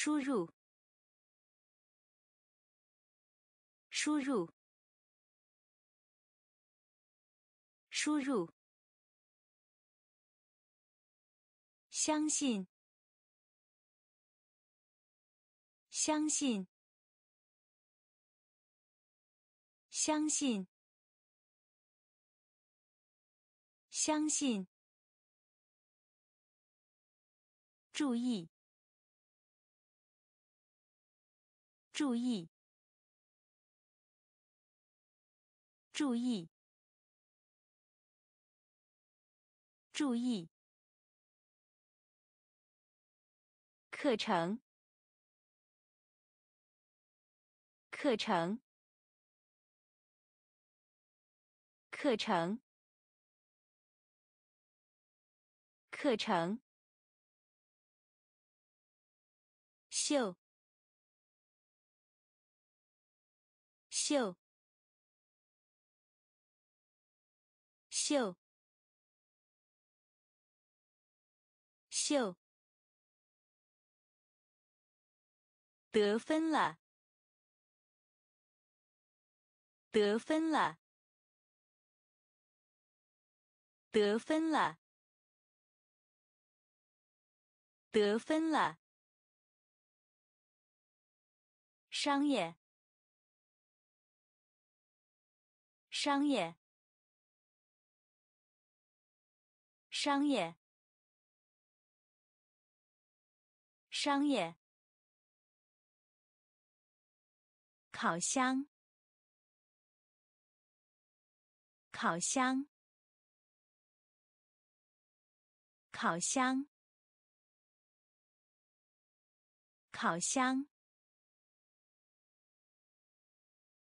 输入，输入，输入。相信，相信，相信，相信。注意，注意，注意，注意。课程，课程，课程，课程。秀，秀，秀，秀。得分了，得分了，得分了，得分了。商业，商业，商业，商业。烤箱，烤箱，烤箱，烤箱。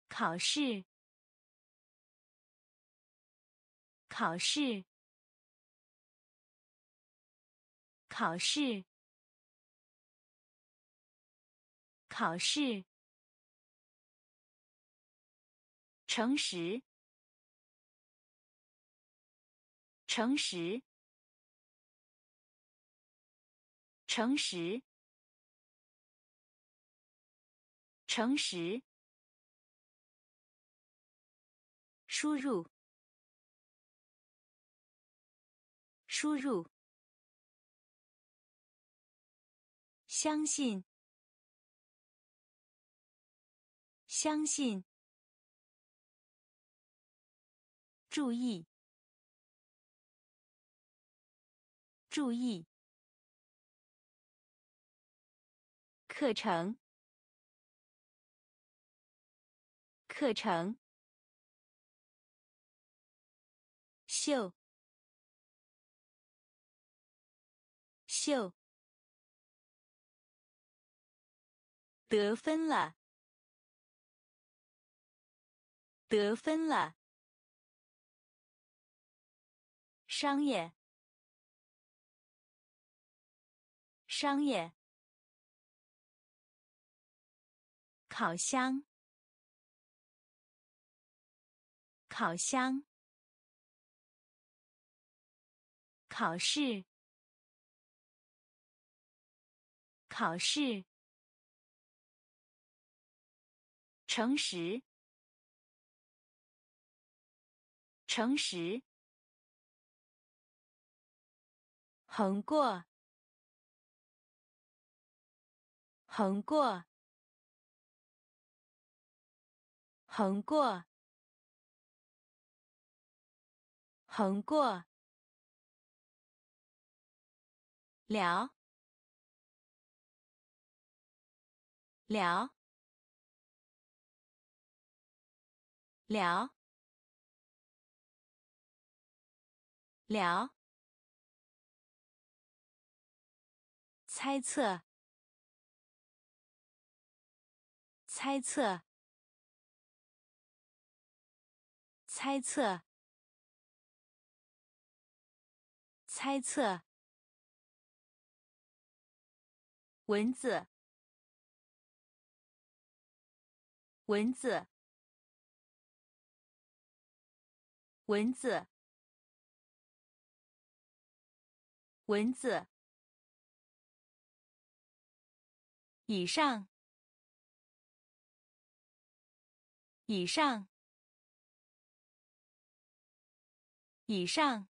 考试，考试，考试，考试。诚实，诚实，诚实，诚实。输入，输入。相信，相信。注意，注意。课程，课程。秀，秀。得分了，得分了。商业，商业。烤箱，烤箱。考试，考试。诚实，诚实。横过，横过，横过，横过。聊，聊，聊，聊。猜测，猜测，猜测，猜测。蚊子，蚊子，蚊子，蚊子。以上，以上，以上，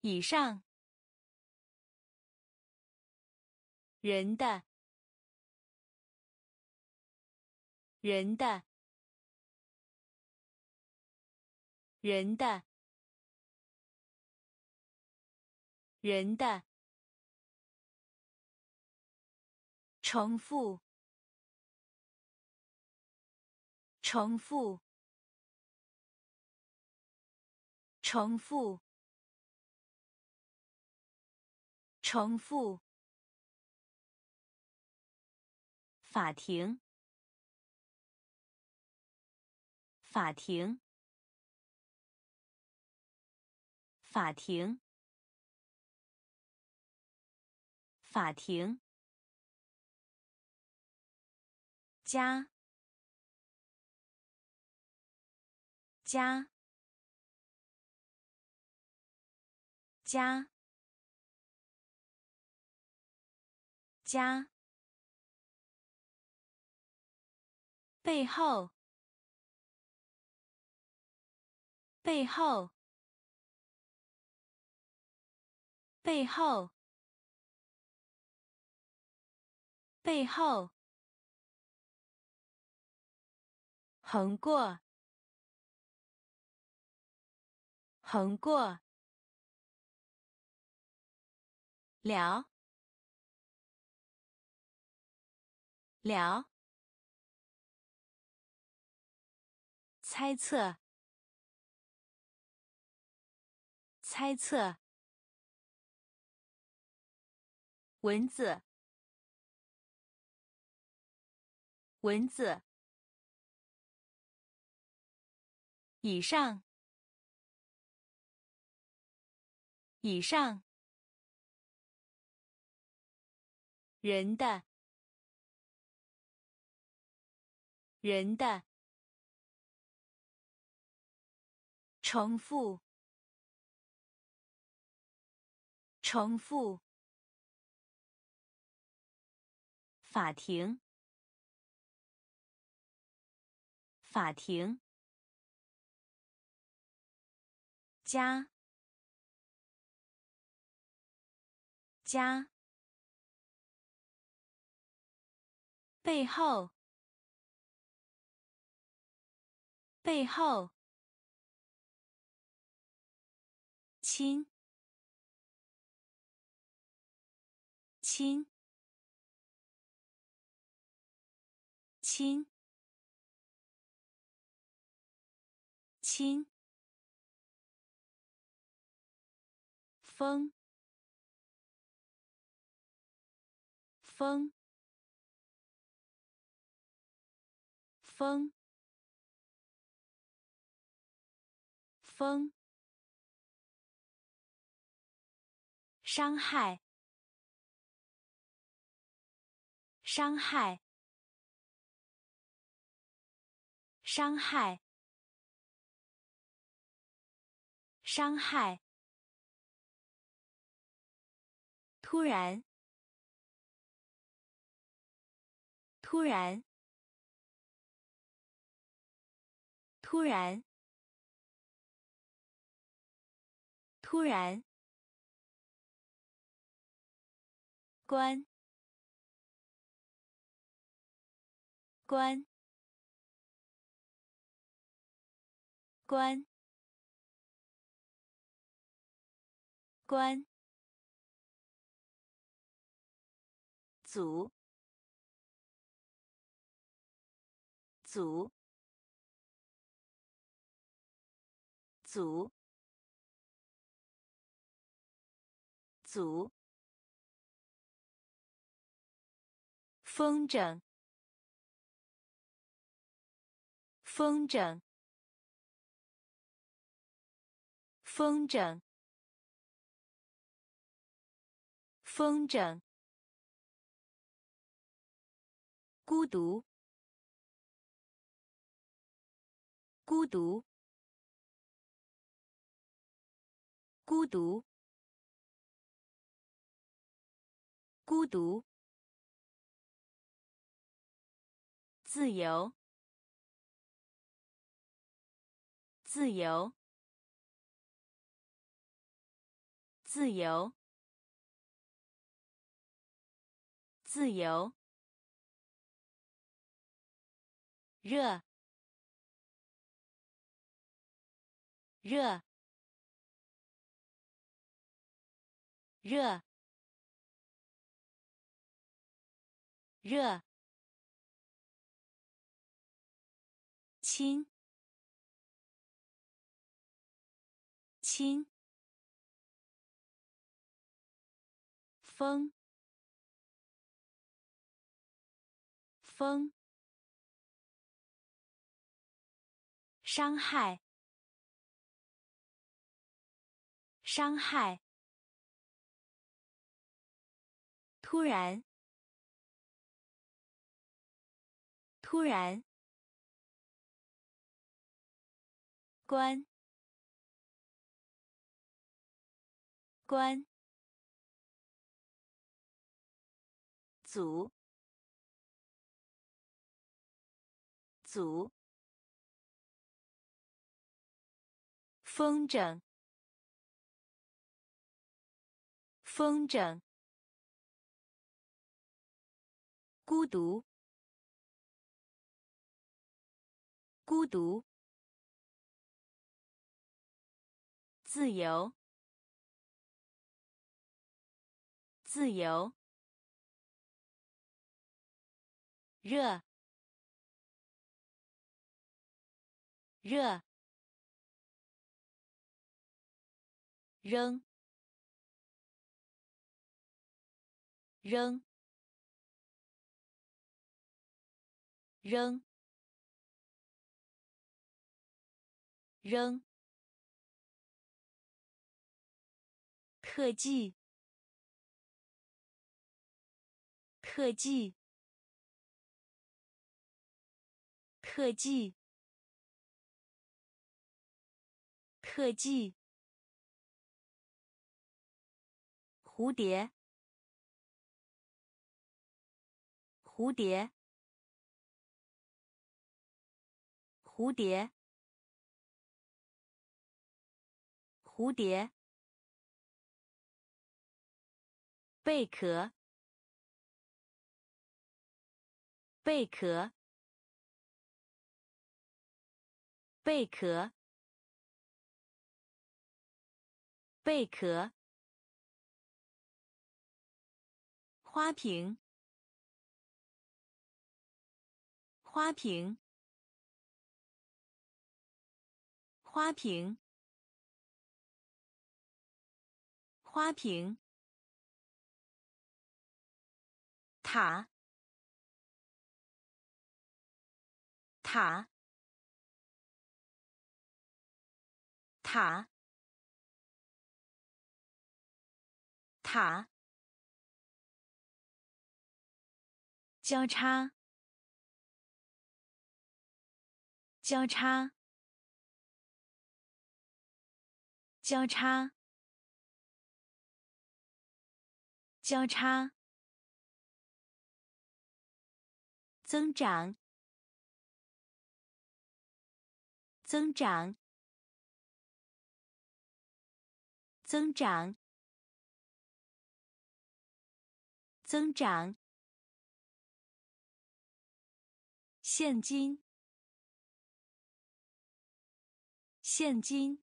以上，人的，人的，人的，人的。重复，重复，重复，重复。法庭，法庭，法庭，法庭。加，加，加，加，背后，背后，背后，背后。横过，横过，了，了，猜测，猜测，蚊子，蚊子。以上，以上，人的，人的，重复，重复，法庭，法庭。家，家，背后，背后，亲，亲，亲，亲。风，风，风，风，伤害，伤害，伤害，伤害。突然，突然，突然，突然，关，关，关，关。组，组，组，组，风筝，风筝，风筝，风筝。孤独，孤独，孤独，孤独，自由，自由，自由，自由，热，热。热，热，亲，亲，风，风，伤害，伤害。突然，突然，关，关，组，组，风筝，风筝。孤独，孤独，自由，自由，热，热，扔，扔。扔，扔，特技，特技，特技，特技，蝴蝶，蝴蝶。蝴蝶，蝴蝶，贝壳，贝壳，贝壳，贝壳，花瓶，花瓶。花瓶，花瓶，塔，塔，塔，塔，交叉，交叉。交叉，交叉，增长，增长，增长，增长，现金，现金。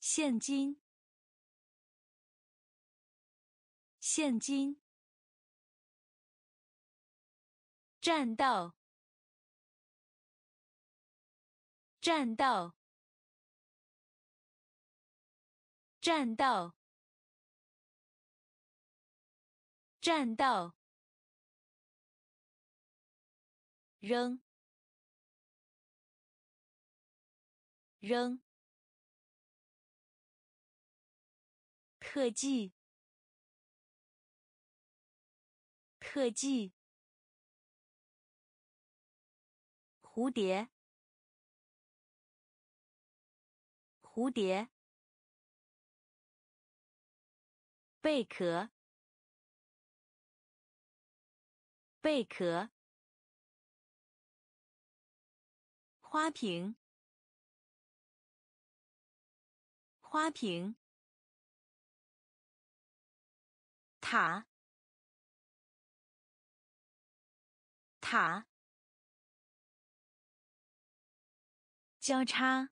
现金，现金，战斗，战斗，战斗，战斗，扔，扔。特技，特技，蝴蝶，蝴蝶，贝壳，贝壳，花瓶，花瓶，塔，塔，交叉，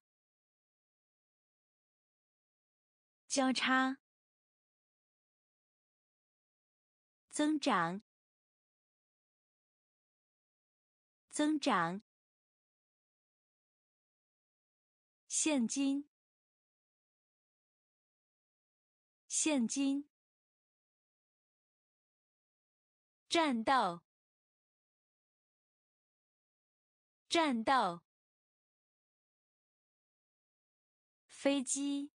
交叉。增长，增长。现金，现金。战斗，战斗。飞机，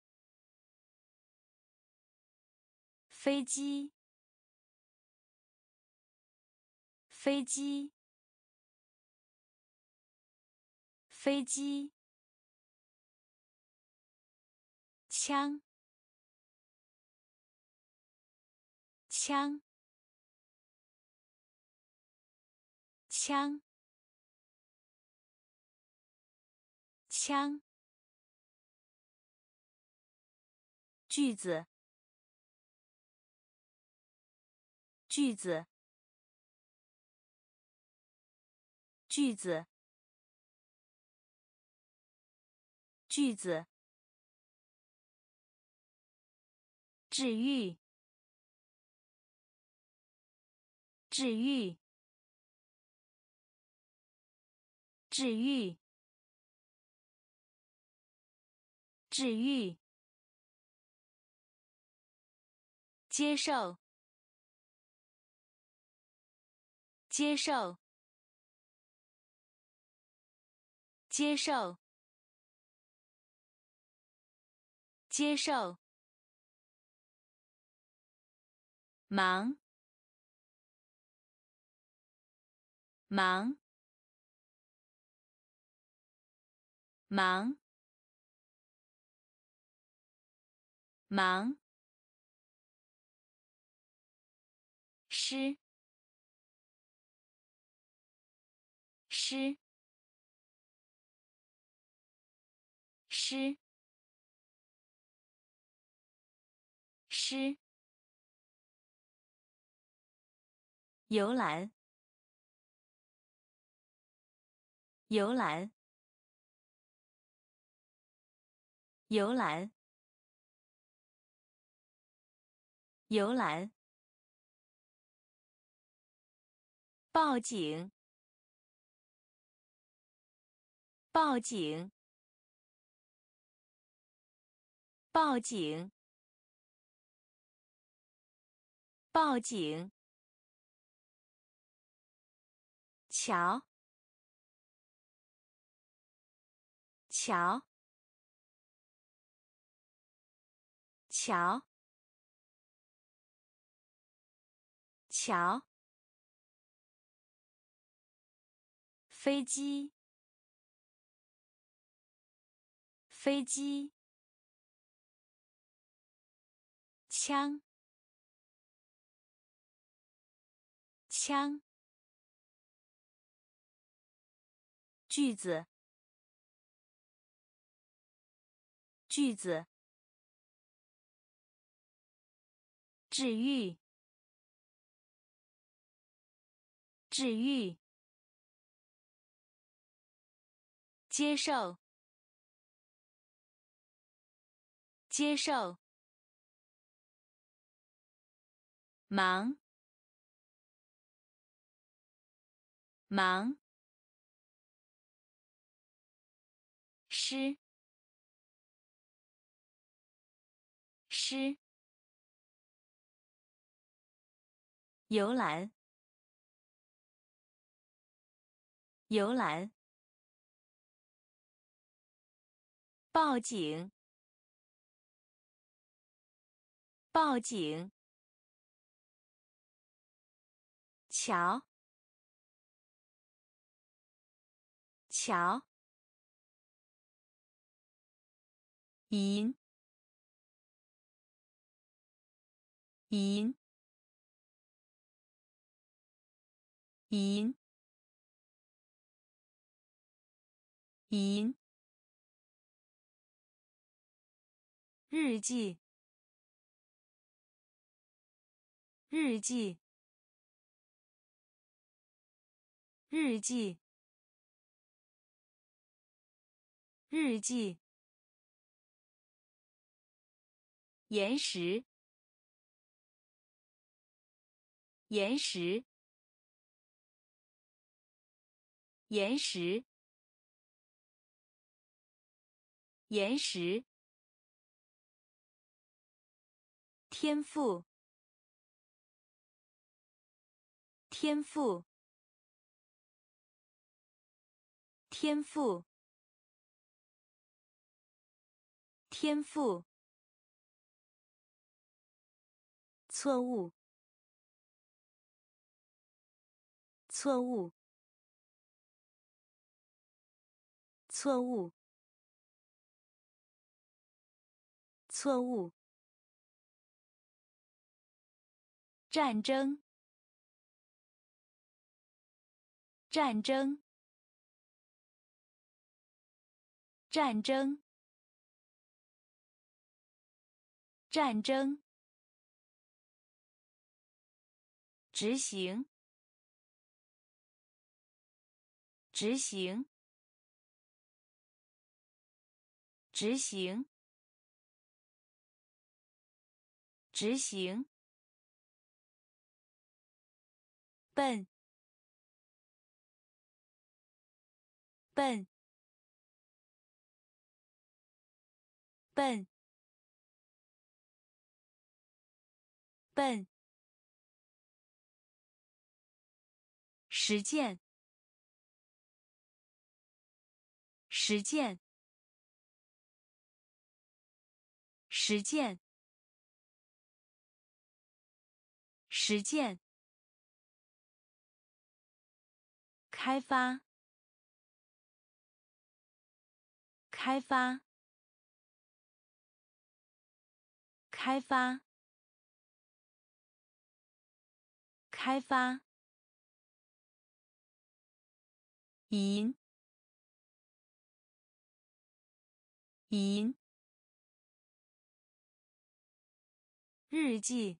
飞机。飞机，飞机，枪，枪，枪，枪，句子，句子。句子，句子，治愈，治愈，治愈，治愈，接受，接受。接受，接受，忙，忙，忙，忙，诗，诗。诗，诗，游览，游览，游览，游览，报警，报警。报警！报警！桥！桥！桥！桥！飞机！飞机！枪，枪，句子，句子，治愈，治愈，接受，接受。忙，忙，诗，诗，游览，游览，报警，报警。桥，桥，银，银，银，银。日记，日记，日记，日记。岩石，岩石，岩石，岩石。天赋，天赋，天赋，天赋。错误，错误，错误，错误。战争，战争，战争，战争。执行，执行，执行，执行。笨，笨，笨，笨。实践，实践，实践，实践。开发，开发，开发，开发。银，银。日记，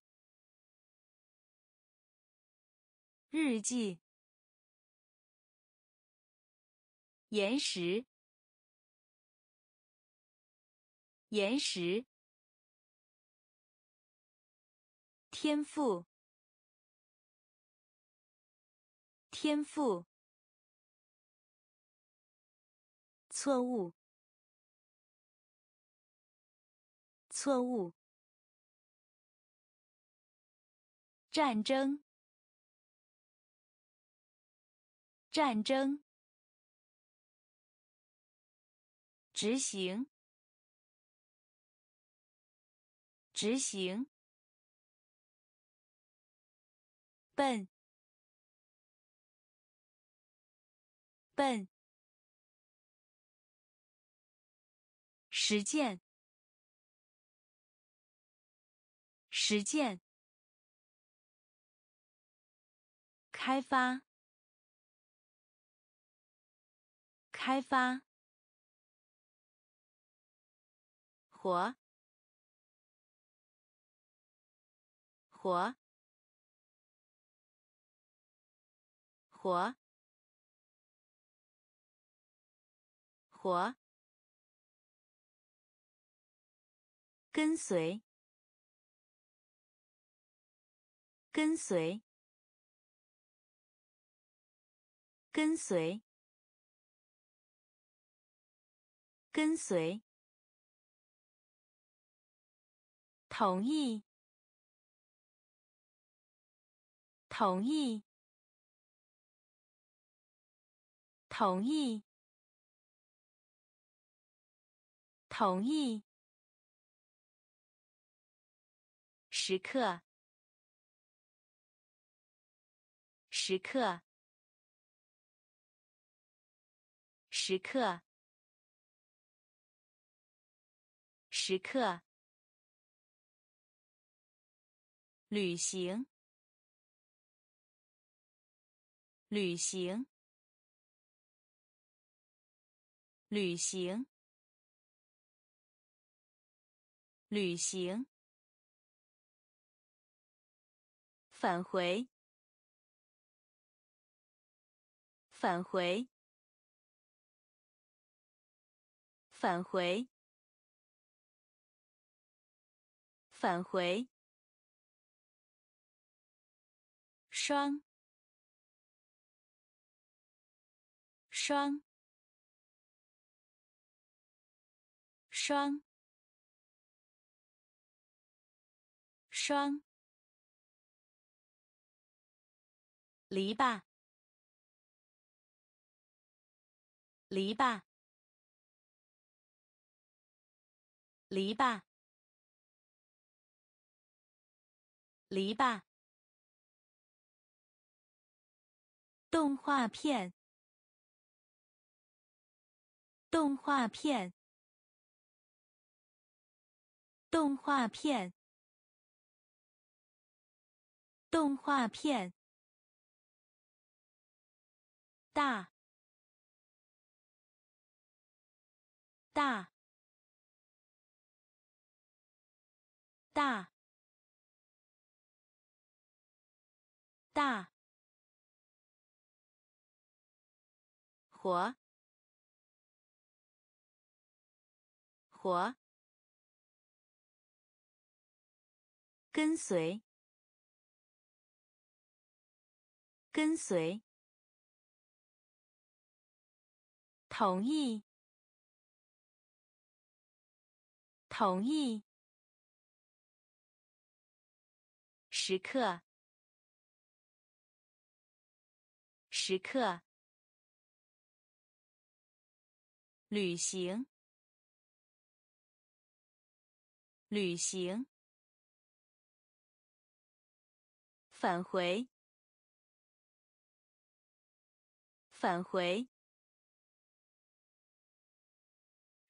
日记。岩石，岩石。天赋，天赋。错误，错误。战争，战争。执行，执行。笨，笨。实践，实践。开发，开发。活，活，活，活。跟随，跟随，跟随，跟随。同意，同意，同意，同意。时刻，时刻，时刻，时刻。旅行，旅行，旅行，旅行。返回，返回，返回，返回。双，双，双，双。篱笆，篱笆，篱笆，篱笆。动画片，动画片，动画片，动画片。大，大，大，大，火，活，跟随，跟随。同意，同意。时刻，时刻。旅行，旅行。返回，返回。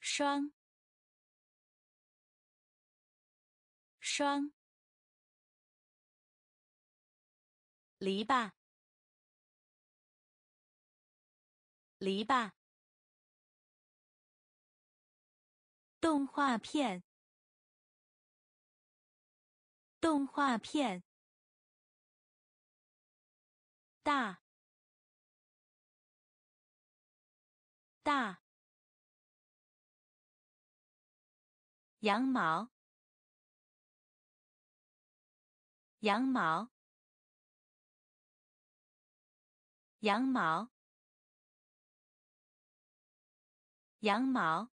双，双，篱笆，篱笆，动画片，动画片，大，大。羊毛，羊毛，羊毛，羊毛。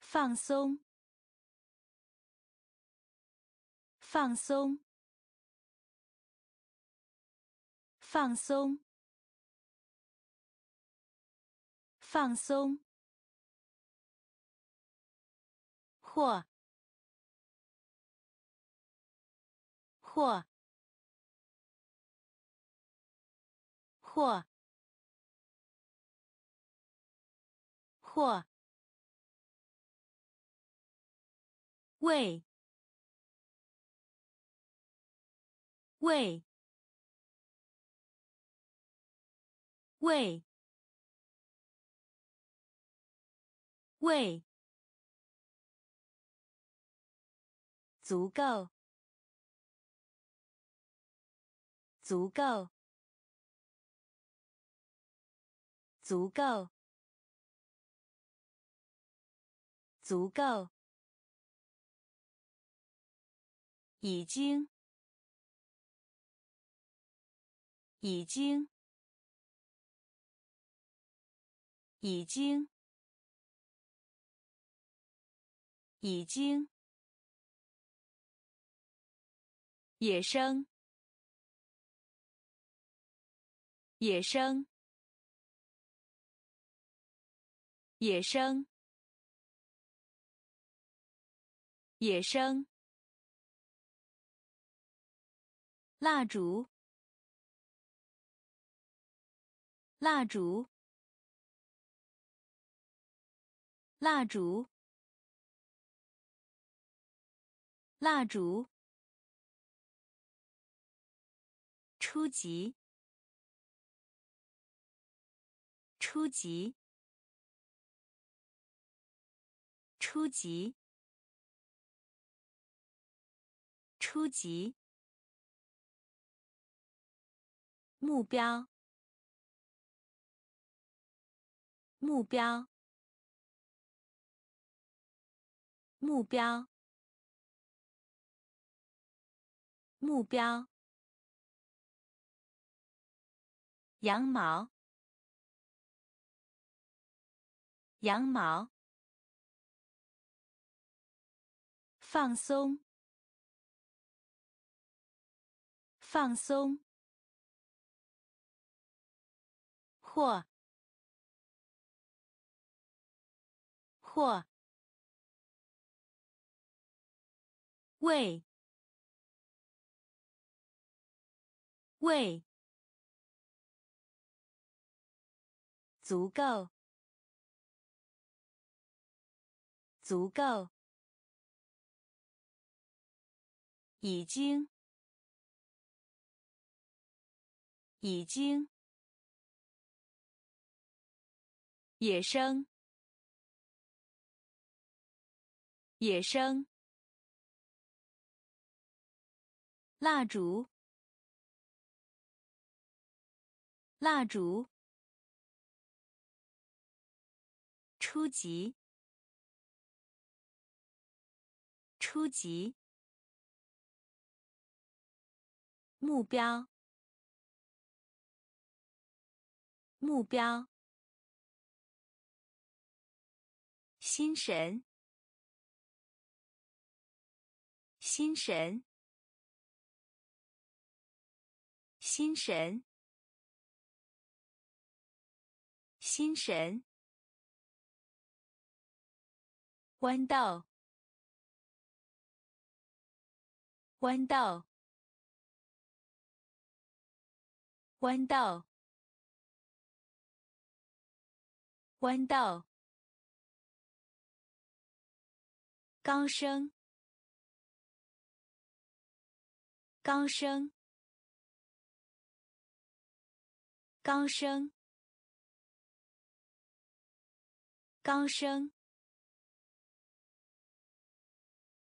放松，放松，放松，放松。或，或，或，或，喂，喂，喂，喂。足够，足够，足够，足够。已经，已经，已经，已经。野生，野生，野生，野生。蜡烛，蜡烛，蜡烛，蜡烛，初级，初级，初级，初级，目标，目标，目标。目标，羊毛，羊毛，放松，放松，或，或，喂。喂，足够，足够，已经，已经，野生，野生，蜡烛。蜡烛，初级，初级，目标，目标，心神，心神，心神，心神，弯道，弯道，弯道，弯道。高声，高升，高升。高升，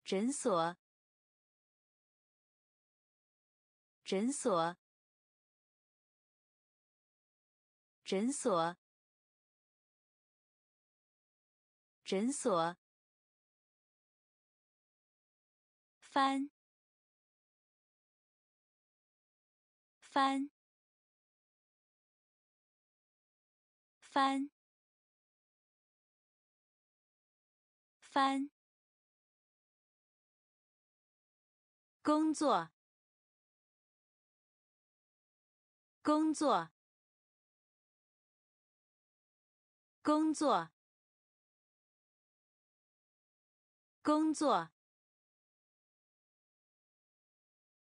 诊所，诊所，诊所，诊所，翻，翻，翻。翻，工作，工作，工作，工作，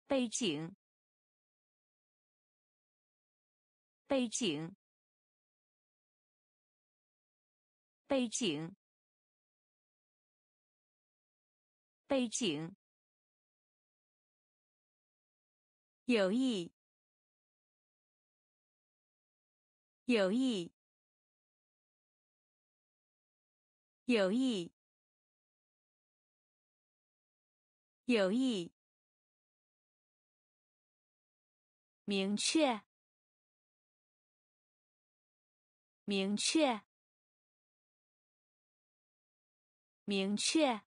背景，背景，背景。背景，有意，有意，有意，有意，明确，明确，明确。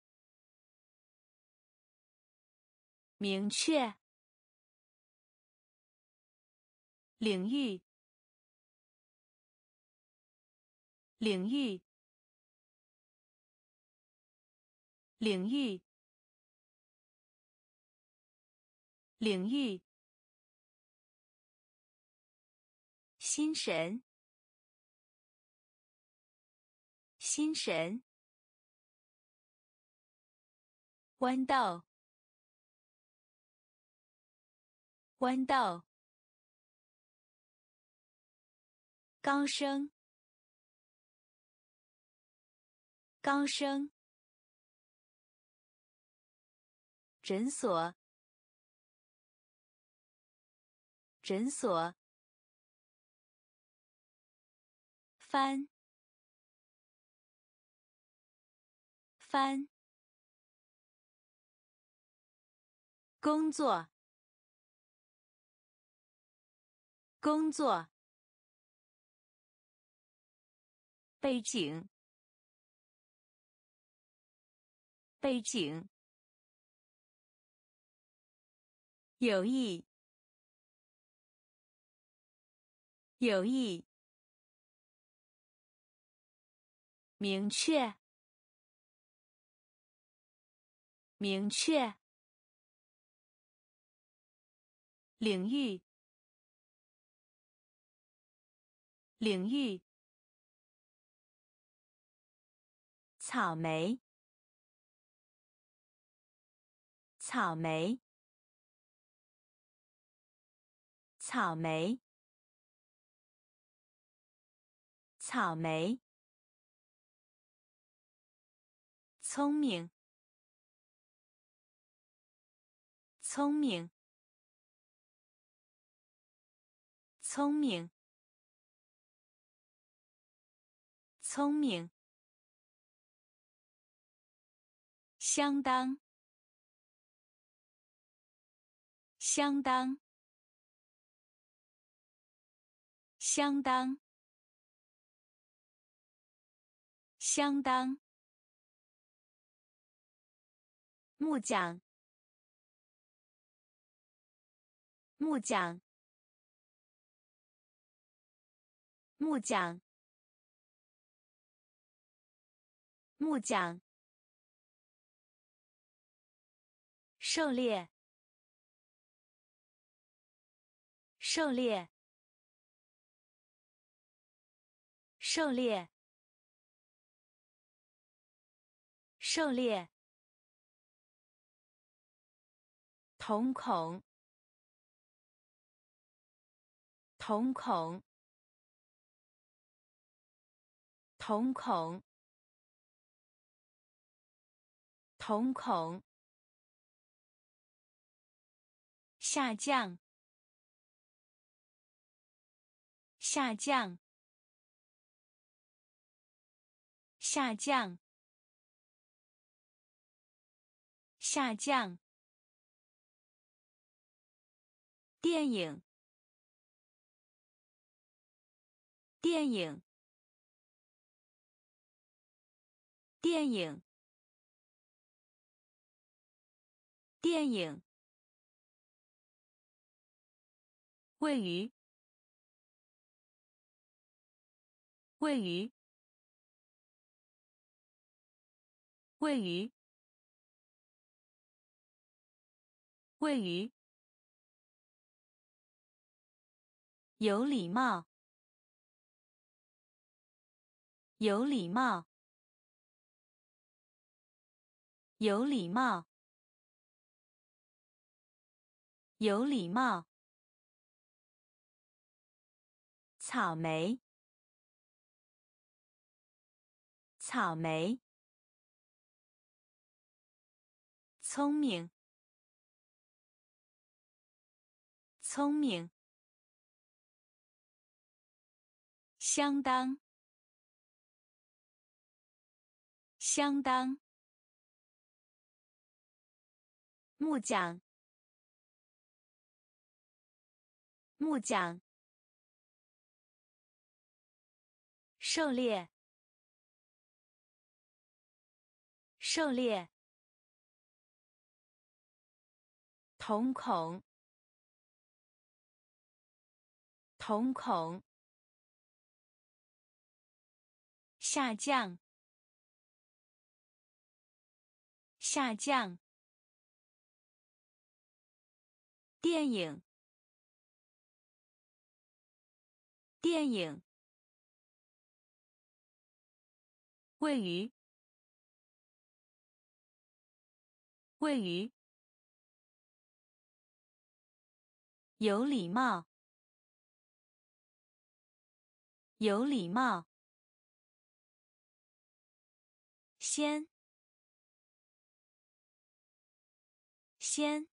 明确领域，领域，领域，领域，心神，心神，豌豆。豌豆，高升，高升，诊所，诊所，翻，翻，工作，工作。背景，背景，有意，有意，明确，明确，领域，领域。草莓，草莓，草莓，草莓。聪明，聪明，聪明，聪明。相当，相当，相当，相当。木匠，木匠，木匠，木匠。狩猎，狩猎，狩猎，狩猎。瞳孔，瞳孔，瞳孔，瞳孔。下降，下降，下降，下降。电影，电影，电影，电影。位于，位于，位于，位于，有礼貌，有礼貌，有礼貌，有礼貌。草莓，草莓，聪明，聪明，相当，相当，木匠，木匠。狩猎，狩猎。瞳孔，瞳孔。下降，下降。电影，电影。位于，位于，有礼貌，有礼貌，先，先，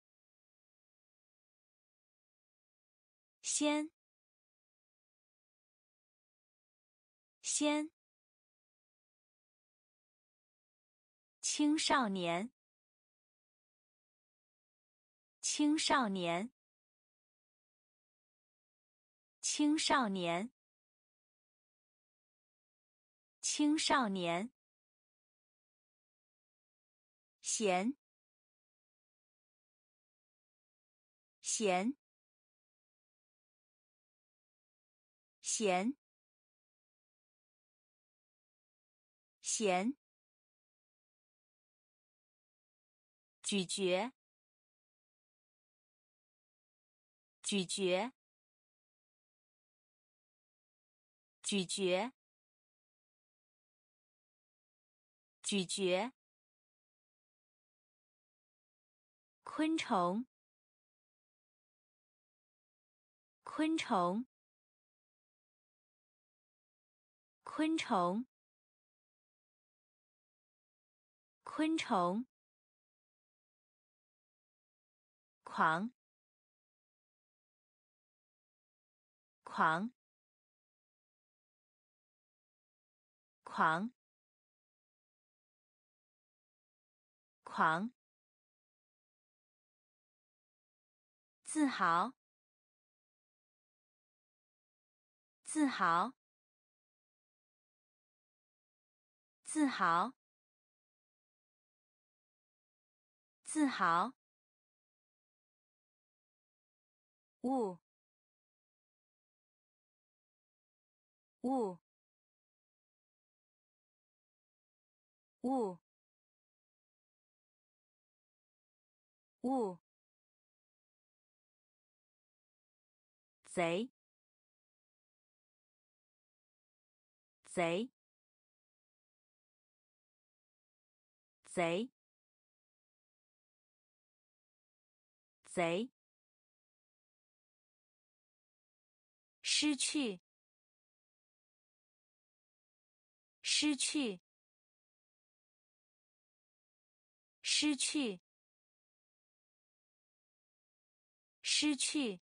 先，先。青少年，青少年，青少年，青少年。咸，咸，咸，咸。咀嚼，咀嚼，咀嚼，咀嚼。昆虫，昆虫，昆虫，昆虫。狂，狂，狂，狂。自豪，自豪，自豪，自豪。雾，雾，雾，雾。贼，贼，贼，贼。失去，失去，失去，失去。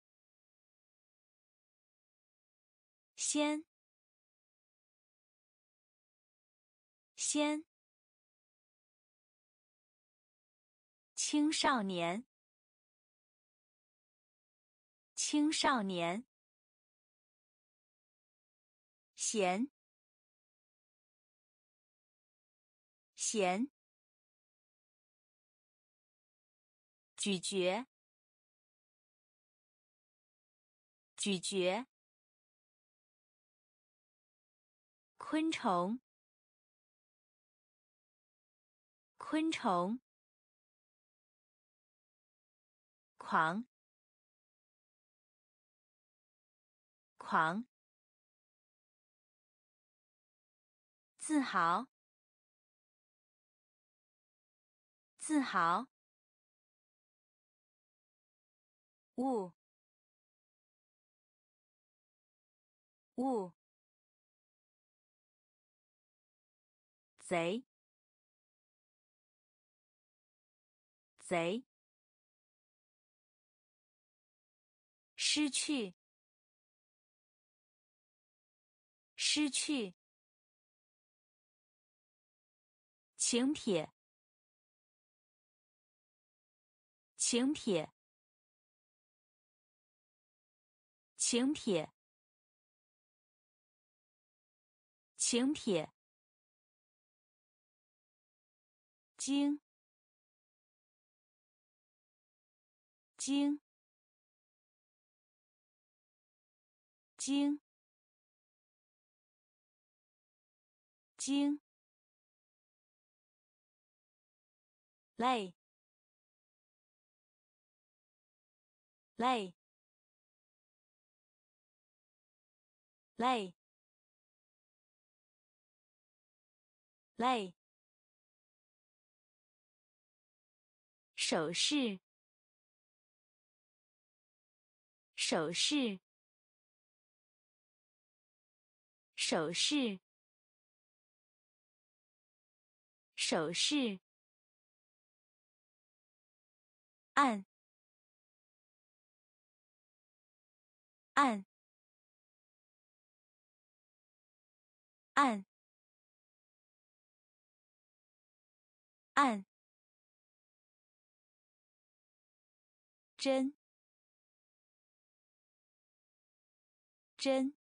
先，先。青少年，青少年。咸，咸。咀嚼，咀嚼。昆虫，昆虫。狂，狂。自豪，自豪。雾，雾。贼，贼。失去，失去。请帖，请帖，请帖，请帖。经，经，经，经。累，累，累，累。手势，手势，手势，手势。按。按。按。按。真。真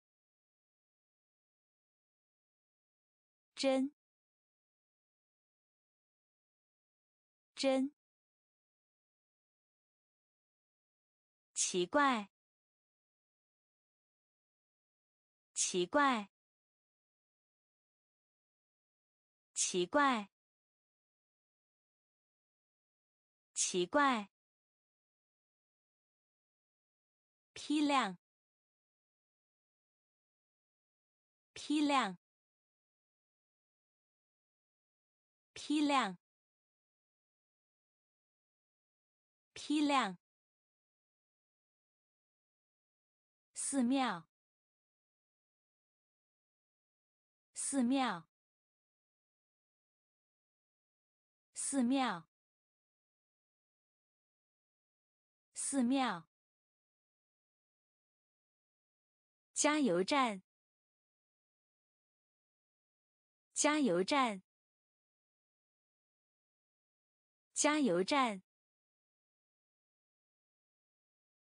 真真奇怪，奇怪，奇怪，奇怪。批量，批量，批量，批量。寺庙，寺庙，寺庙，寺庙。加油站，加油站，加油站，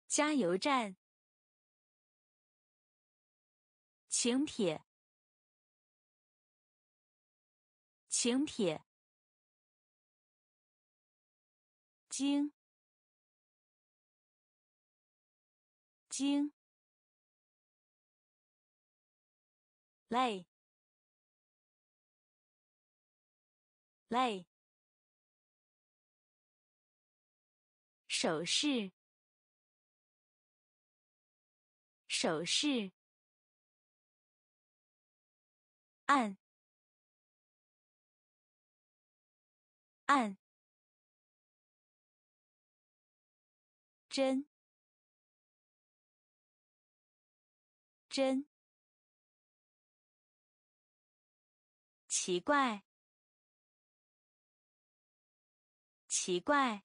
加油站。请帖，请帖，经，经，累，哎，手势，手势。按按真真奇怪奇怪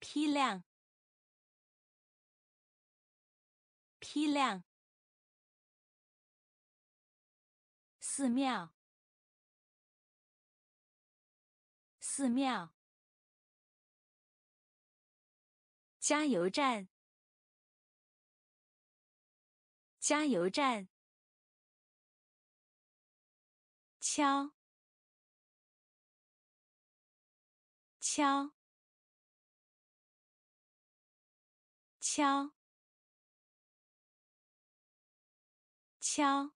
批量。批量。寺庙，寺庙，加油站，加油站，敲，敲，敲，敲。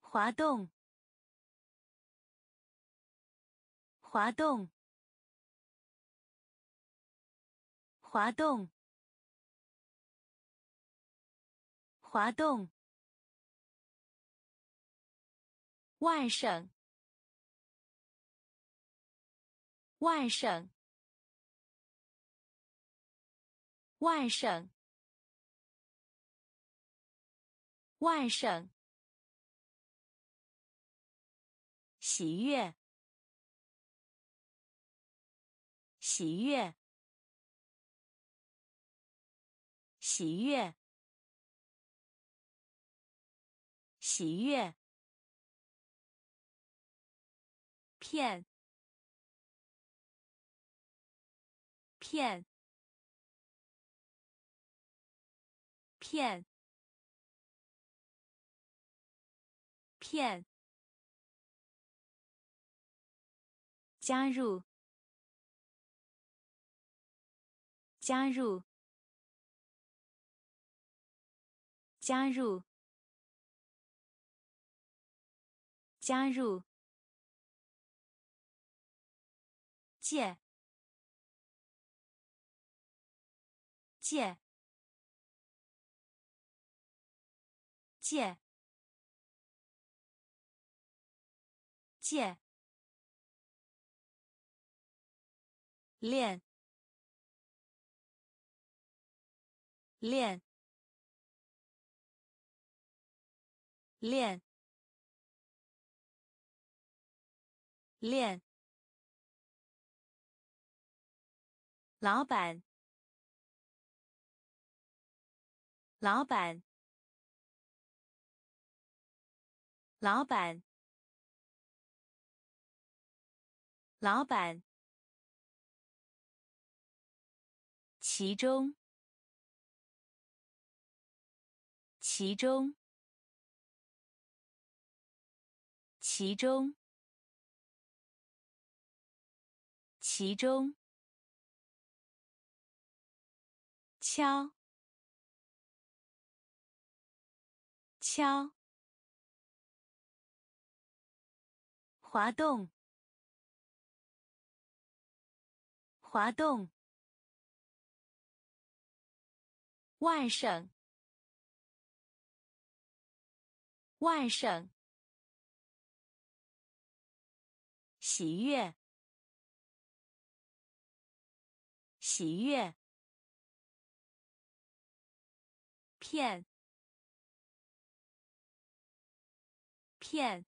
滑动，滑动，滑动，滑动。外省，万省，外省，外省。喜悦，喜悦，喜悦，喜悦。片，片，片，片。加入，加入，加入，加入，借，借，借，借。练，练，练，练，老板，老板，老板，老板，其中，其中，其中。其中，敲，敲，滑动，滑动，万省，万省，喜悦。喜悦，片，片，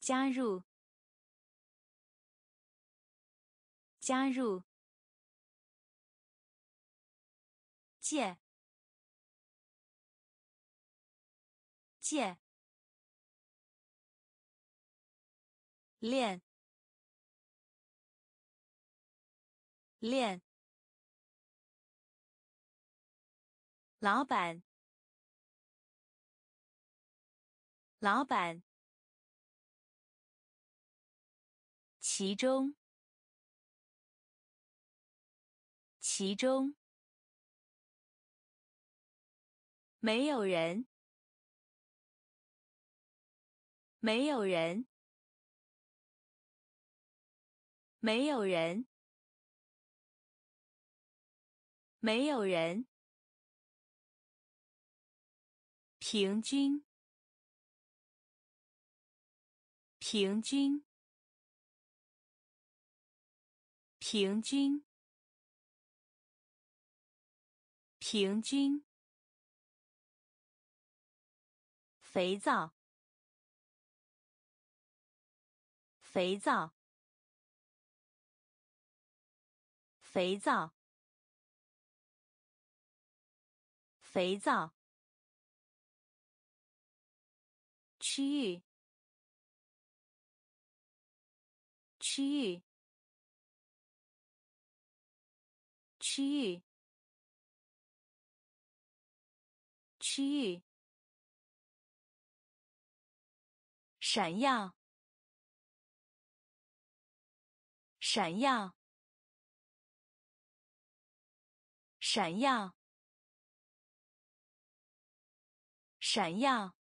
加入，加入，借，借，练。练，老板，老板，其中，其中，没有人，没有人，没有人。没有人。平均，平均，平均，平均。肥皂，肥皂，肥皂。肥皂。区域。区域。区域。区域。闪耀。闪耀。闪耀。闪耀，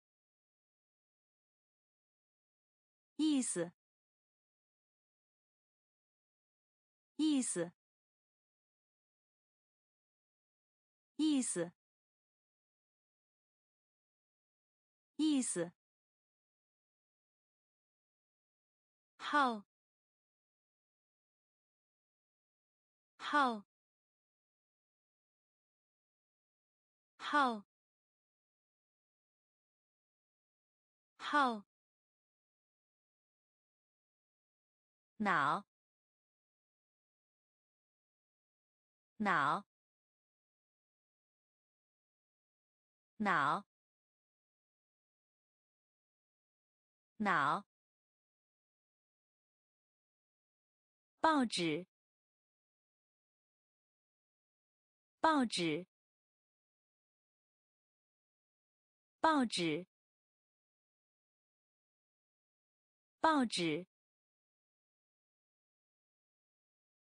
意思，意思，意思，意思，号，号，号。号，脑，脑，脑，脑，报纸，报纸，报纸。报纸，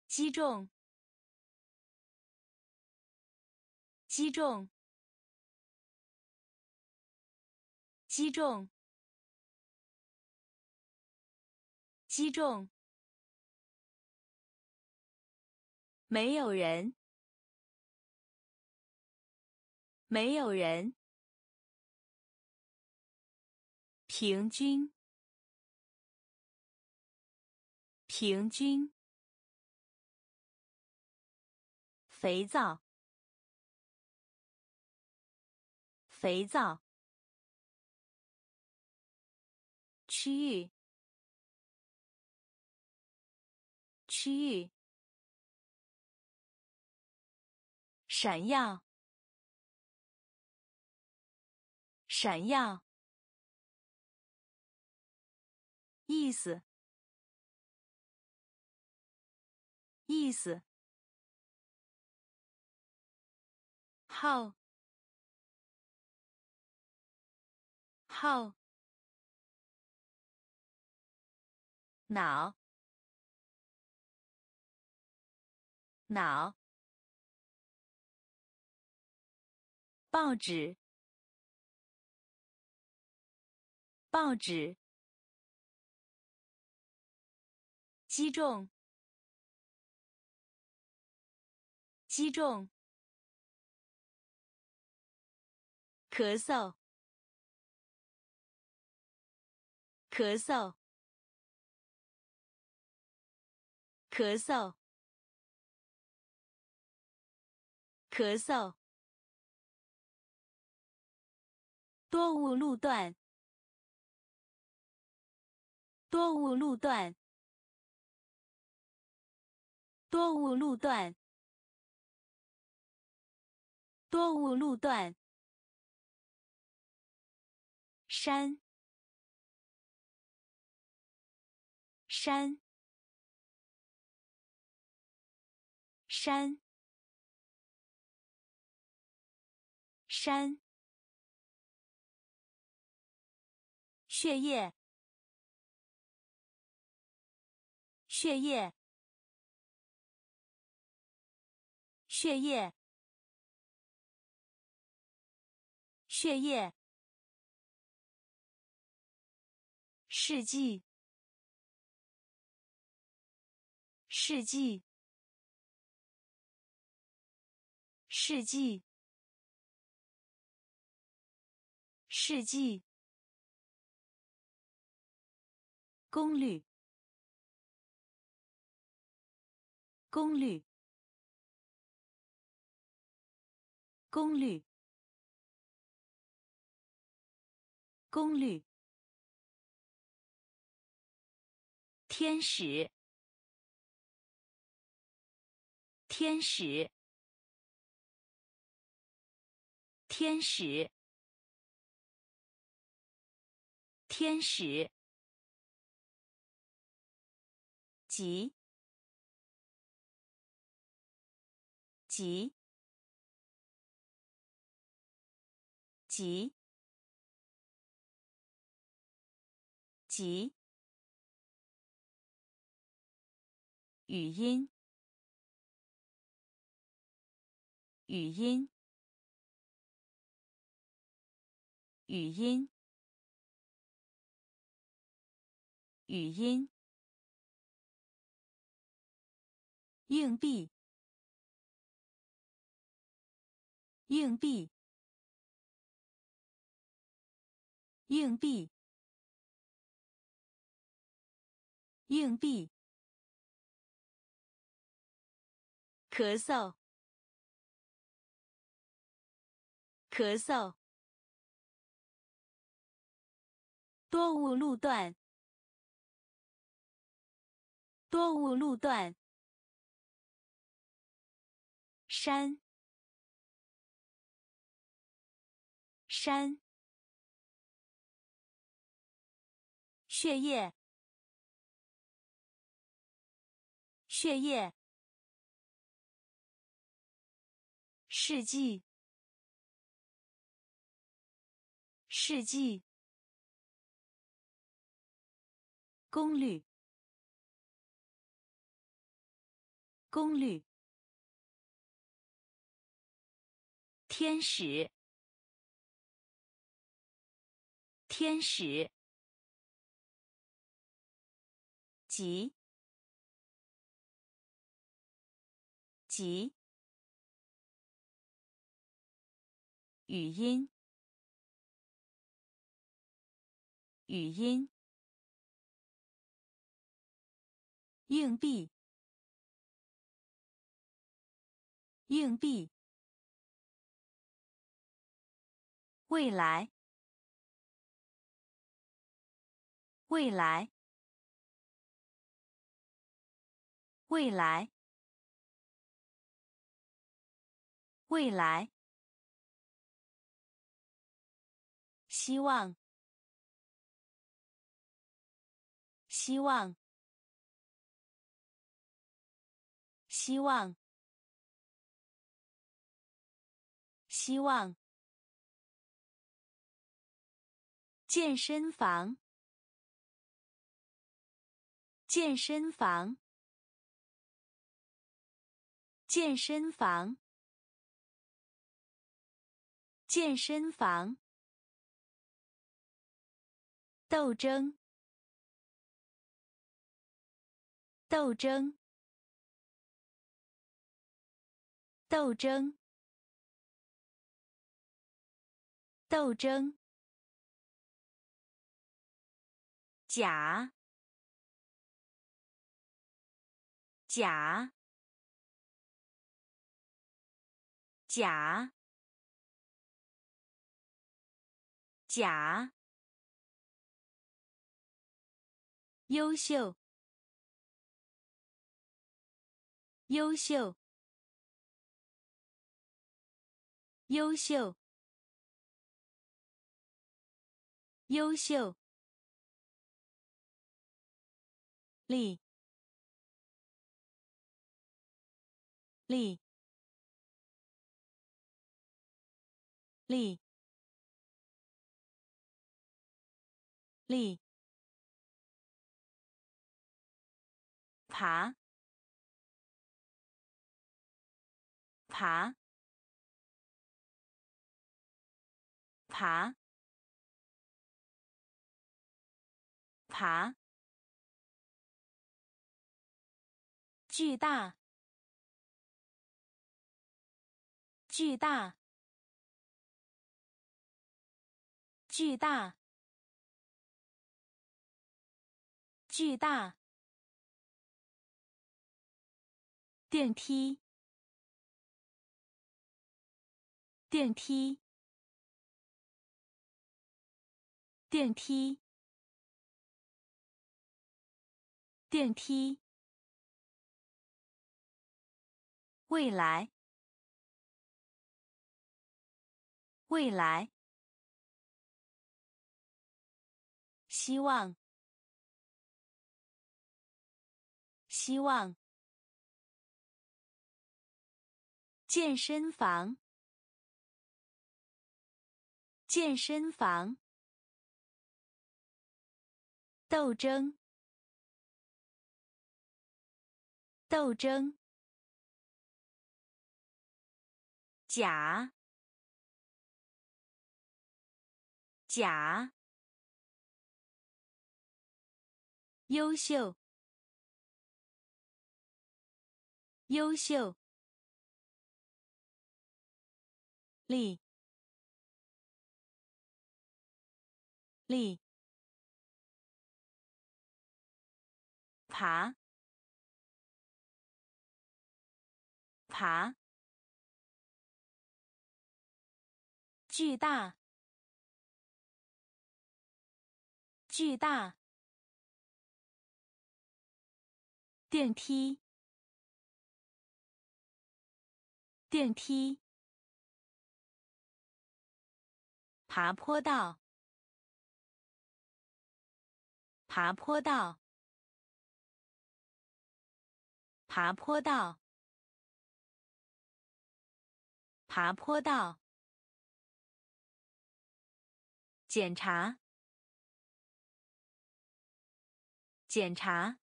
击中，击中，击中，击中，没有人，没有人，平均。平均，肥皂，肥皂，区域，区域，闪耀，闪耀，意思，意思，号，号。脑，脑，报纸，报纸，击中，击中，咳嗽，咳嗽。咳嗽，咳嗽。多雾路段，多雾路段，多雾路段，多雾路段。山，山。山，山，血液，血液，血液，血液，世纪，世纪。世纪，世纪，功率，功率，功率，功率，天使，天使。天使，天使，急，急，急，急，语音，语音。语音，语音，硬币，硬币，硬币，硬币，咳嗽，咳嗽。多雾路段，多雾路段，山，山，血液，血液，世纪，世纪。功率，功率，天使，天使，急，急，语音，语音。硬币，硬币，未来，未来，未来，未来，希望，希望，希望，希望。健身房，健身房，健身房，健身房。斗争，斗争，斗争，斗争。甲，甲，甲，甲，优秀，优秀，优秀，优秀。力，力，力，力，爬，爬，爬，爬。巨大，巨大，巨大，巨大。电梯，电梯，电梯，电梯。未来，未来，希望，希望，健身房，健身房，斗争，斗争。甲，甲，优秀，优秀，力，力，爬，爬。巨大，巨大。电梯，电梯。爬坡道，爬坡道，爬坡道，爬坡道。检查，检查，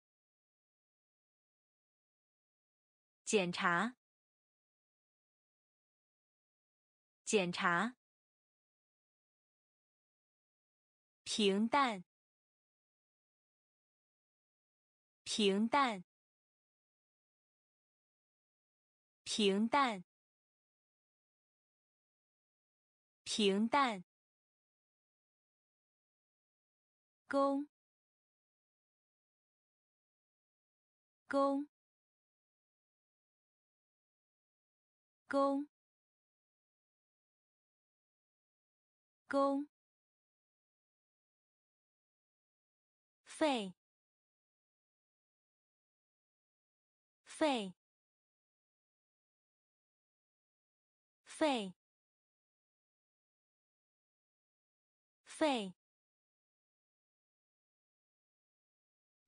检查，检查。平淡，平淡，平淡，平淡。公，公，公，公，肺，肺，肺，肺，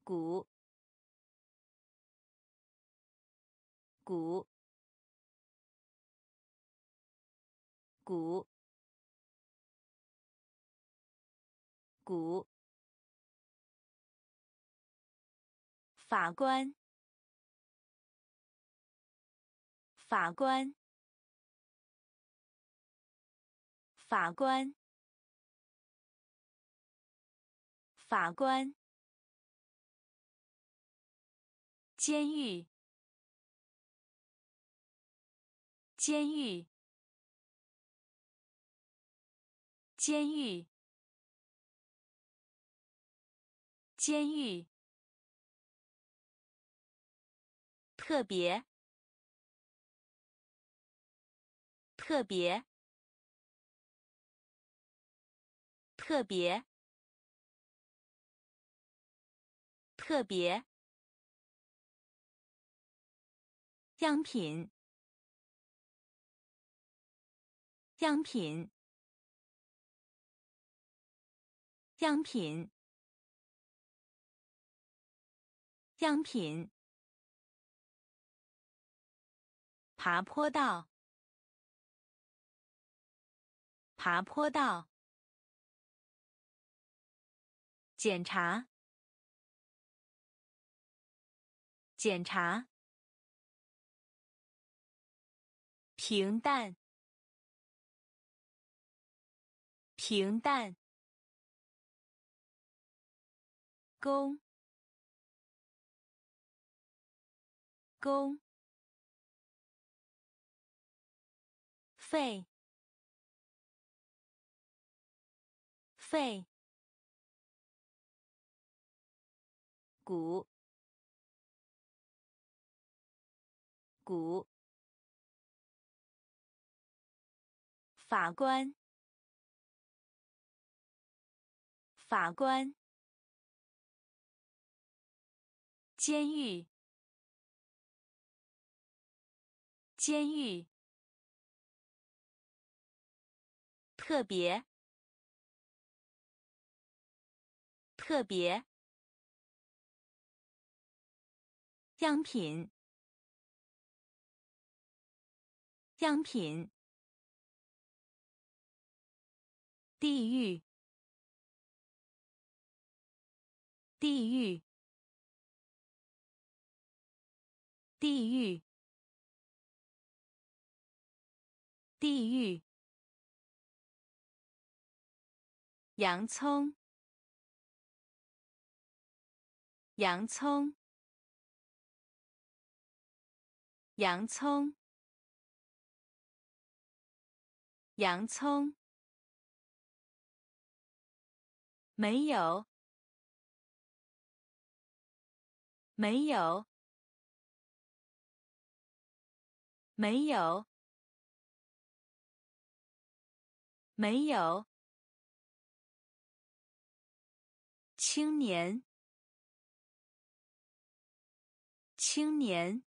鼓，鼓，鼓，鼓。法官，法官，法官，法官。监狱，监狱，监狱，监狱。特别，特别，特别，特别。样品，样品，样品，样品。爬坡道，爬坡道。检查，检查。平淡，平淡。工，工。肺，肺，鼓，鼓，法官，法官，监狱，监狱。特别，特别，样品，样品，地狱，地狱，地狱，地狱。洋葱，洋葱，洋葱，洋葱，没有，没有，没有，没有。青年，青年，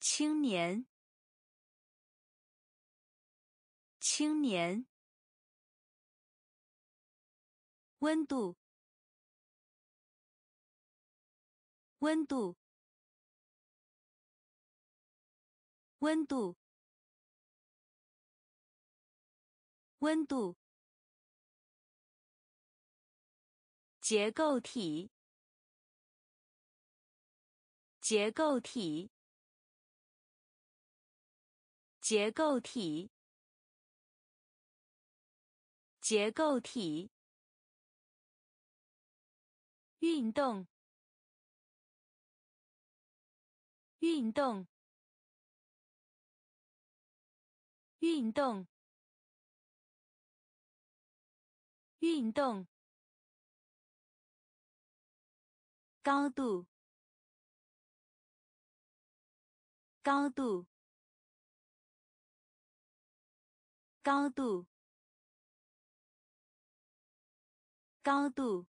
青年，青年。温度，温度，温度，温度。结构体，结构体，结构体，结构体。运动，运动，运动，运动。高度，高度，高度，高度，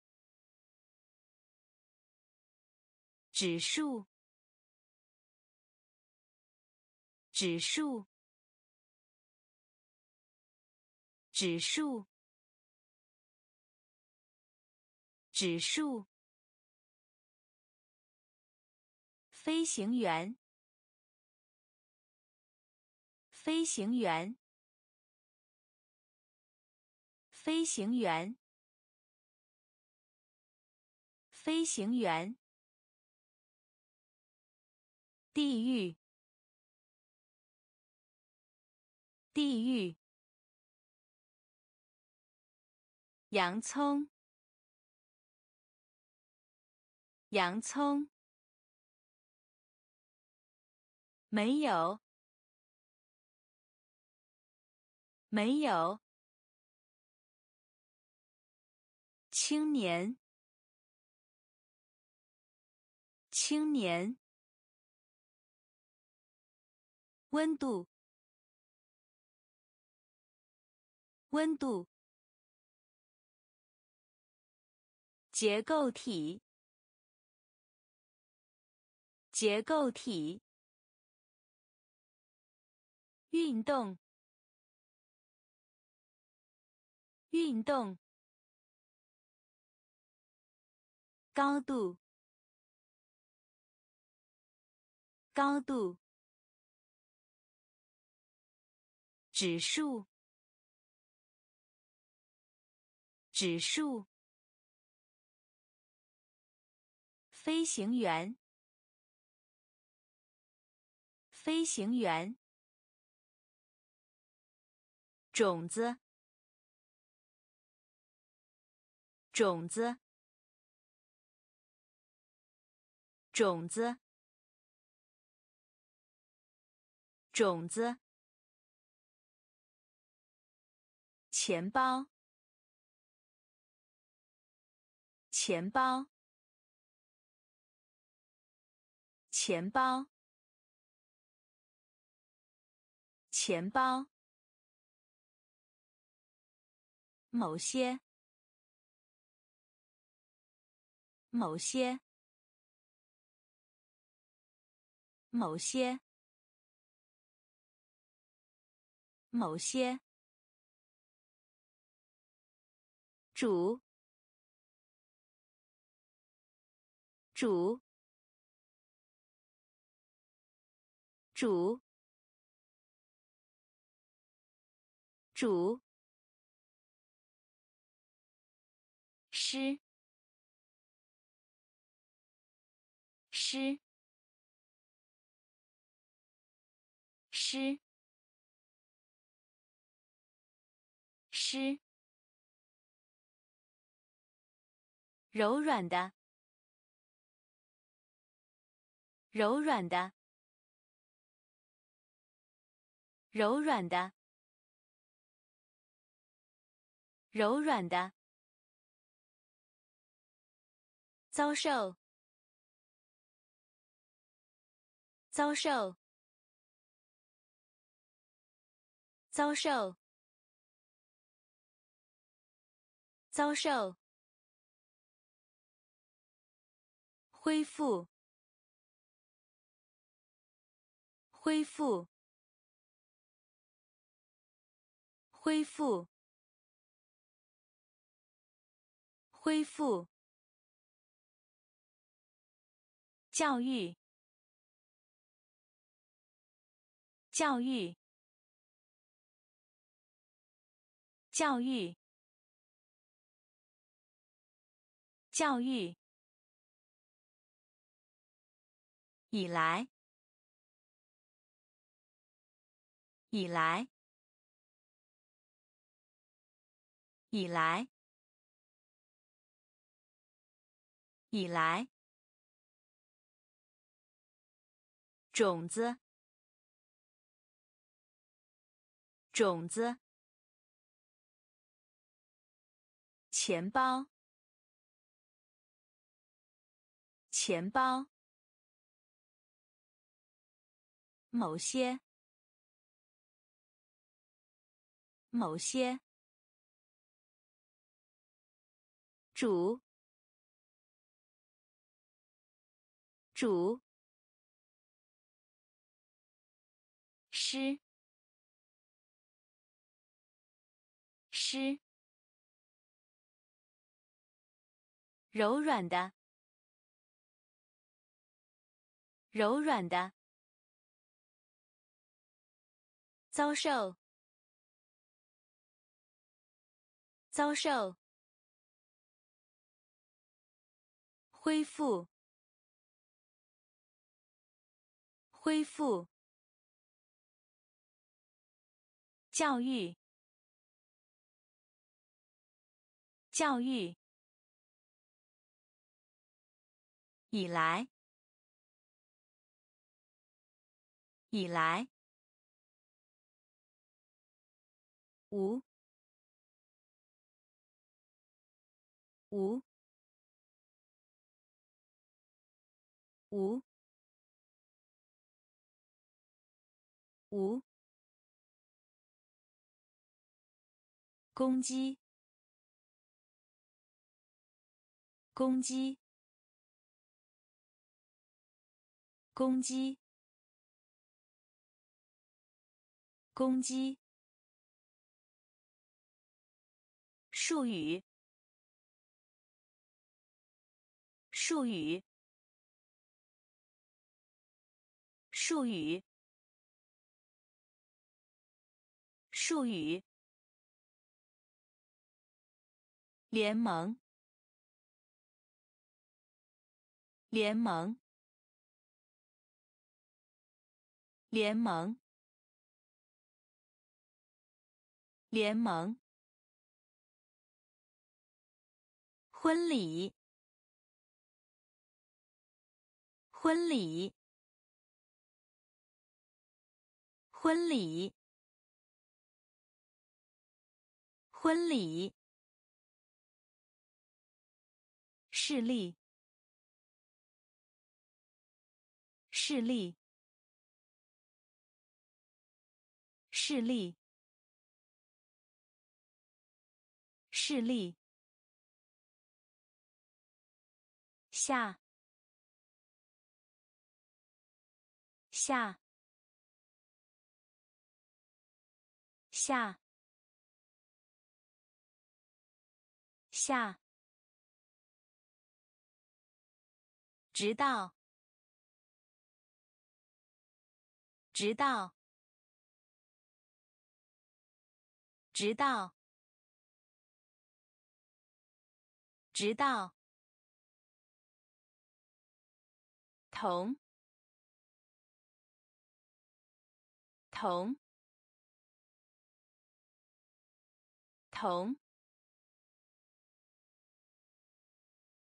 指数，指数，指数，指数。飞行员，飞行员，飞行员，飞行员。地狱，地狱。洋葱，洋葱。没有，没有。青年，青年。温度，温度。结构体，结构体。运动，运动，高度，高度，指数，指数，飞行员，飞行员。种子，种子，种子，种子。钱包，钱包，钱包，钱包。某些，某些，某些，某些，主，主，主，主。诗，诗，诗，诗。柔软的，柔软的，柔软的，柔软的。遭受，遭受，遭受，遭受，恢复，恢复，恢复，恢复。教育，教育，教育，教育。以来，以来，以来，以来。种子，种子，钱包，钱包，某些，某些，煮，煮，湿，湿，柔软的，柔软的，遭受，遭受。恢复，恢复，教育，教育，以来，以来，无，无。无，无，攻击，攻击，攻击，攻击，术语，术语。术语，术语，联盟，联盟，联盟，联盟，婚礼，婚礼。婚礼，婚礼，视力，视力，视力，视力，下，下。下。下，直到。直到直到直到，同同。同，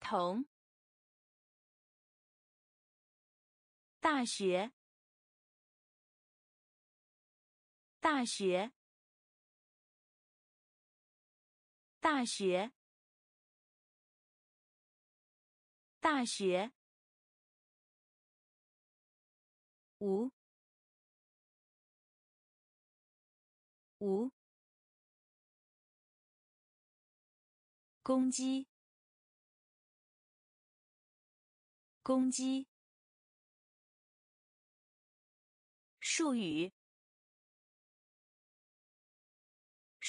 同，大学，大学，大学，大学，无，无。攻击！攻击！术语！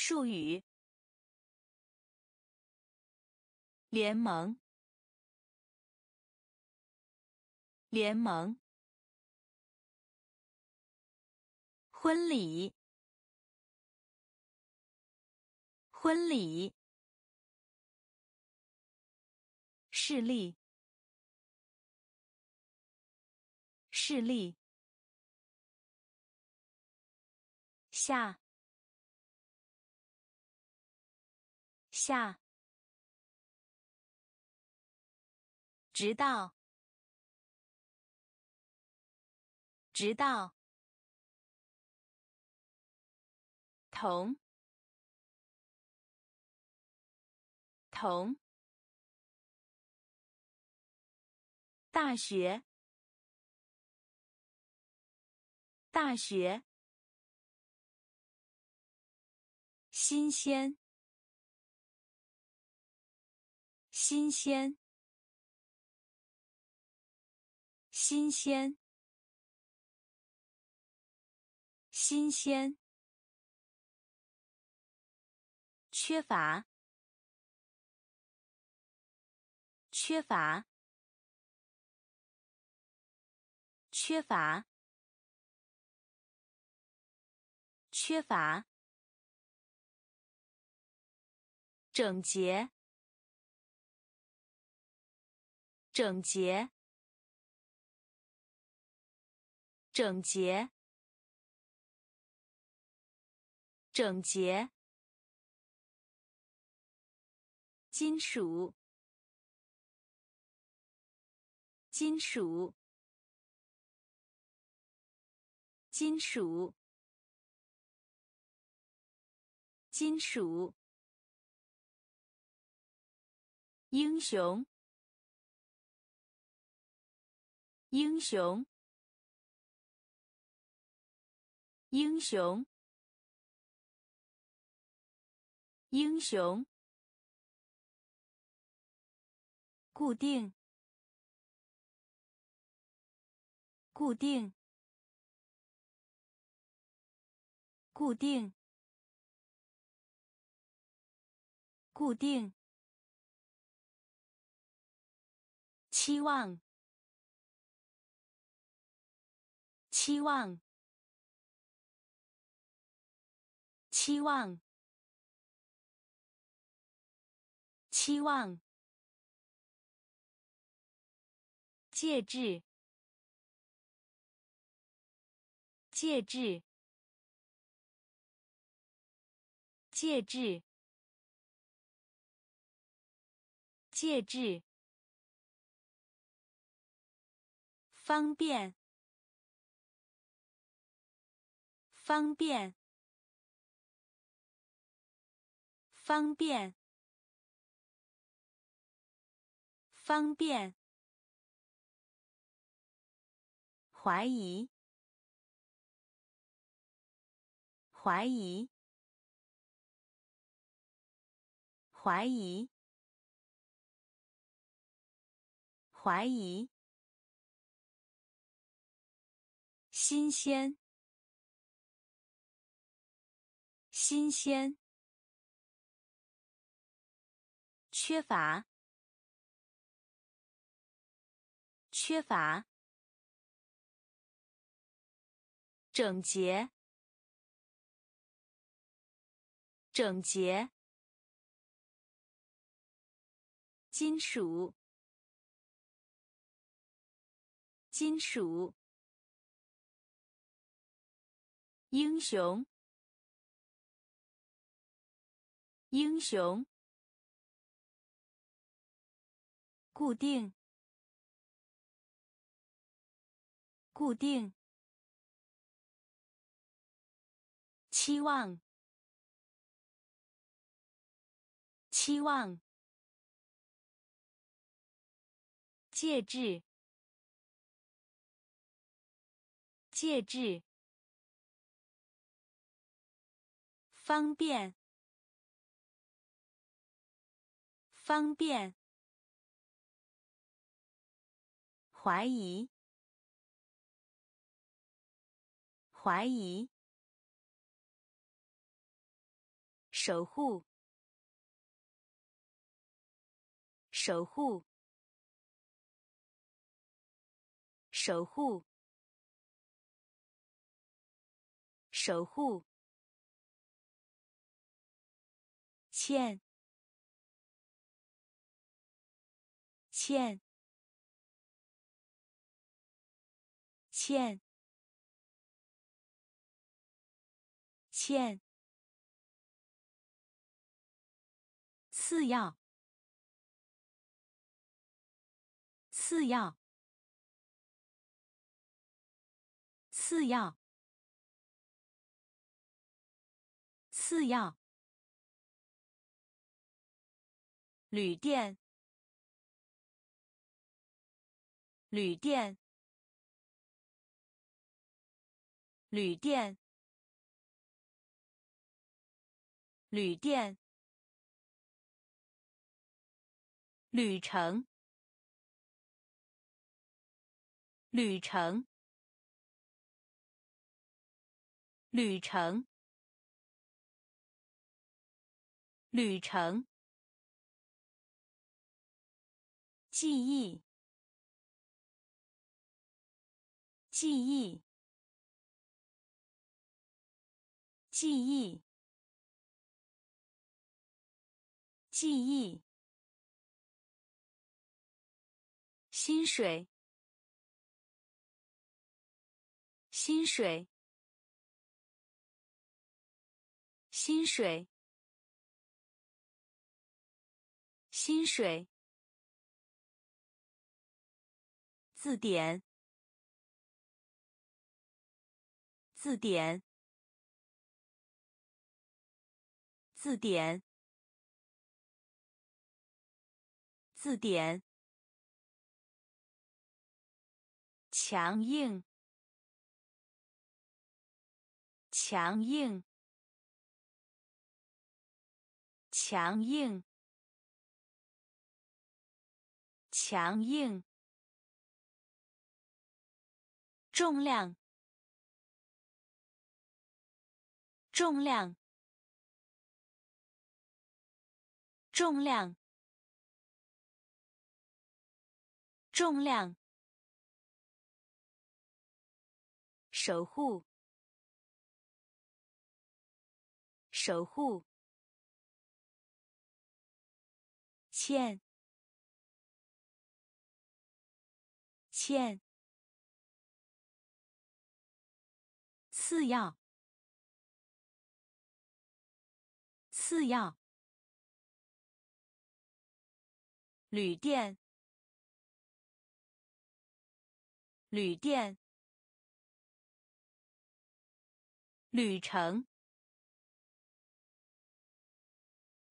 术语！联盟！联盟！婚礼！婚礼！视力，视力，下，下，直到，直到，同，同。大学，大学，新鲜，新鲜，新鲜，新鲜，缺乏，缺乏，缺乏，缺乏，整洁。整洁，整洁，整洁。金属，金属，金属，金属。英雄。英雄，英雄，英雄，固定，固定，固定，固定，期望。期望，期望，期望。介质，介质，介质，介质。方便。方便，方便，方便。怀疑，怀疑，怀疑，怀疑。新鲜。新鲜，缺乏，缺乏，整洁，整洁，金属，金属，英雄。英雄，固定，固定，期望，期望，介质，介质，方便。方便，怀疑，怀疑，守护，守护，守护，守护，欠。欠，欠，欠，次要，次要，次要，次要，旅店。旅店，旅店，旅店，旅程，旅程，旅程，旅程。记忆，记忆，记忆，记忆。薪水，薪水，薪水，薪水。字典，字典，字典，字典。强硬，强硬，强硬，强硬。重量，重量，重量，重量。守护，守护。欠，欠。次要，次要。旅店，旅店。旅程，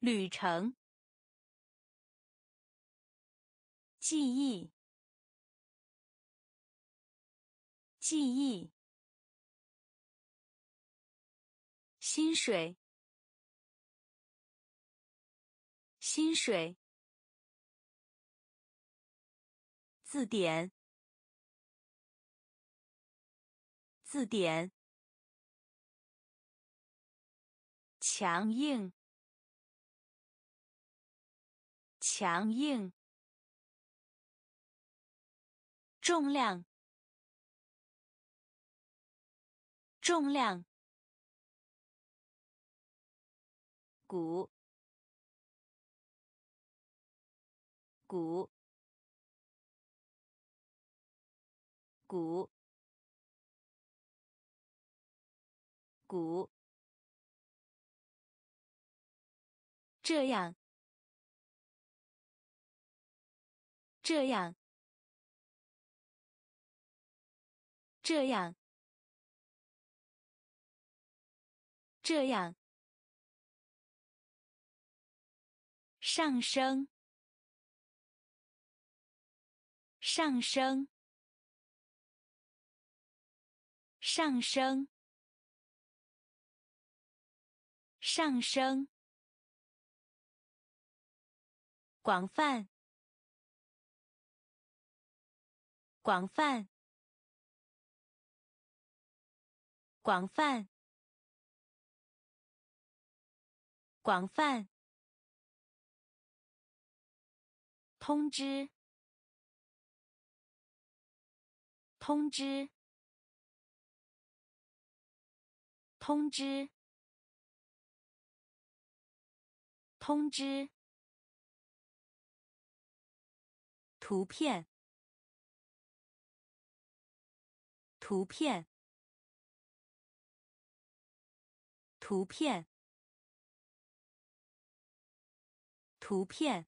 旅程。记忆，记忆。薪水，薪水。字典，字典。强硬，强硬。重量，重量。鼓，鼓，鼓，鼓。这样，这样，这样，这样。上升，上升，上升，上升。广泛，广泛，广泛，广泛。通知，通知，通知，通知。图片，图片，图片，图片。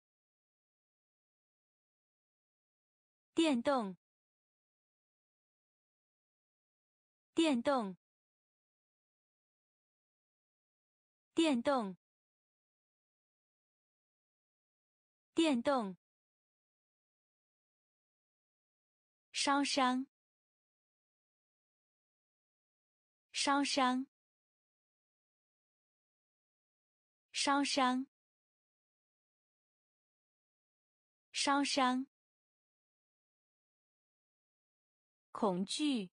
电动，电动，电动，电动。烧伤，烧伤，烧伤，烧伤，恐惧，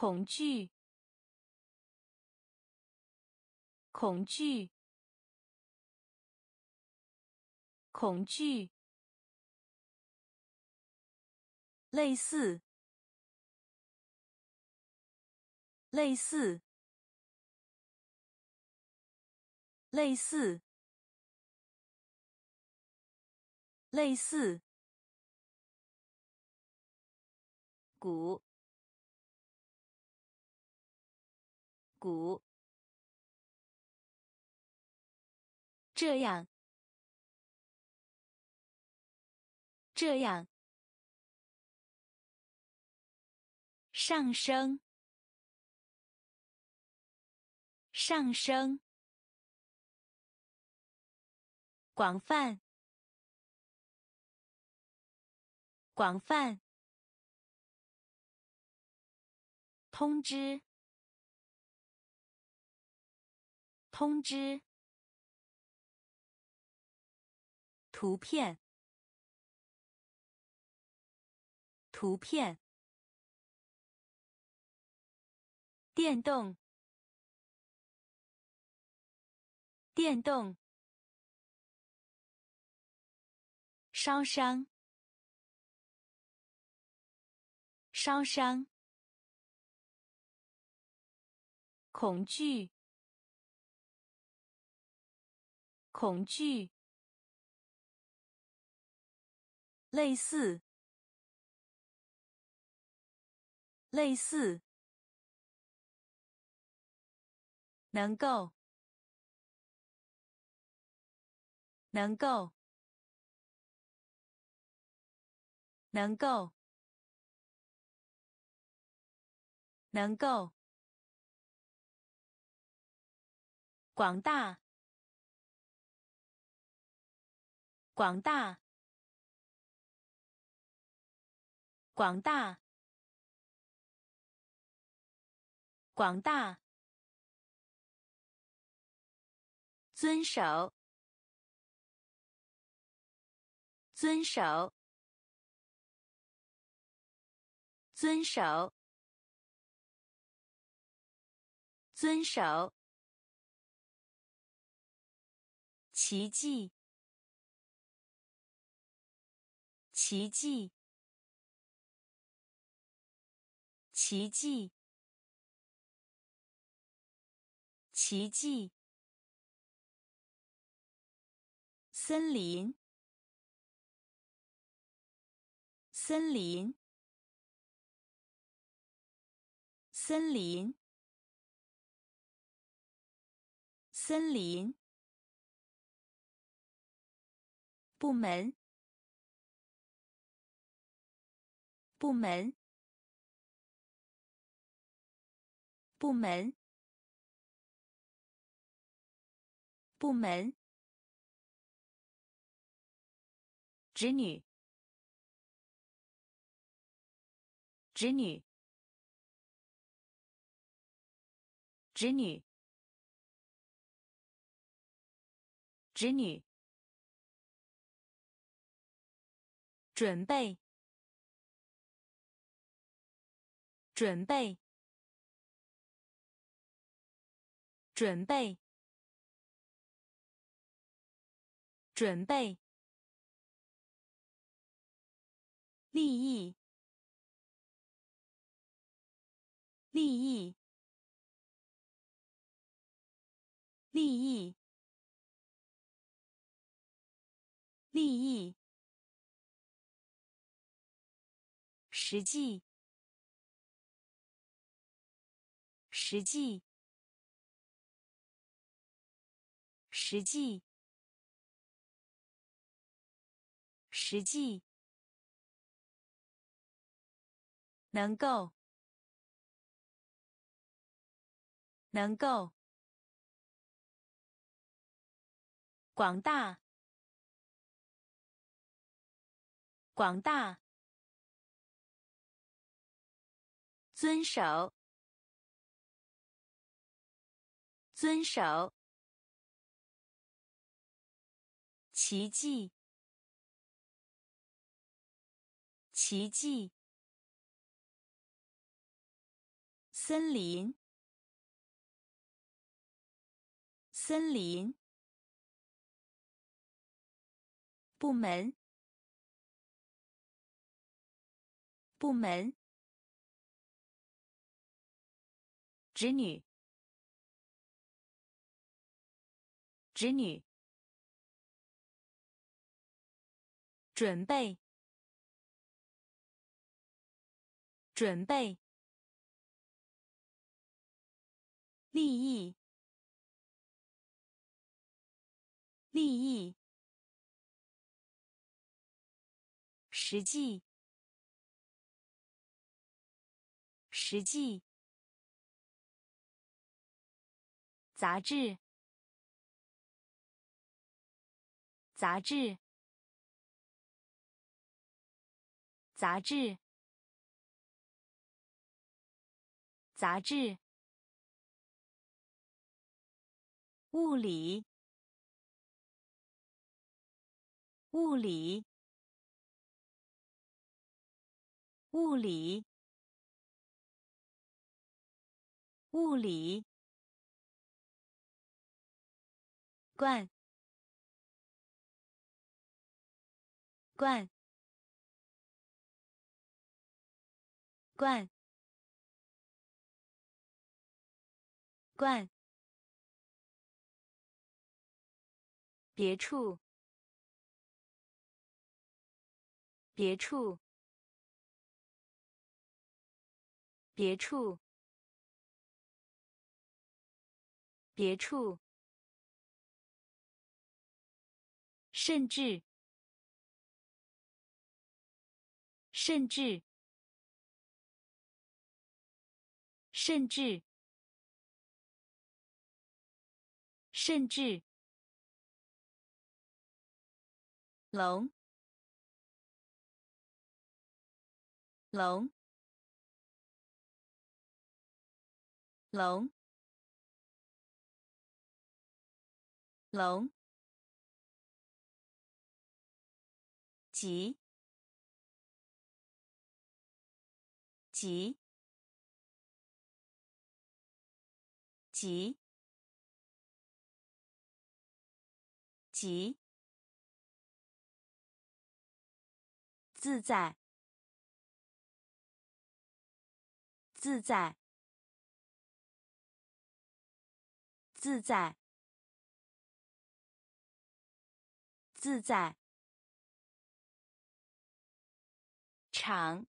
恐惧，恐惧，恐惧，类似，类似，类似。类似，鼓，鼓，这样，这样，上升，上升，广泛。广泛。通知，通知。图片，图片。电动，电动。烧伤。烧伤，恐惧，恐惧，类似，类似，能够，能够，能够。能够，广大，广大，广大，广大，遵守，遵守，遵守。遵守，奇迹，奇迹，奇迹，奇迹，森林，森林，森林。森林部门部门。部门。部门。侄女。侄女。侄女。侄女，准备，准备，准备，准备，利益，利益，利益。利益，实际，实际，实际，实际，能够，能够，广大。广大，遵守，遵守，奇迹，奇迹。森林，森林。部门，部门。侄女，侄女。准备，准备。利益，利益。实际，实际。杂志，杂志，杂志，杂志。物理，物理，物理，物理。罐，罐，罐，罐。别处，别处，别处，别处。甚至，甚至，甚至，甚至。龙，龙，龙，龙。急，急，急，急。自在，自在，自在，自在。长，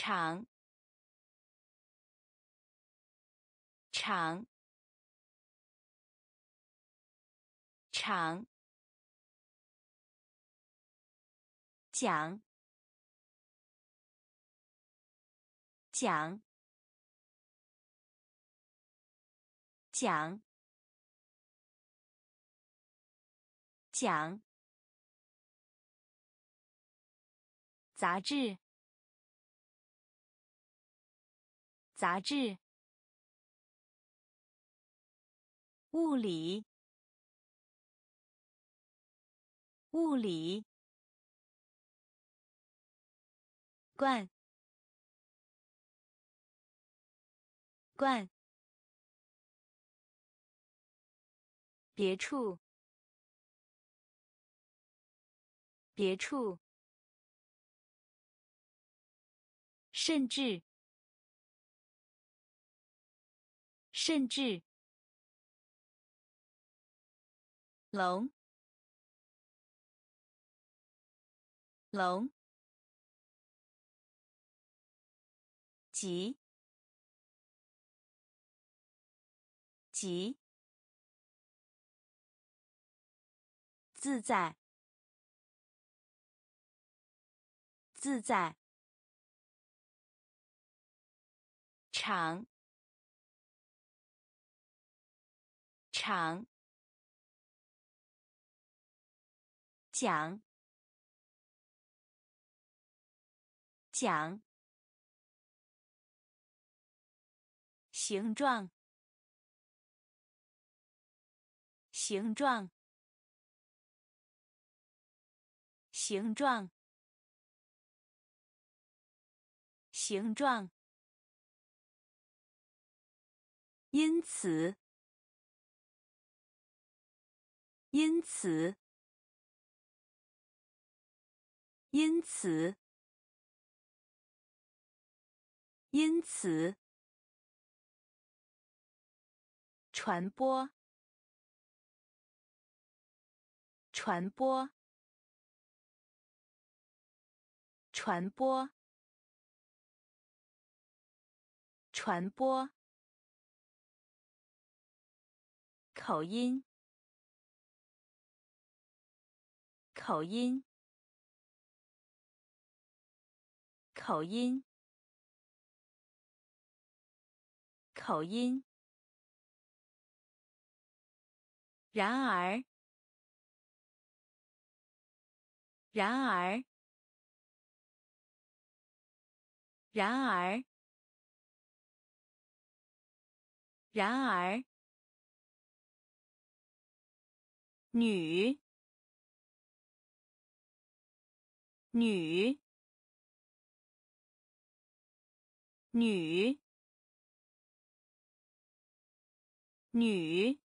长，长，长。讲，讲，讲，讲。杂志，杂志。物理，物理。罐，罐。别处，别处。甚至，甚至。龙，龙。吉，吉，自在，自在，长，长，讲，讲。形状，形状，形状，形状。因此，因此，因此，因此，传播，传播，传播，传播。口音，口音，口音，口音。然而，然而，然而，然而。女，女，女，女，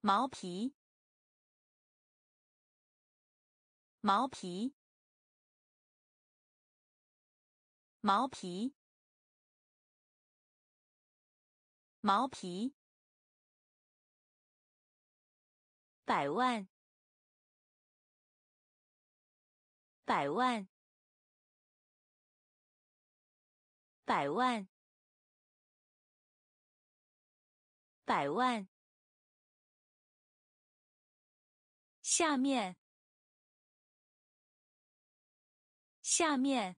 毛皮，毛皮，毛皮，毛皮。百万，百万，百万，百万。下面，下面，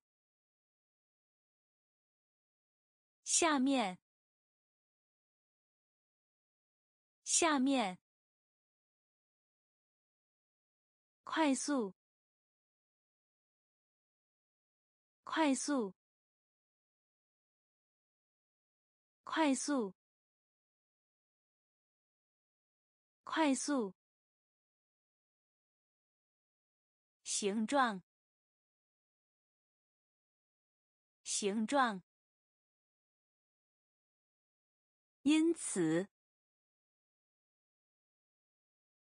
下面，下面。快速，快速，快速，快速。形状，形状。因此，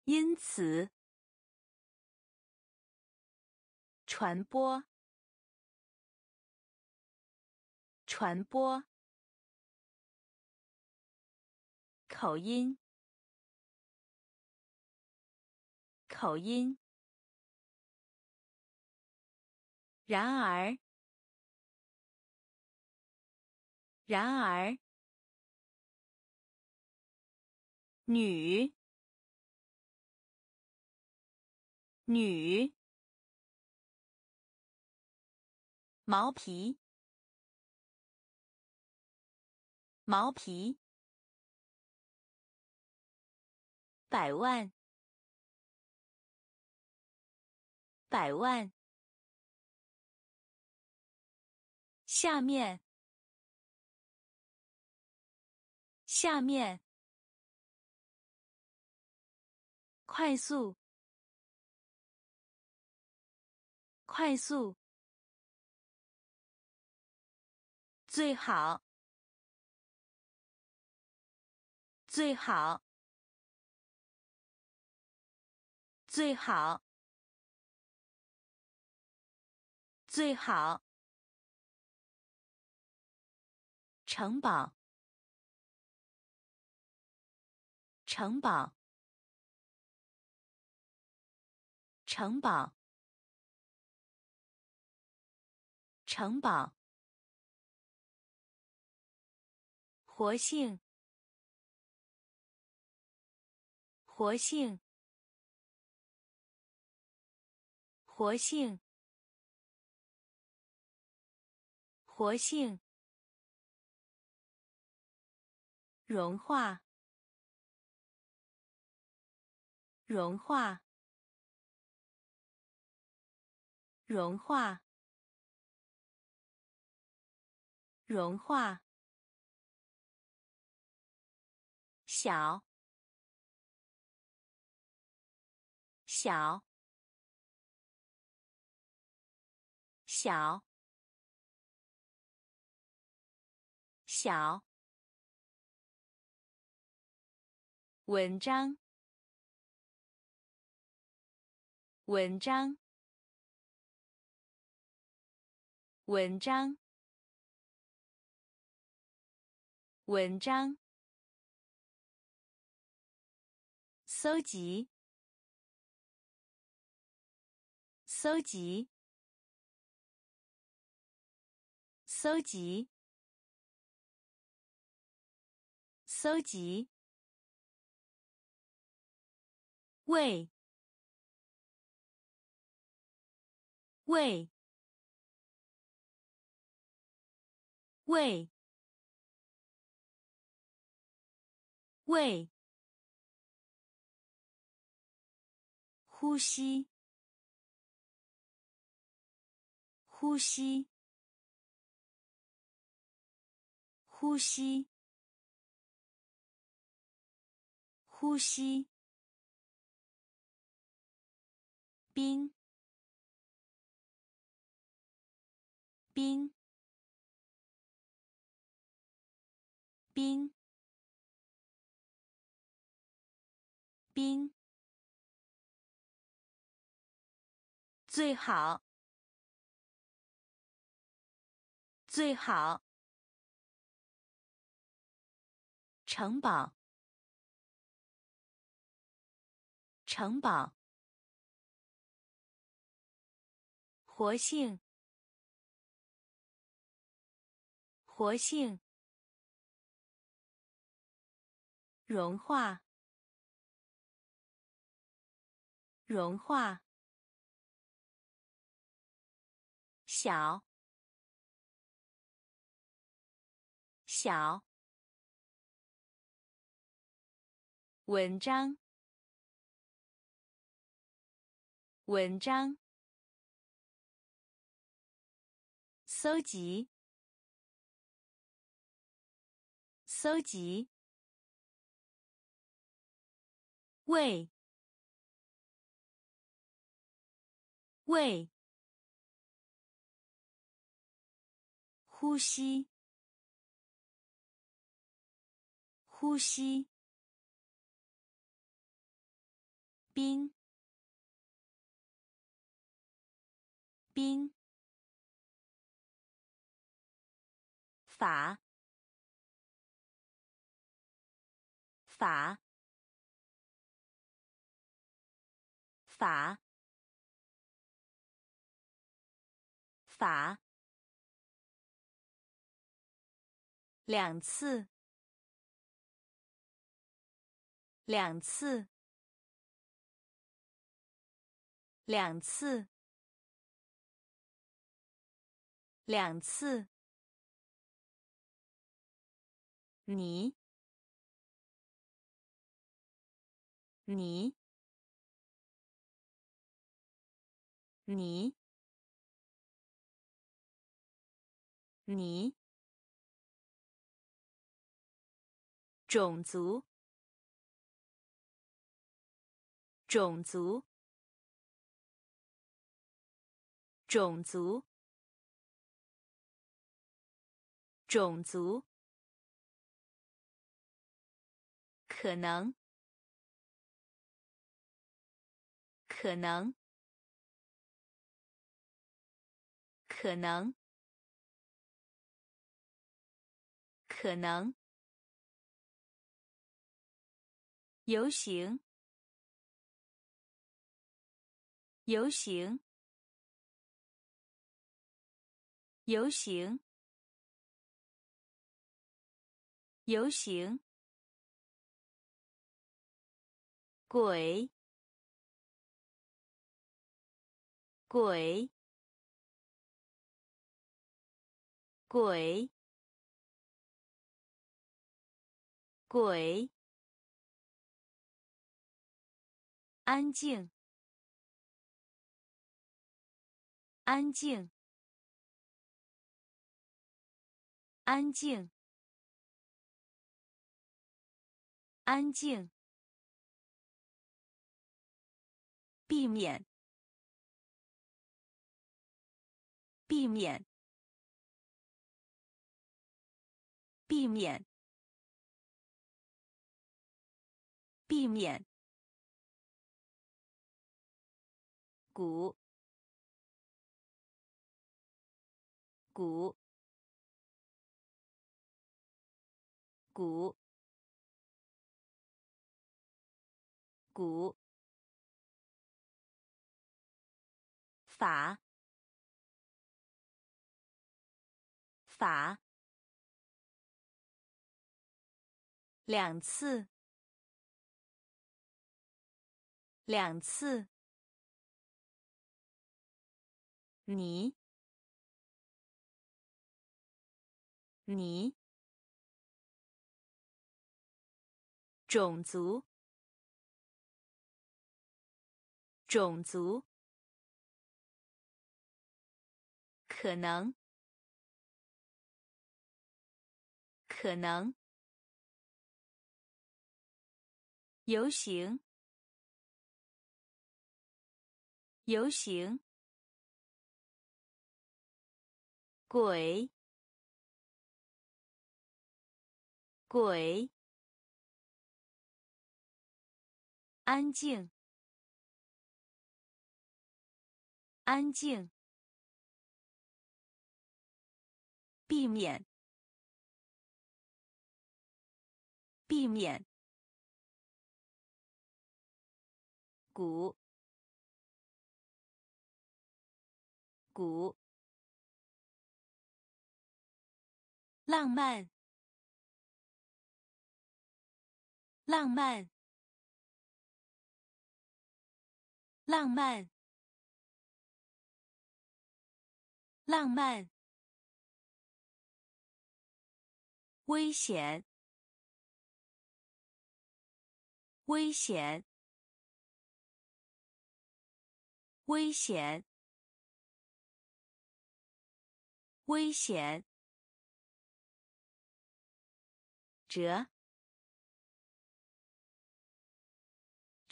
因此。传播，传播。口音，口音。然而，然而，女，女。毛皮，毛皮，百万，百万，下面，下面，快速，快速。最好，最好，最好，最好。城堡，城堡，城堡，城堡。活性，活性，活性，活性，融化，融化，融化，融化。小，小，小，小。文章，文章，文章，文章。搜集，搜集，搜集，搜集。喂，喂，喂，喂。呼吸，呼吸，呼吸，呼吸。冰，冰，冰，冰。最好，最好。城堡，城堡。活性，活性。融化，融化。小，小。文章，文章。搜集，搜集。喂，喂。呼吸，呼吸。冰，冰。法，法，法，法。两次，两次，两次，两次。你，你，你，你。种族，种族，种族，种族。可能，可能，可能，可能。游行，游行，游行，游行。鬼，鬼，鬼，鬼。安静，安静，安静，安静。避免。避免。避免。避免。鼓。鼓。鼓。鼓。法。法。两次。两次。你。你。种族，种族，可能，可能，游行，游行，鬼，鬼。安静，安静。避免，避免。鼓，鼓。浪漫，浪漫。浪漫，浪漫，危险，危险，危险，危险，折，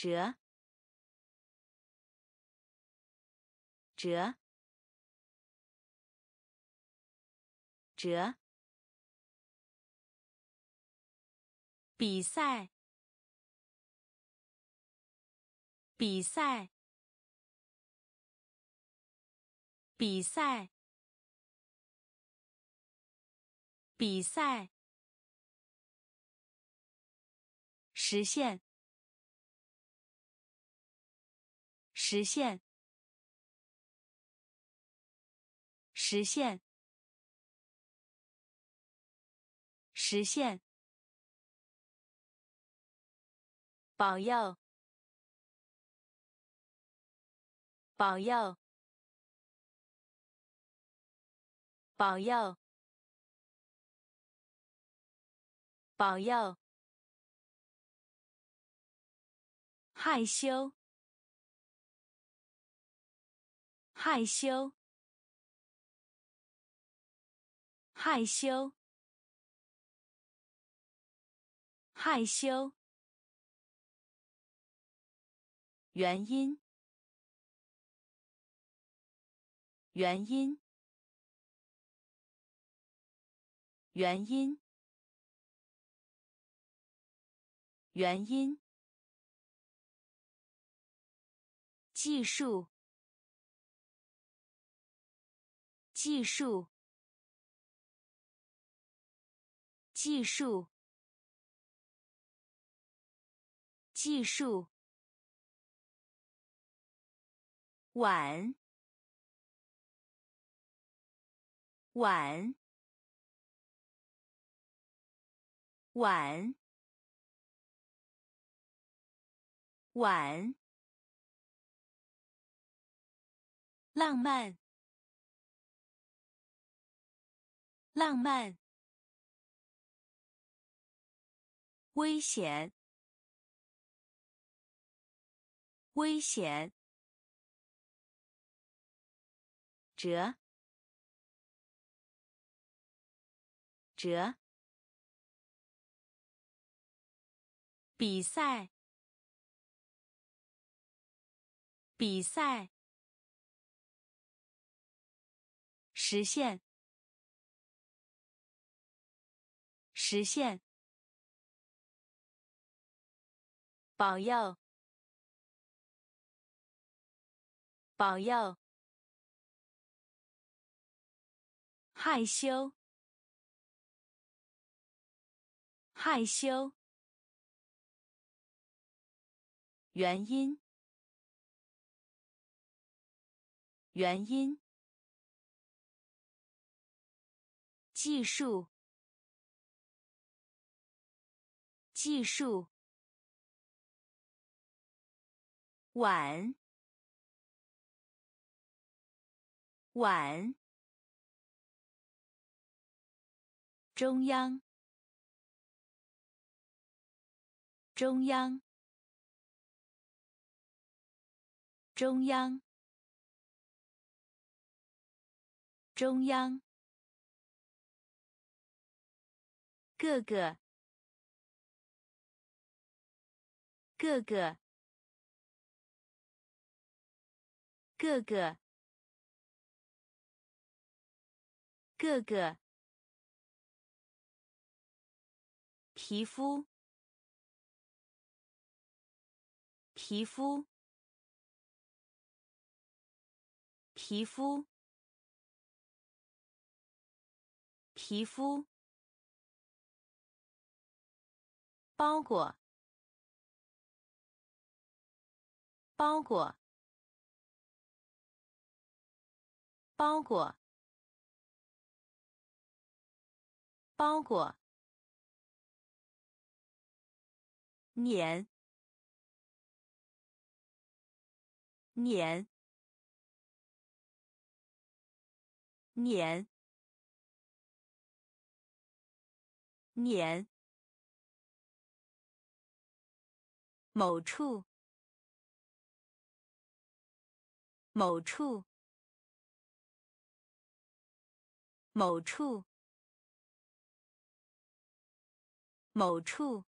折。折，折。比赛，比赛，比赛，比赛。实现，实现。实现，实现，保佑，保佑，保佑，保佑，害羞，害羞。害羞，害羞。原因，原因，原因，原因。计数，计数。计数，计数，晚，晚，晚，晚，浪漫，浪漫。危险！危险！折！折！比赛，比赛，实现，实现，保佑，保佑。害羞，害羞。原因，原因。技术，计数。晚，晚。中央，中央，中央，中央。各个，各个，各个，各个。皮肤，皮肤，皮肤，皮肤，包裹，包裹，包裹，包裹。年，年，年，年。某处，某处，某处，某处。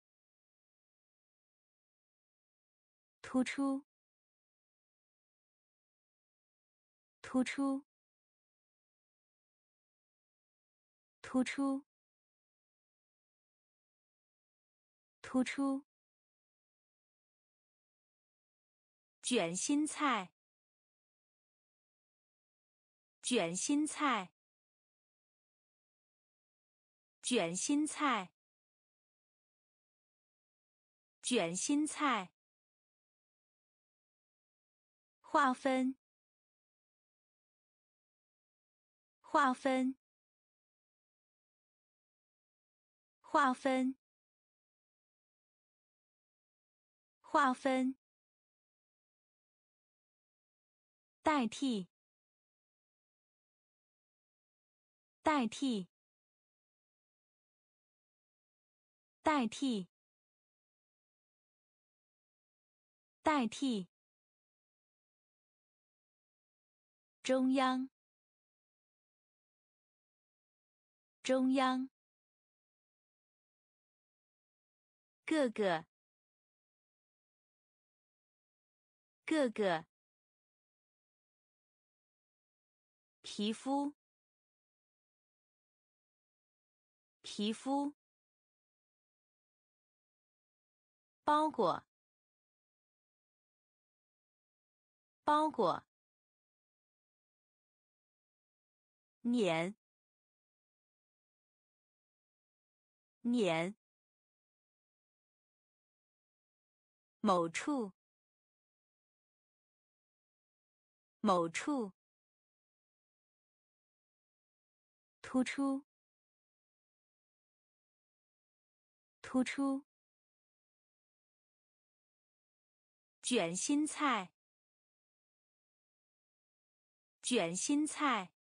突出，突出，突出，突出。卷心菜，卷心菜，卷心菜，卷心菜。划分，划分，划分，划分，代替，代替，代替，代替。中央，中央，各个，各个，皮肤，皮肤，包裹，包裹。年，年，某处，某处，突出，突出，卷心菜，卷心菜。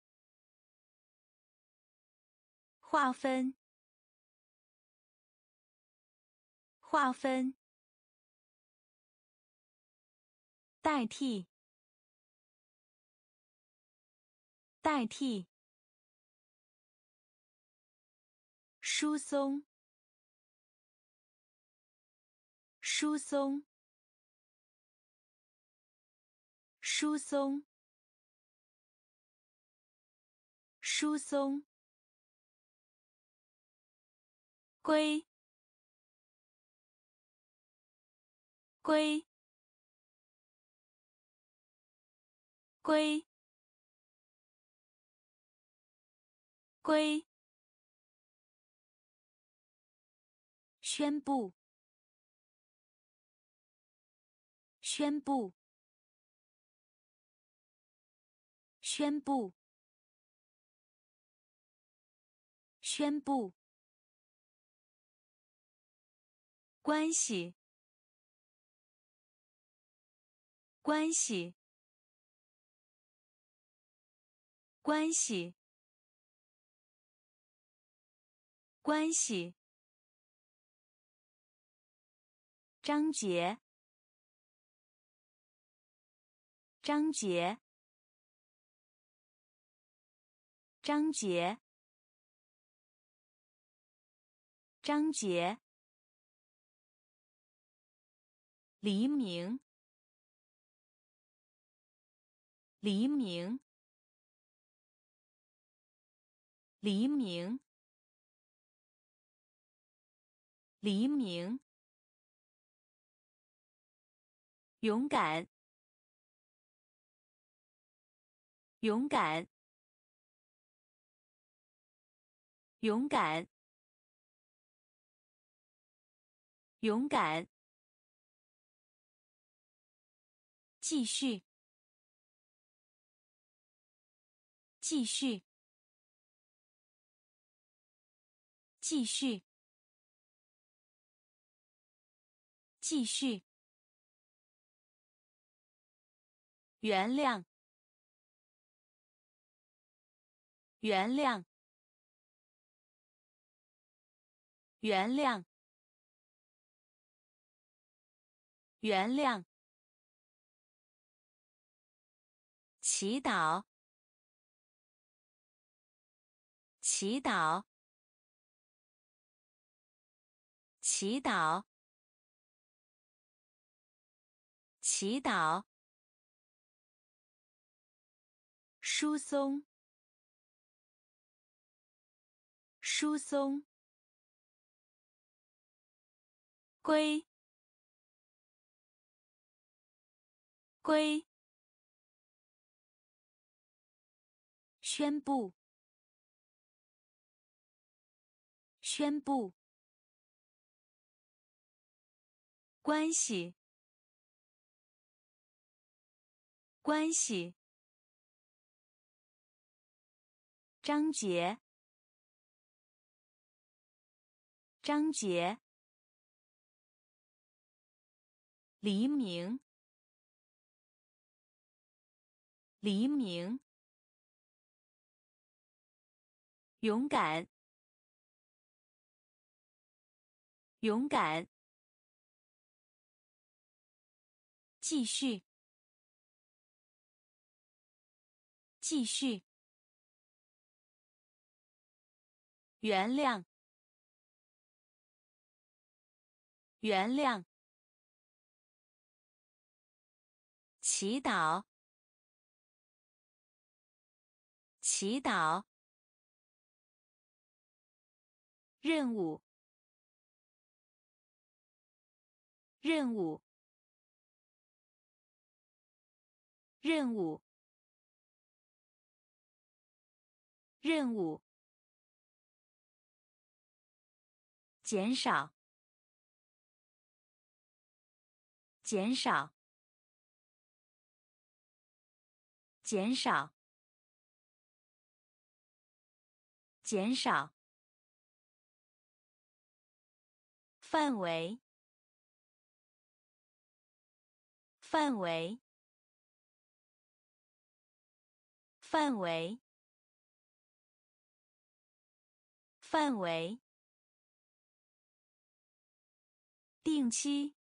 划分，划分，代替，代替，疏松，疏松，疏松，疏松。归，归，归，归。宣布，宣布，宣布，宣布。关系，关系，关系，关系。章节，章节，章节，章节。黎明，黎明，黎明，黎明。勇敢，勇敢，勇敢，勇敢。继续，继续，继续，继续。原谅，原谅，原谅，原谅。祈祷，祈祷，祈祷，祈祷。疏松，疏松。归，归。宣布，宣布。关系，关系。章节，章节。黎明，黎明。勇敢，勇敢。继续，继续。原谅，原谅。祈祷，祈祷。任务，任务，任务，任务。减少，减少，减少，减少。范围，范围，范围，范围。定期，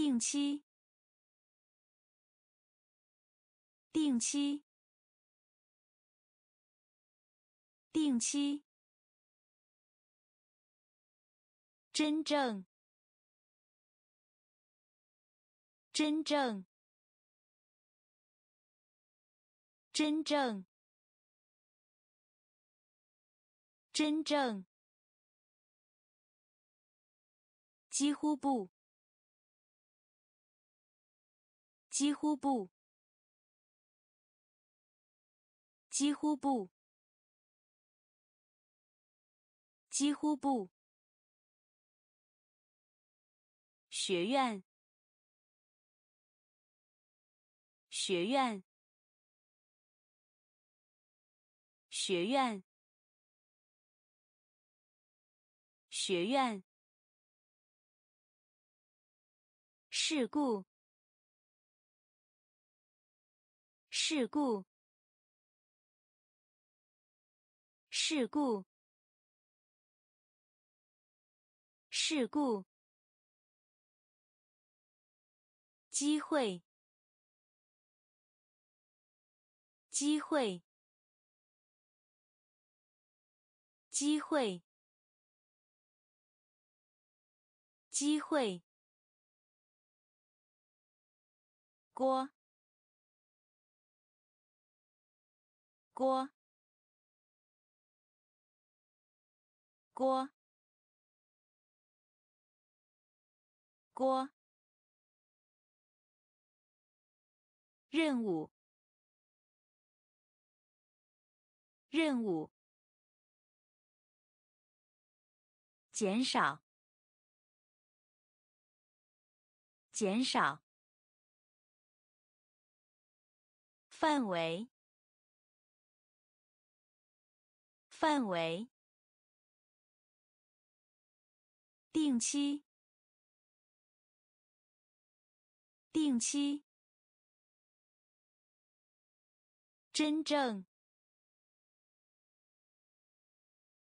定期，定期，定期。真正，真正，真正，真正，几乎不，几乎不，几乎不，几乎不。学院，学院，学院，学院。事故，事故，事故，事故。机会，机会，机会，机会。锅，锅，锅，锅。任务，任务，减少，减少，范围，范围，定期，定期。真正，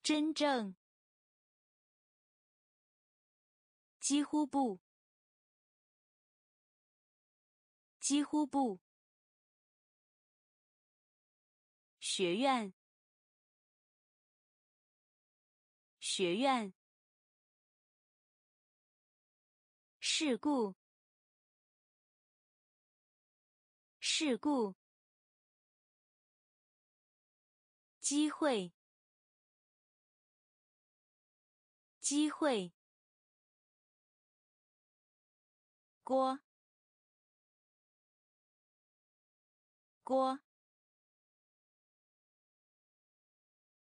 真正，几乎不，几乎不。学院，学院。事故，事故。机会，机会。锅，锅。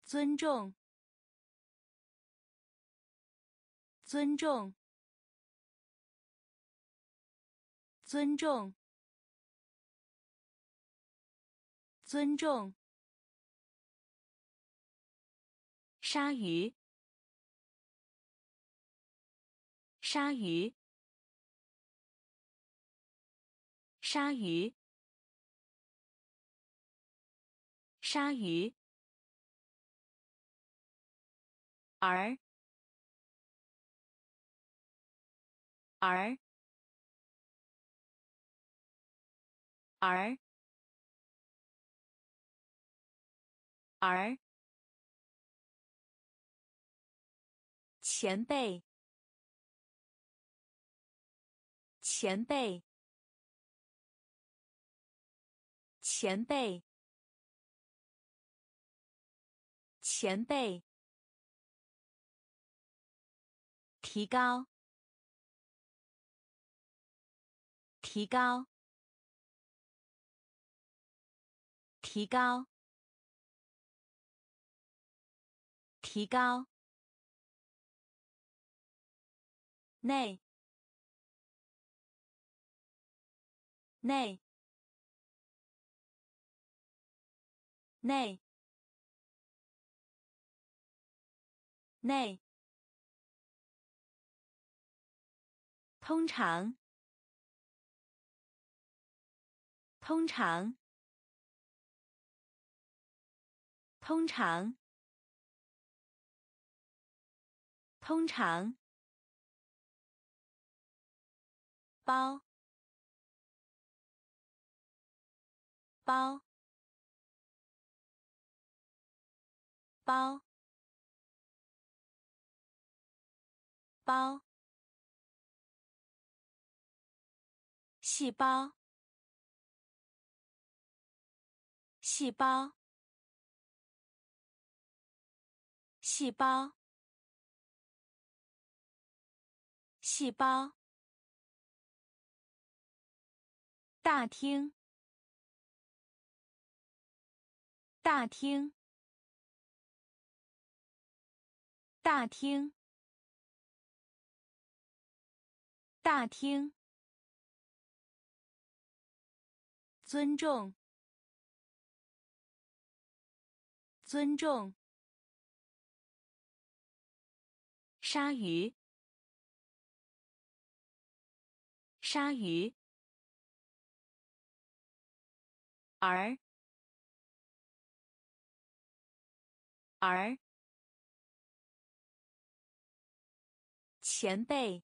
尊重，尊重，尊重，尊重。鲨鱼，鲨鱼，鲨鱼，鲨鱼，儿，儿，儿，儿。前辈，前辈，前辈，前辈，提高，提高，提高，提高。内，内，内，内。通常，通常，通常，通常。包，包，包，包，细胞，细胞，细胞，细胞。大厅，大厅，大厅，大厅。尊重，尊重。鲨鱼，鲨鱼。儿，儿，前辈，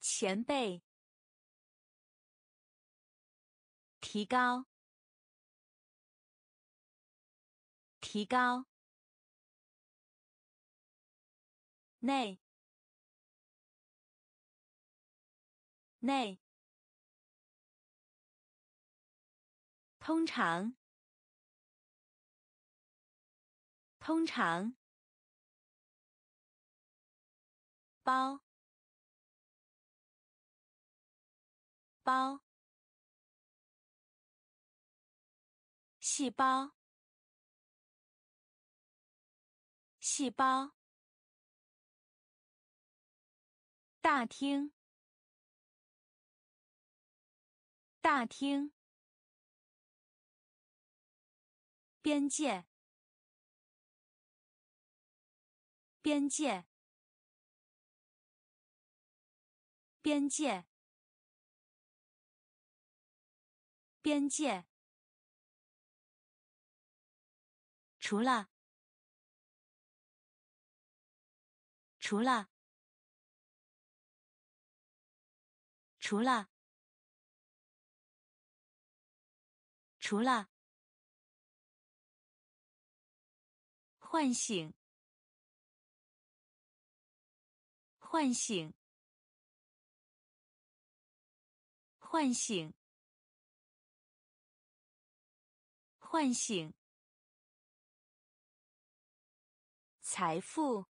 前辈，提高，提高，内，内。通常，通常，包，包，细胞，细胞，大厅，大厅。边界，边界，边界，边界。除了，除了，除了，除了。唤醒，唤醒，唤醒，唤醒。财富，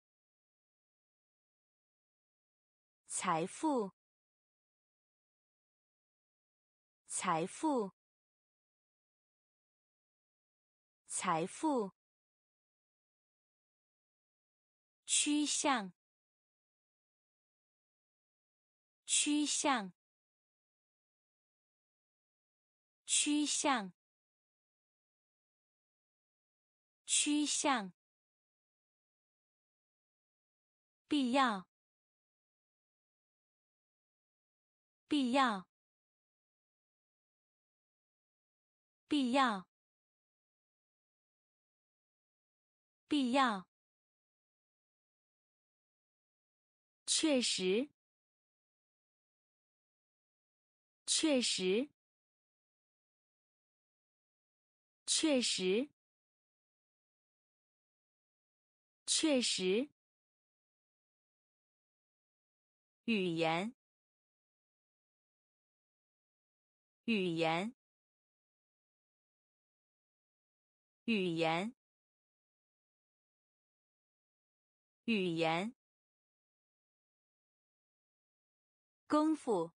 财富，财富，财富。趋向，趋向，趋向，趋向。必要，必要，必要，必要。确实，确实，确实，确实。语言，语言，语言，语言。功夫，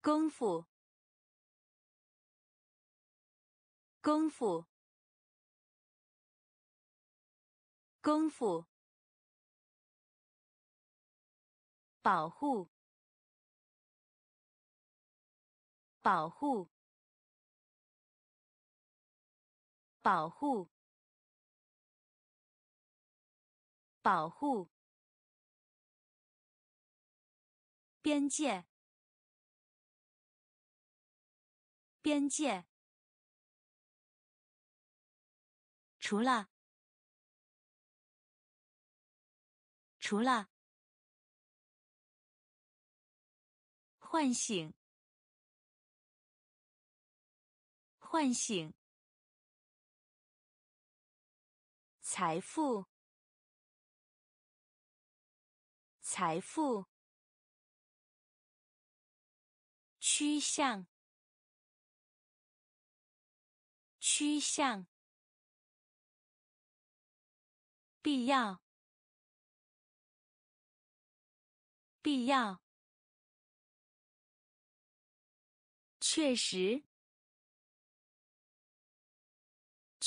功夫，功夫，功夫。保护，保护，保护，保护。边界，边界。除了，除了。唤醒，唤醒。财富，财富，趋向，趋向，必要，必要，确实，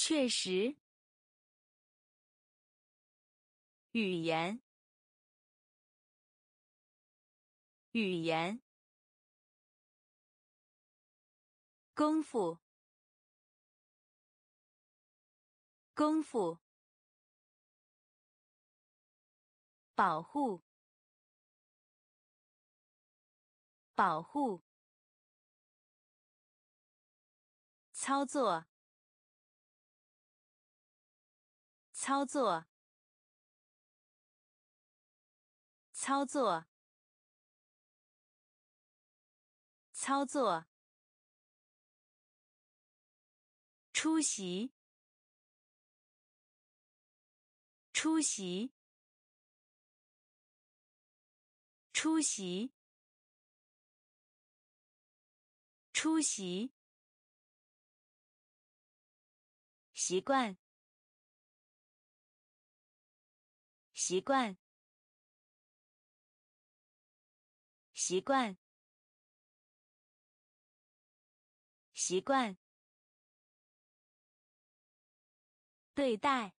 确实。语言，语言，功夫，功夫，保护，保护，操作，操作。操作，操作。出席，出席，出席，出席。习惯，习惯。习惯，习惯。对待，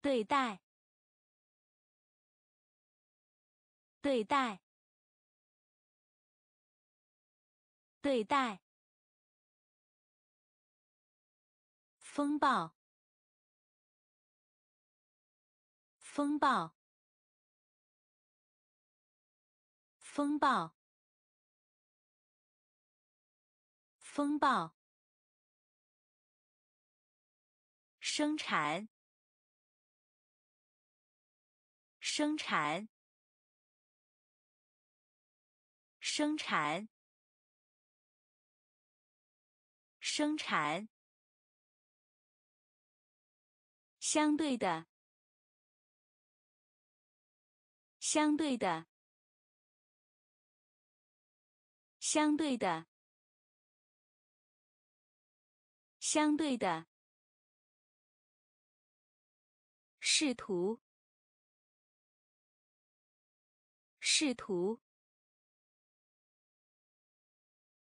对待，对待，对待。风暴，风暴。风暴，风暴，生产，生产，生产，生产，相对的，相对的。相对的，相对的，试图，试图，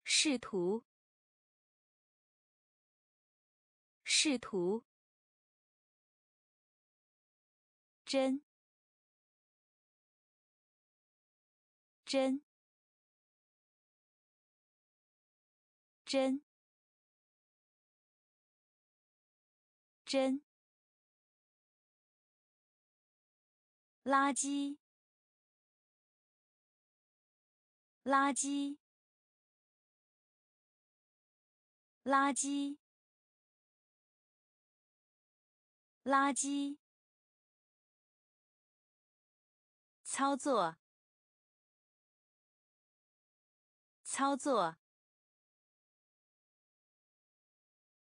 试图，试图，真，真。真，真，垃圾，垃圾，垃圾，垃圾，操作，操作。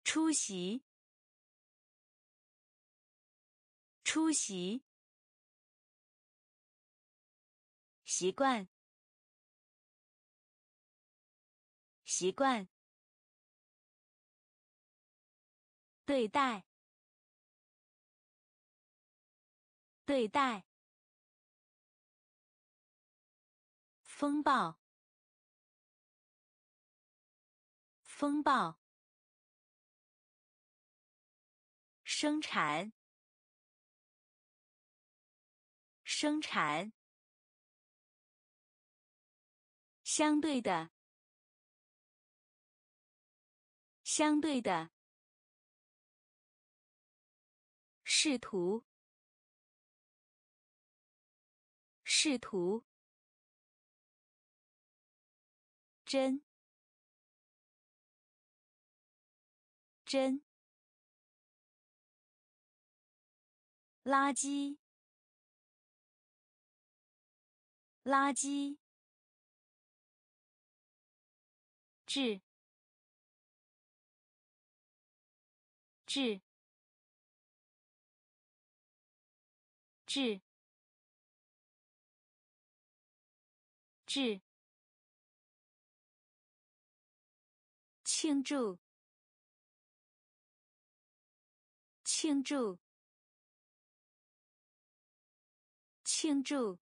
出席，出席。习惯，习惯。对待，对待。风暴，风暴。生产，生产，相对的，相对的，试图，试图，真，真。垃圾，垃圾，质，致致致庆祝庆祝。庆祝。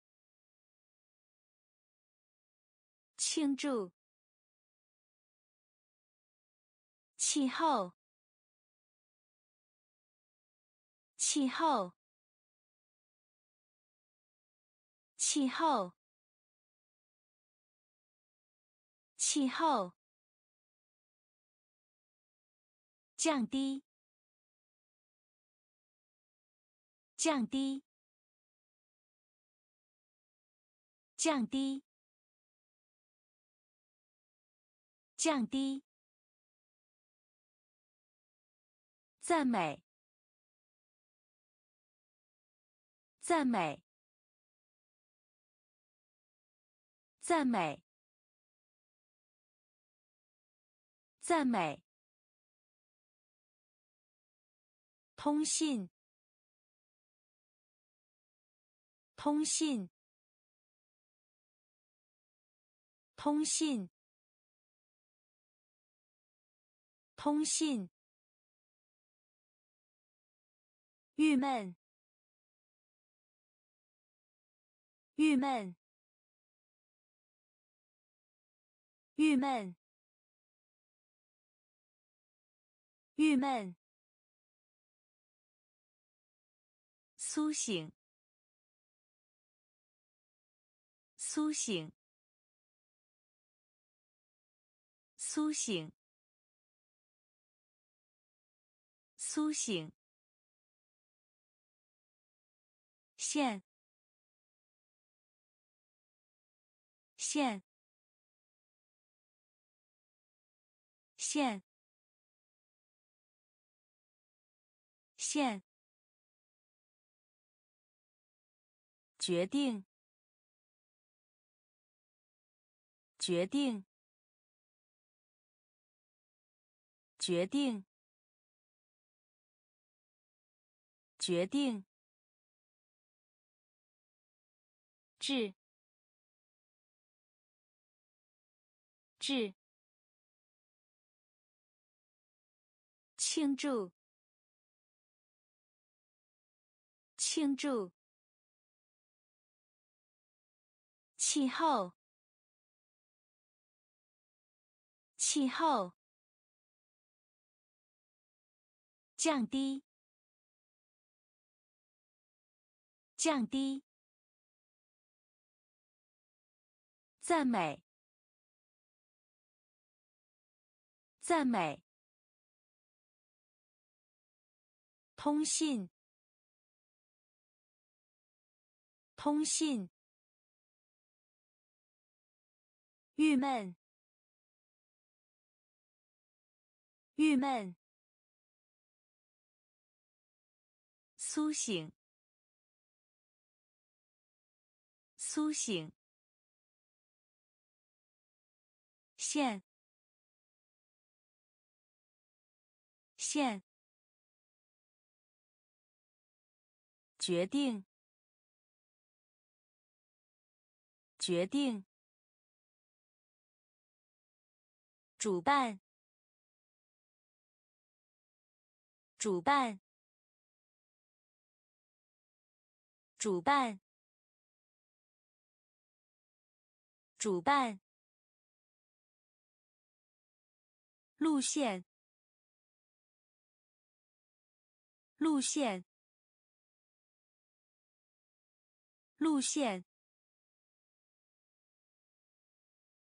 庆祝。气候。气候。气候。气候。降低。降低降低降低赞美赞美赞美赞美。通信通信。通信。通信。郁闷。郁闷。郁闷。郁闷。苏醒，苏醒，苏醒，苏醒。线，线，线，线。决定，决定，决定，决定。致，致。庆祝，庆祝。气候，气候，降低，降低，赞美，赞美，通信，通信。郁闷，郁闷，苏醒，苏醒，线，线，决定，决定。主办，主办，主办，主办。路线，路线，路线，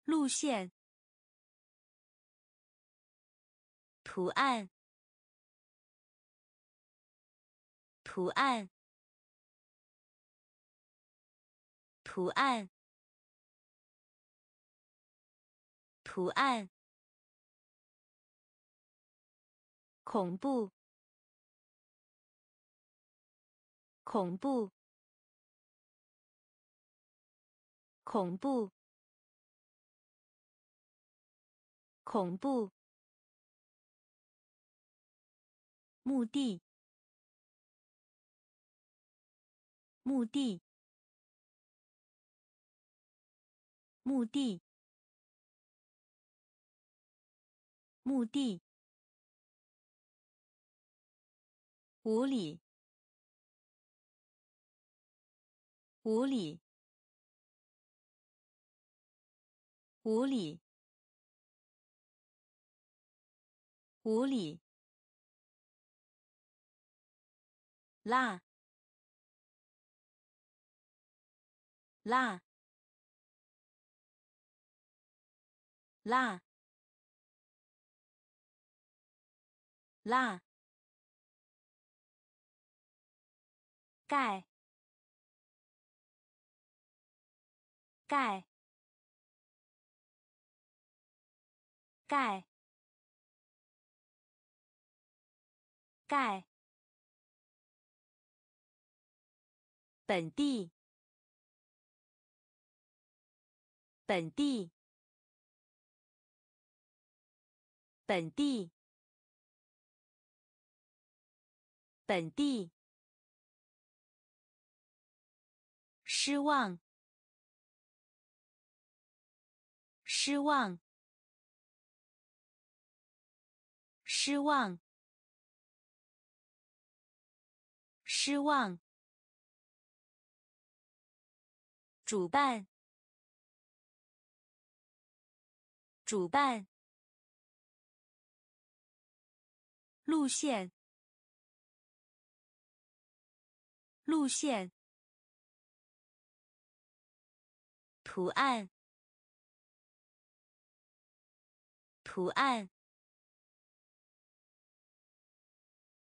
路线。图案，图案，图案，图案。恐怖，恐怖，恐怖，恐怖。目的，目的，目的，目的，无理，无理，无理，无理。啦啦啦啦盖盖盖盖本地，本地，本地，本地，失望，失望，失望，失望。主办，主办，路线，路线，图案，图案，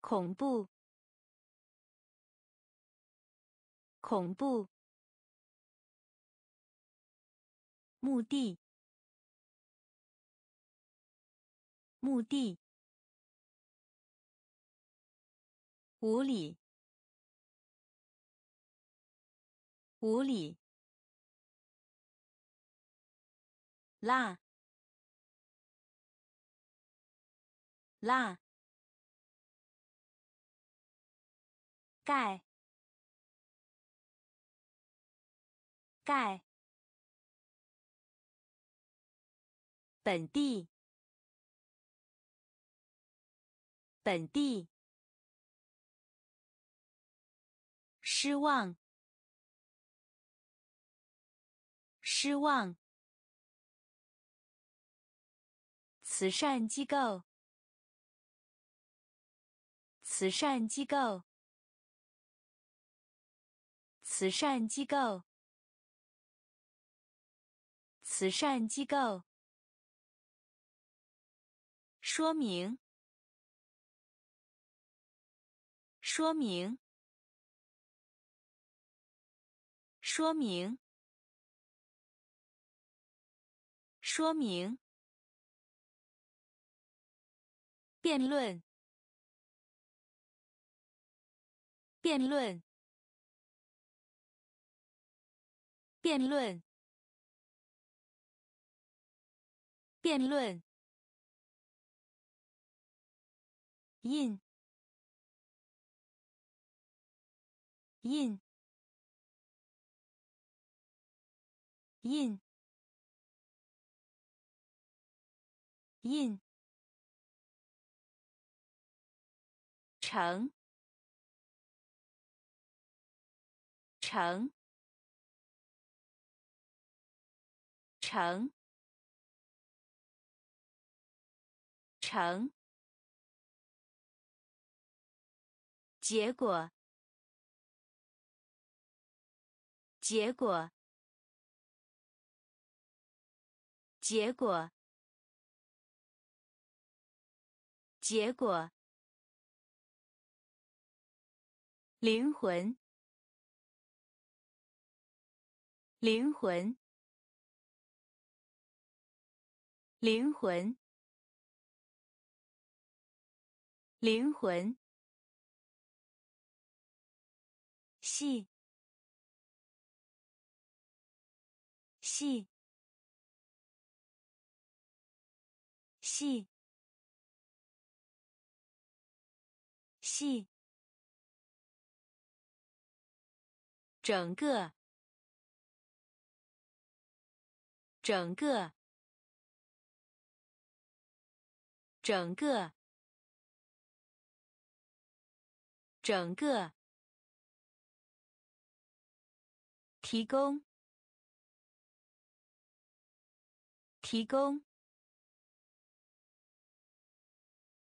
恐怖，恐怖。目的，目的，无理，无理，啦，啦，盖，盖。本地，本地，失望，失望，慈善机构，慈善机构，慈善机构，慈善机构。说明，说明，说明，说明。辩论，辩论，辩论，辩论。印，印，印，印，成，成，成，成。结果，结果，结果，结果，灵魂，灵魂，灵魂，灵魂。细，细，细，细，整个，整个，整个，整个，提供，提供，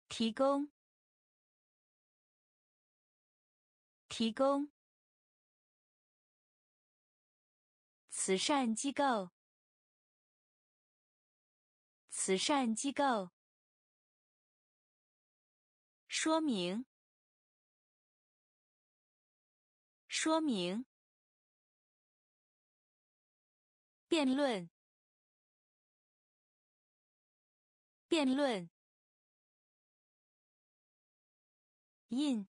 提供。提供。慈善机构，慈善机构。说明。说明。辩论。辩论。印。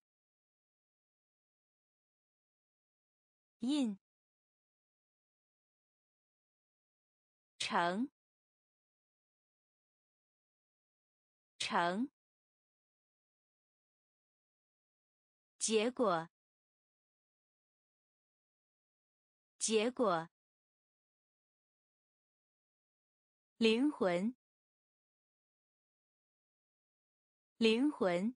印。成。成。结果。结果。灵魂。灵魂。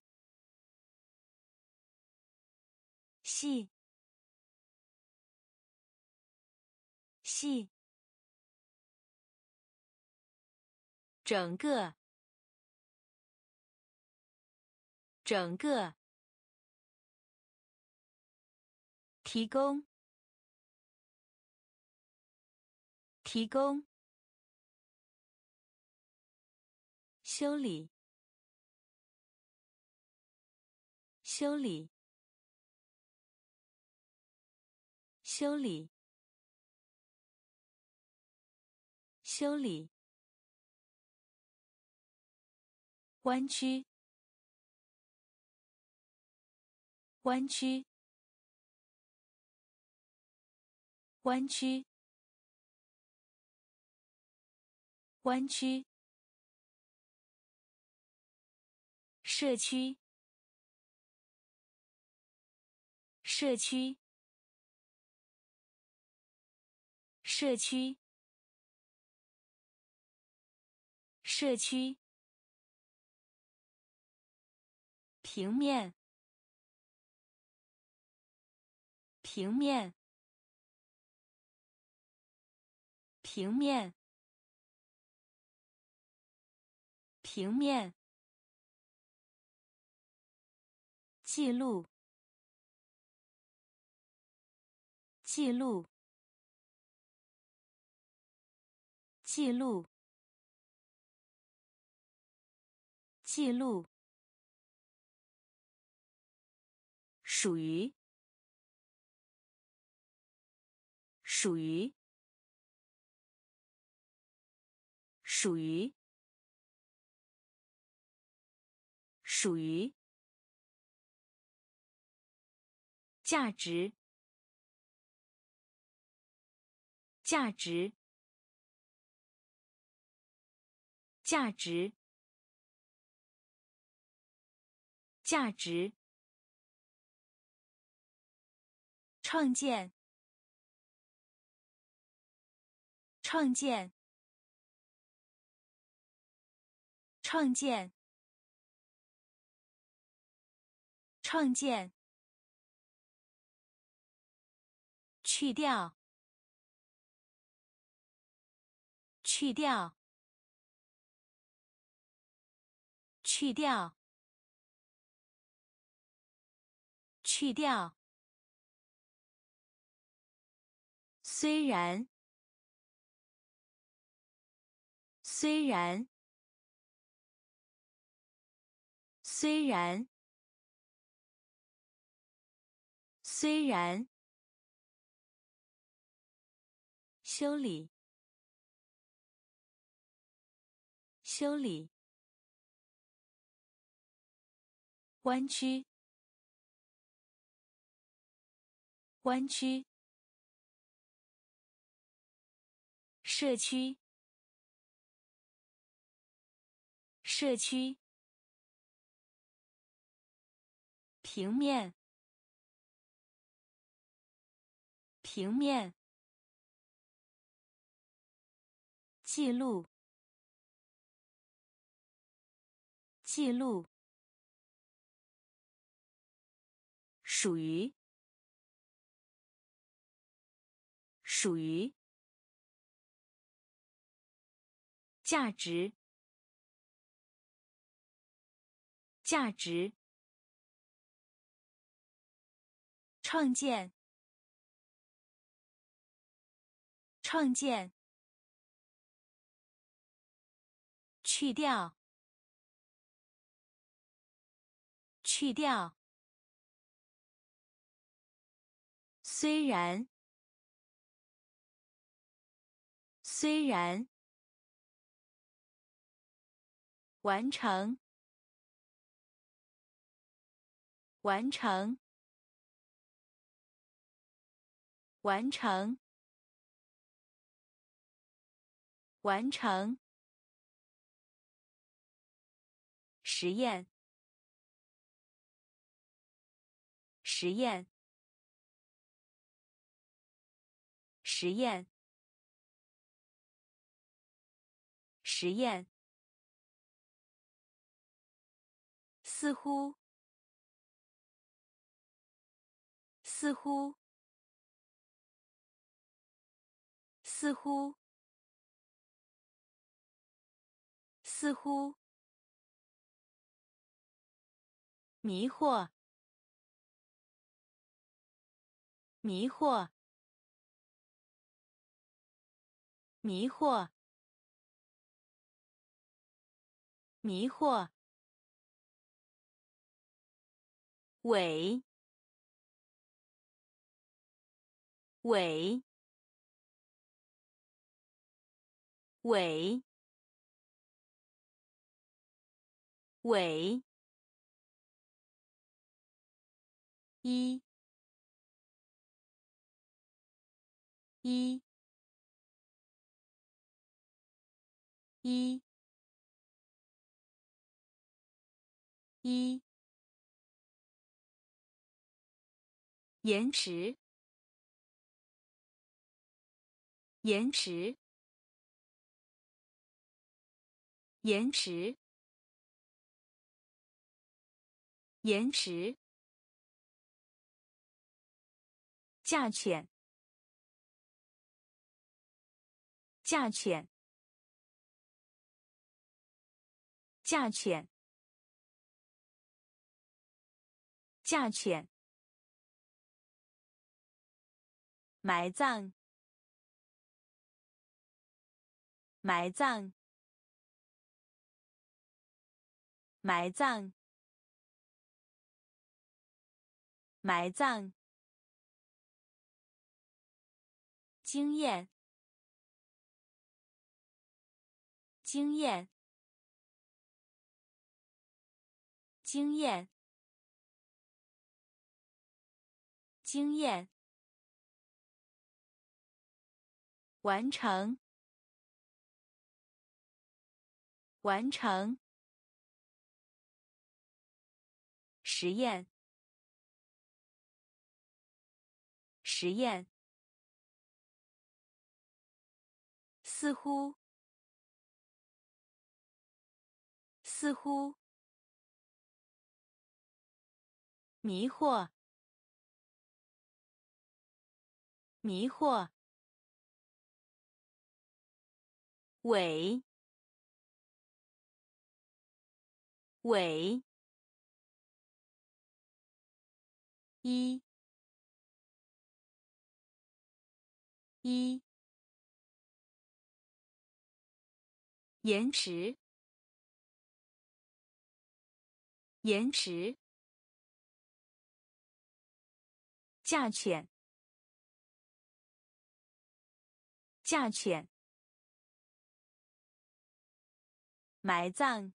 系系，整个，整个，提供，提供，修理，修理，修理。修理，弯曲，弯曲，弯曲，弯曲，社区，社区，社区。社区。平面，平面，平面，平面，记录，记录，记录。记录。属于。属于。属于。属于。价值。价值。价值。价值，创建，创建，创建，创建，去掉，去掉，去掉。去掉。虽然，虽然，虽然，虽然，修理，修理，弯曲。弯曲，社区，社区，平面，平面，记录，记录，属于，属于。价值，价值，创建，创建，去掉，去掉，虽然，虽然。完成，完成，完成，完成。实验，实验，实验，实验。似乎，似乎，似乎，似乎，迷惑，迷惑，迷惑，迷惑。尾，尾，尾，尾，一，一，一，一。延迟，延迟，延迟，延迟。价钱，价钱，价钱，价钱。埋葬，埋葬，埋葬，埋葬。经验，经验，经验，经验。完成，完成。实验，实验。似乎，似乎。迷惑，迷惑。尾，尾，一，一，延迟，延迟，价钱，价钱。埋葬，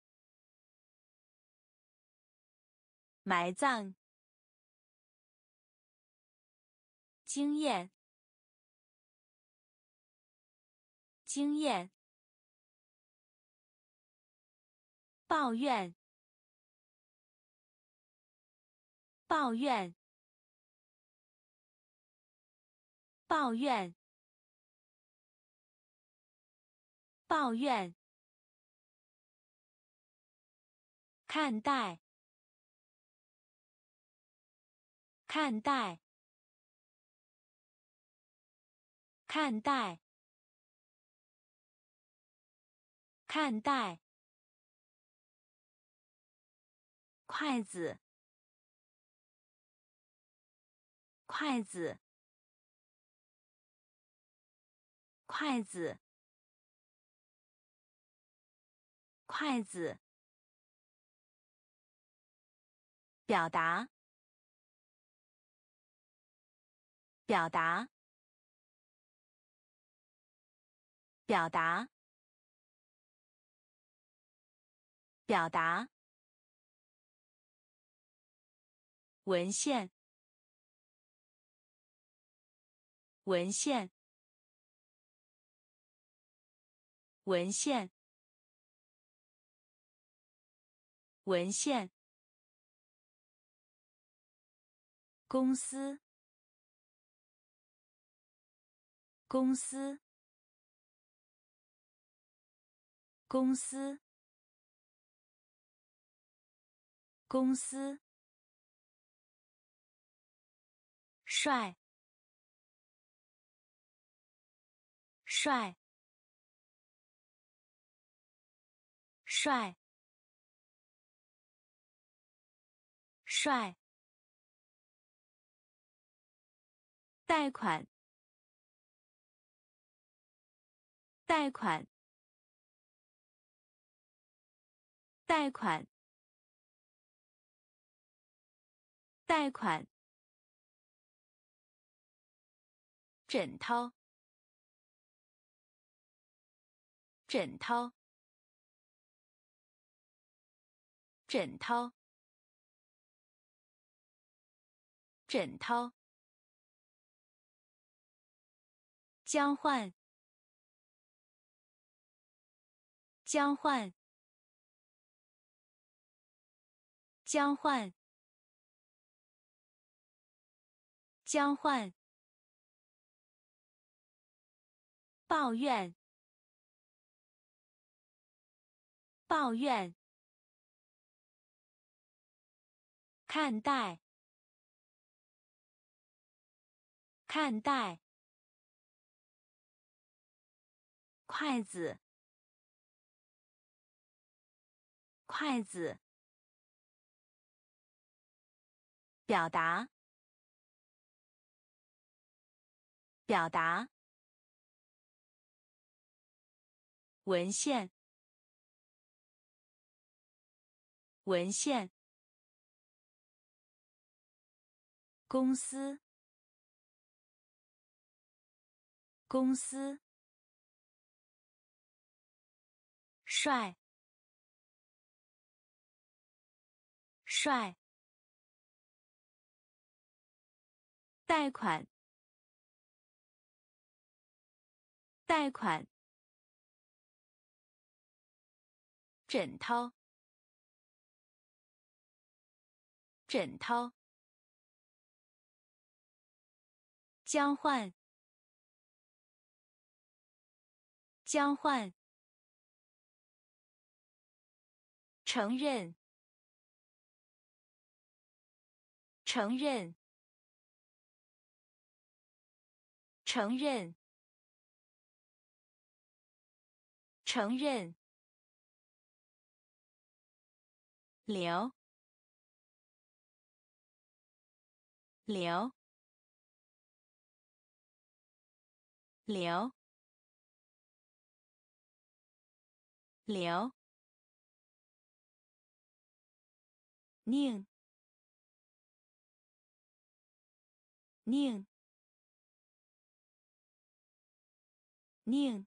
埋葬。经验，经验。抱怨，抱怨，抱怨，抱怨。看待，看待，看待，看待。筷子，筷子，筷子，筷子。表达，表达，表达，表达。文献，文献，文献，文献。公司，公司，公司，公司。帅，帅，帅，帅。贷款，贷款，贷款，贷款。枕头，枕头，枕头，枕头。交换，交换，交换，交换。抱怨，抱怨。看待，看待。筷子，筷子。表达，表达。文献，文献。公司，公司。帅，帅。贷款，贷款。枕头，枕头。交换，交换。承认，承认，承认，承认。流，流，流，流。宁，宁，宁，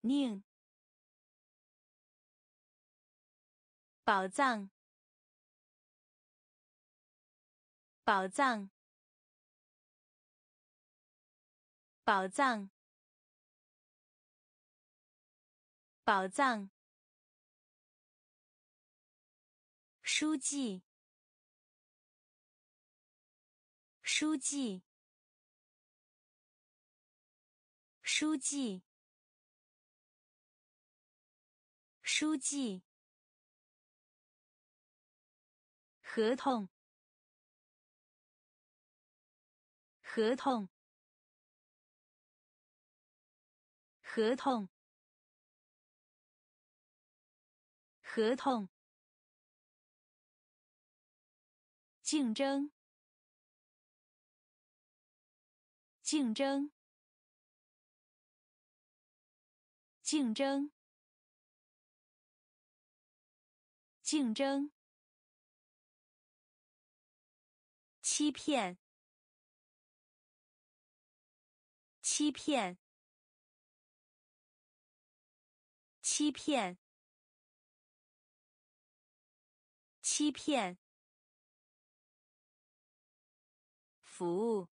宁。宝藏，宝藏，宝藏，宝藏。书记，书记，书记，书记。合同，合同，合同，合同。竞争，竞争，竞争，竞争。欺骗，欺骗，欺骗，欺骗。服务，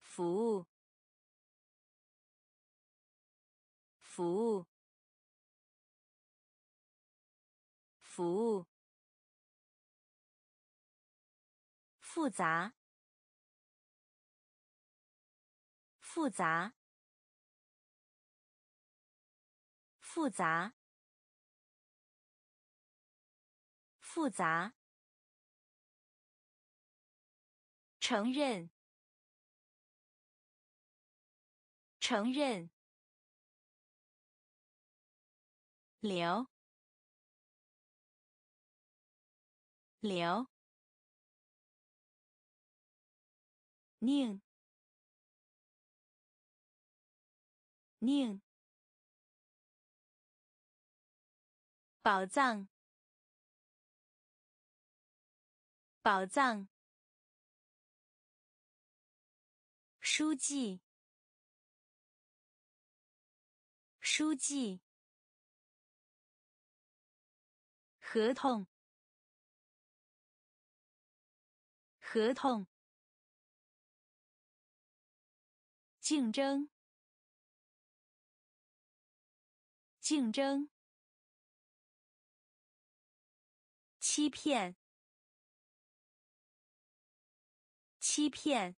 服务，服务，服务。复杂，复杂，复杂，复杂。承认，承认。留，留。宁，宁，宝藏，宝藏，书记，书记，合同，合同。竞争，竞争，欺骗，欺骗，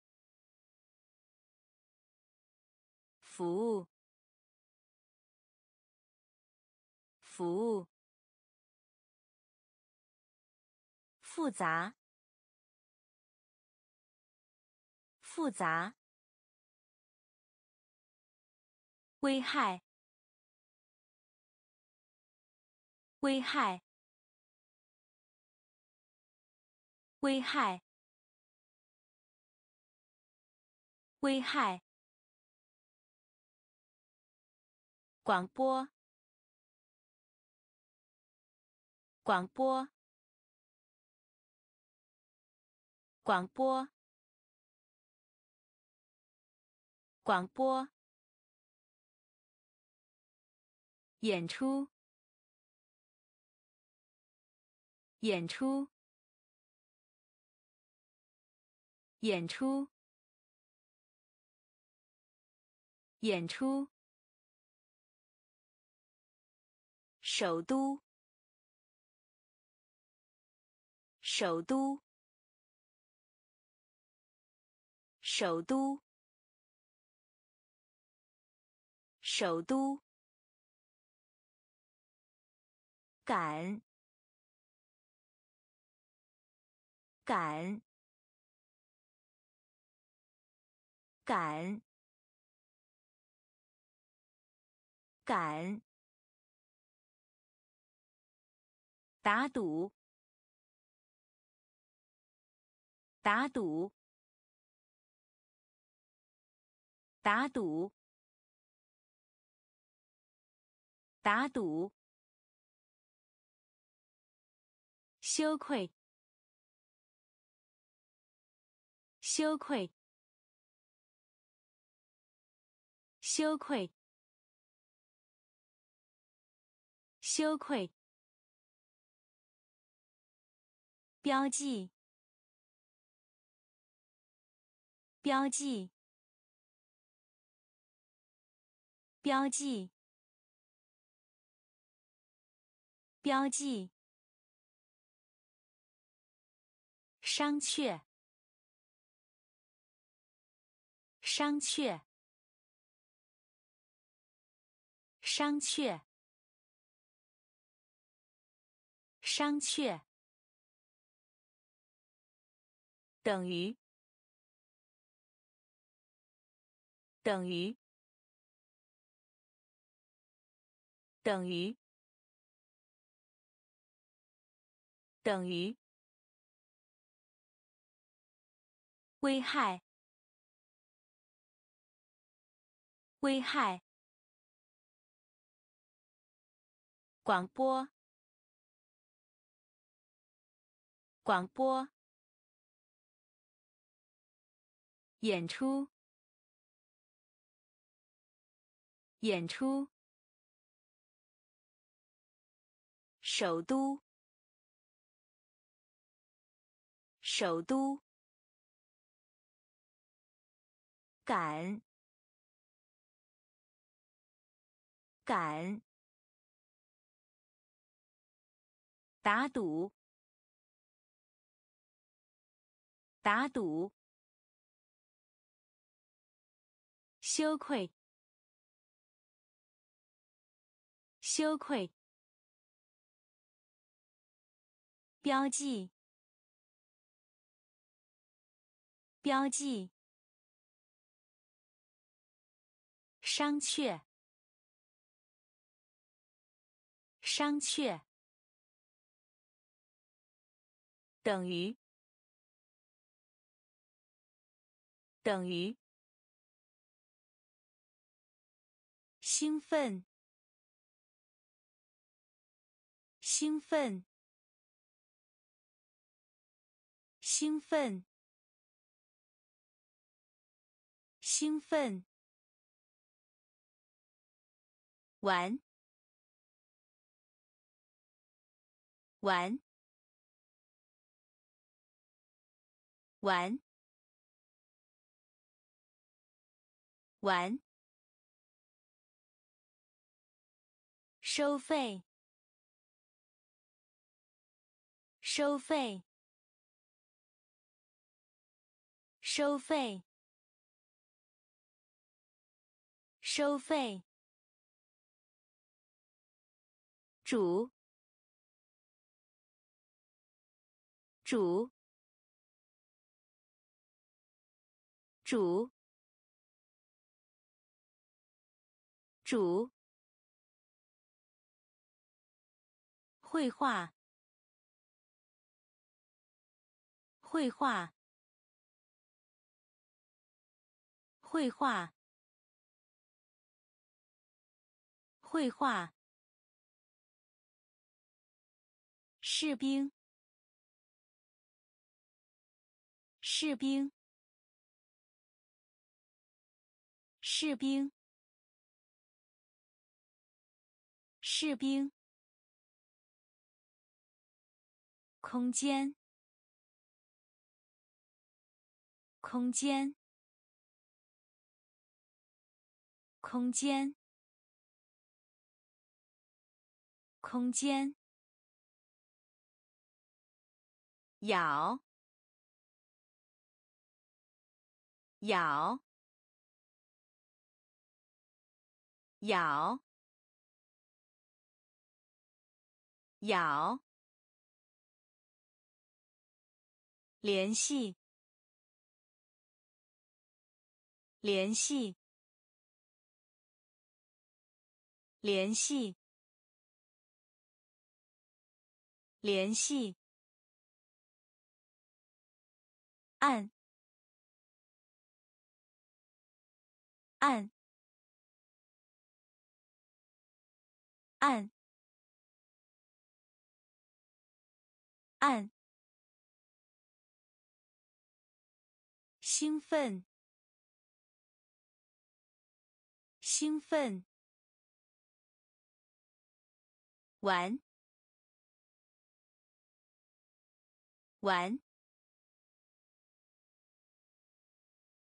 服务，服务，复杂，复杂。危害，危害，危害，危害。广播，广播，广播，广播。演出，演出，演出，演出。首都，首都，首都，首都。赶，敢，敢，敢，打赌，打赌，打赌，打赌。羞愧，羞愧，羞愧，羞愧。标记，标记，标记，标记，商榷，商榷，商榷，商榷，等于，等于，等于。等于。危害，危害。广播，广播。演出，演出。首都。首都，感，赶，打赌，打赌，羞愧，羞愧，标记。标记，商榷，商榷，等于，等于，兴奋，兴奋，兴奋。兴奋，玩，玩，玩，玩，收费，收费，收费。收费，主，主，主，主，绘画，绘画，绘画。绘画，士兵，士兵，士兵，士兵，空间，空间，空间。空间，咬，咬，咬，咬，联系，联系，联系。联系，按，按，按，按，兴奋，兴奋，玩。玩，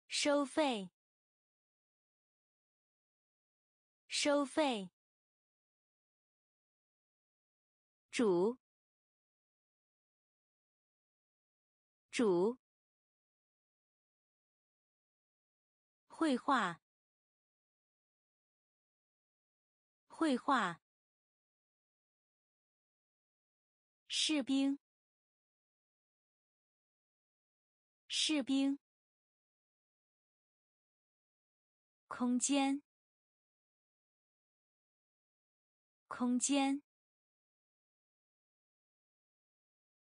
收费，收费，主，主，绘画，绘画，士兵，士兵。空间，空间，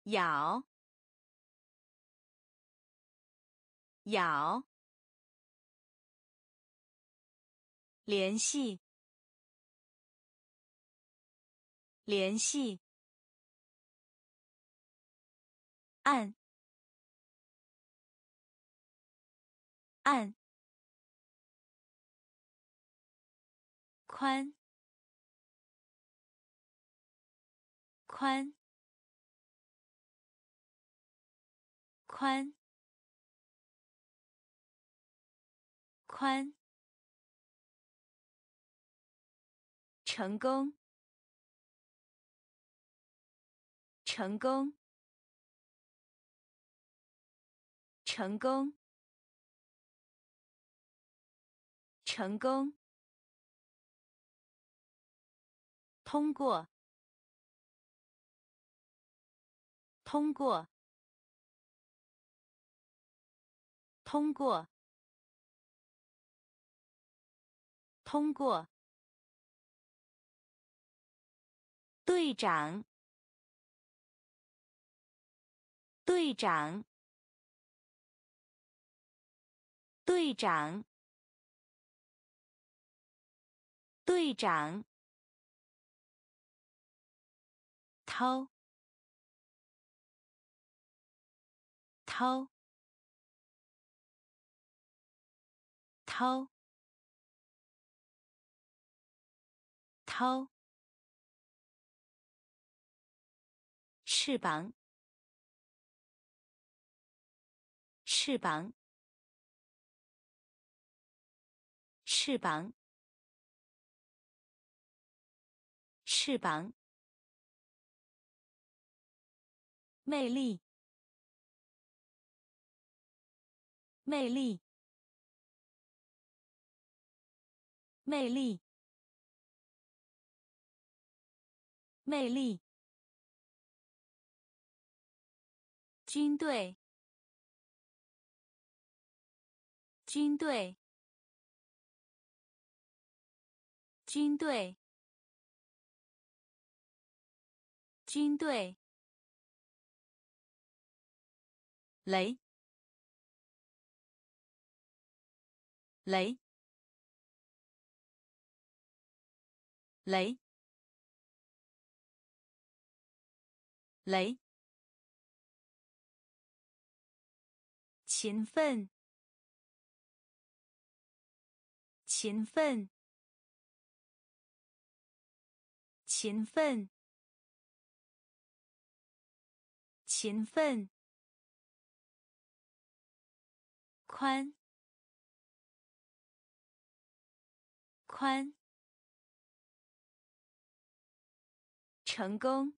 咬，咬，联系，联系，按，按。宽，宽，宽，宽，成功，成功，成功，成功。通过，通过，通过，通过。队长，队长，队长，队长。偷，掏，掏，掏，翅膀，翅膀，翅膀，翅膀。魅力，魅力，魅力，魅力。军队，军队，军队，军队。雷，雷，雷，雷，勤奋，勤奋，勤奋，勤奋。宽，宽，成功，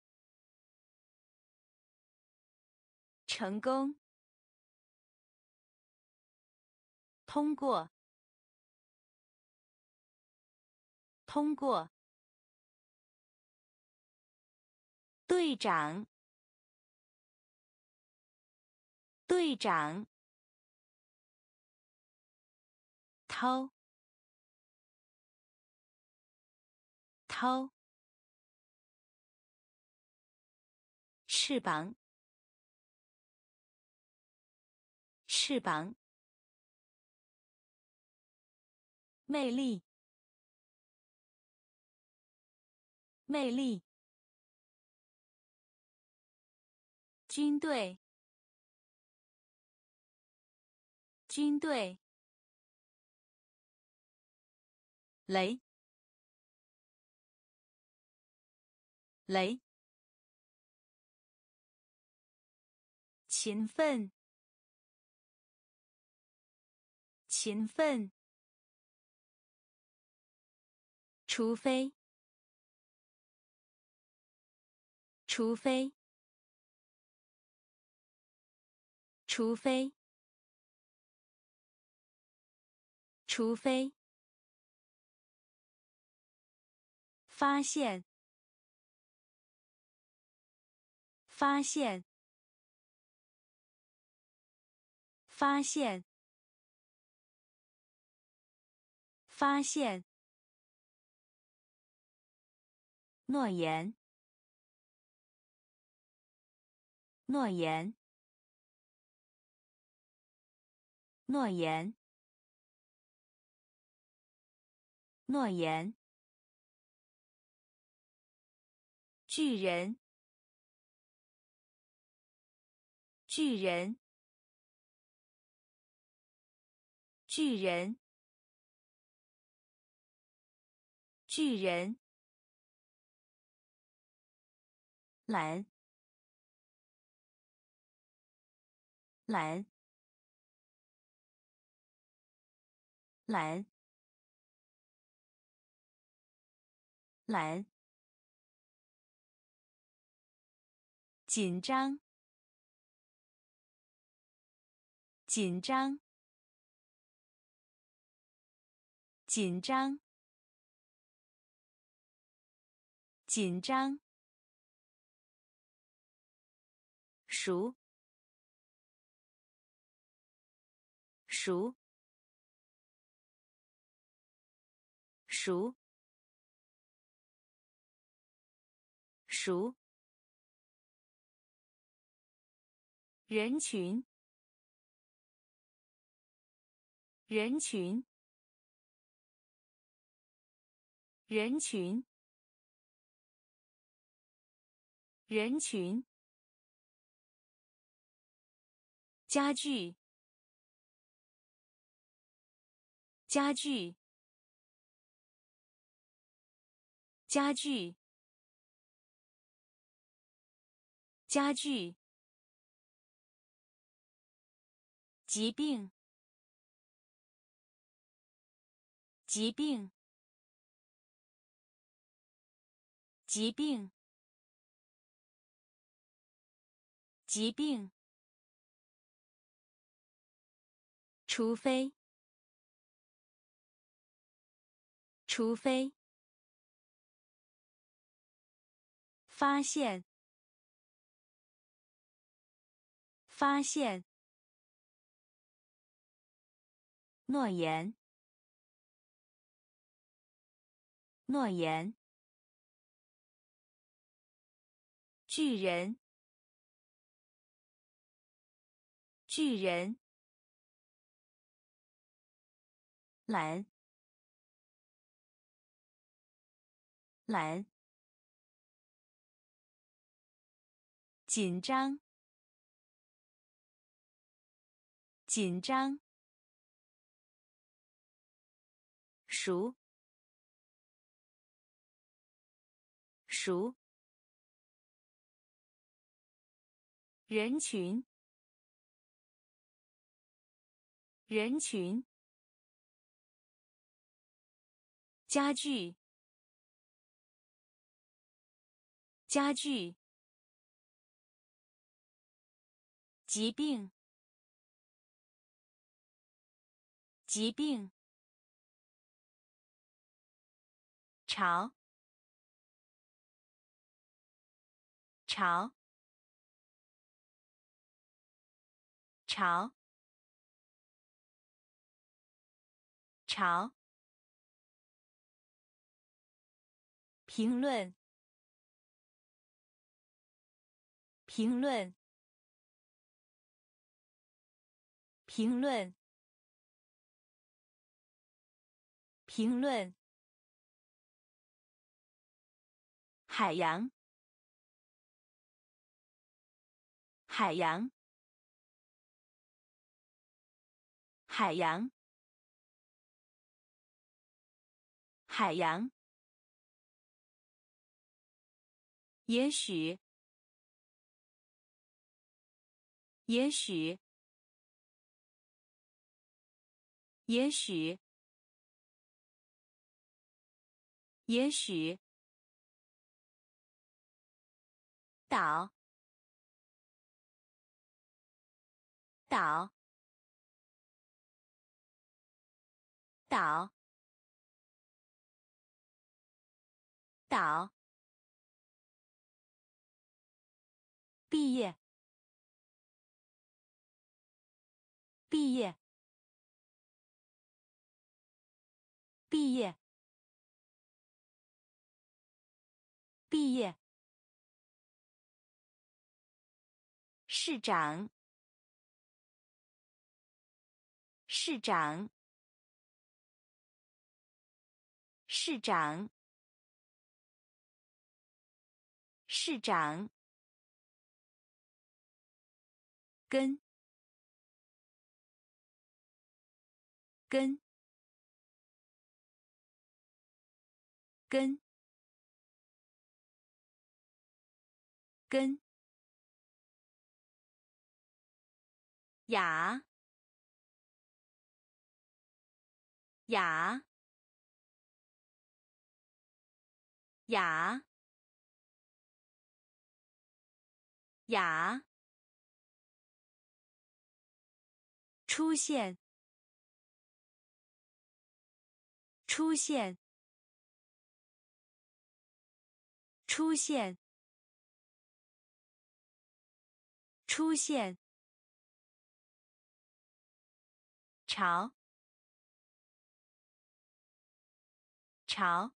成功，通过，通过，队长，队长。掏，掏，翅膀，翅膀，魅力，魅力，军队，军队。雷，雷，勤奋，勤奋，除非，除非，除非，除非，发现，发现，发现，发现。诺言，诺言，诺言，诺言。巨人，巨人，巨人，巨人。蓝，蓝，蓝，蓝，紧张，紧张，紧张，紧张。熟，熟，熟，熟。人群，人群，人群，人群。家具，家具，家具，家具。疾病，疾病，疾病，疾病。除非，除非，发现，发现，诺言，诺言，巨人，巨人。蓝，蓝，紧张，紧张，熟，熟，人群，人群。家具，家具，疾病，疾病，潮，潮，潮，潮。评论，评论，评论，评论。海洋，海洋，海洋，海洋。也许，也许，也许，也许，岛，岛，岛，岛。毕业，毕业，毕业，毕业。市长，市长，市长，市长。跟，跟，跟，跟，雅，雅，雅，雅。出现，出现，出现，出现。潮，潮。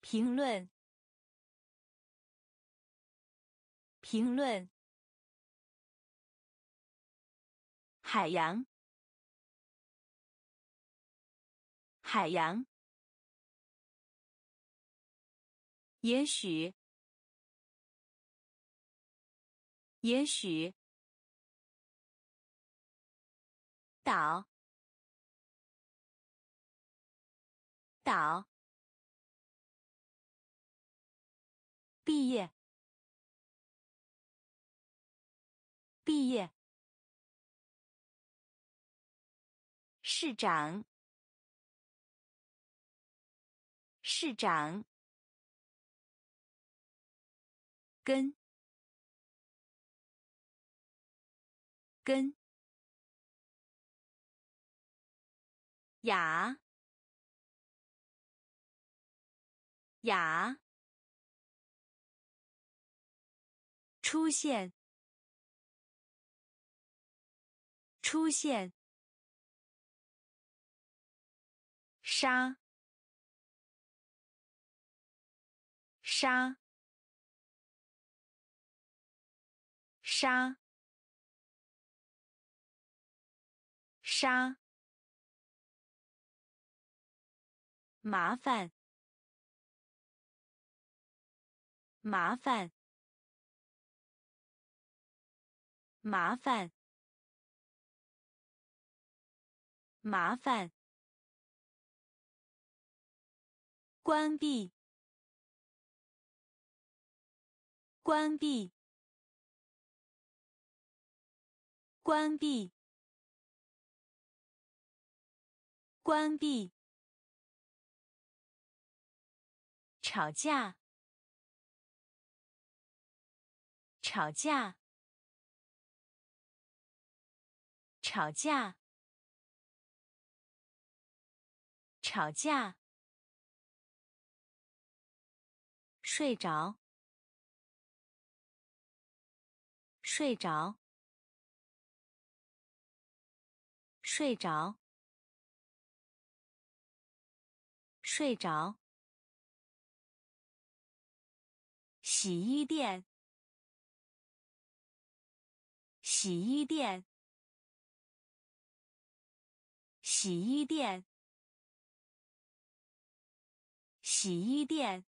评论，评论。海洋，海洋。也许，也许。岛，岛。毕业，毕业。市长，市长，跟，跟，雅，雅，出现，出现。沙，沙，沙，沙，麻烦，麻烦，麻烦，麻烦。关闭，关闭，关闭，关闭。吵架，吵架，吵架，吵架。睡着，睡着，睡着，睡着。洗衣店，洗衣店，洗衣店，洗衣店。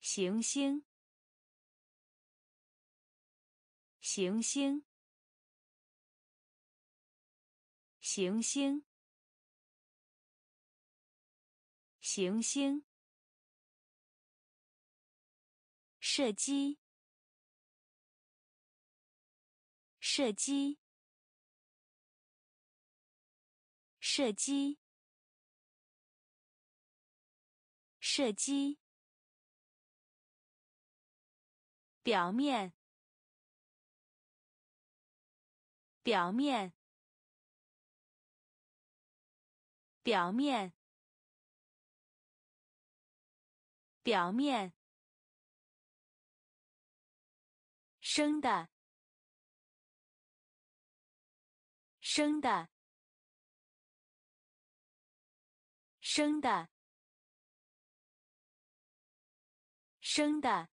行星，行星，行星，行星。射击，射击，射击，射击，表面，表面，表面，表面，生的，生的。生的，生的，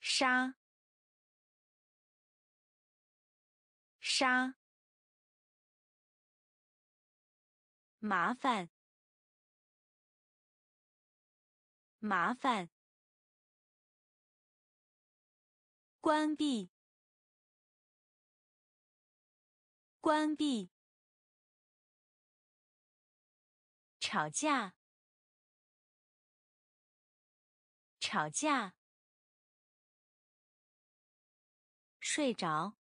杀，杀，麻烦，麻烦，关闭，关闭。吵架，吵架，睡着，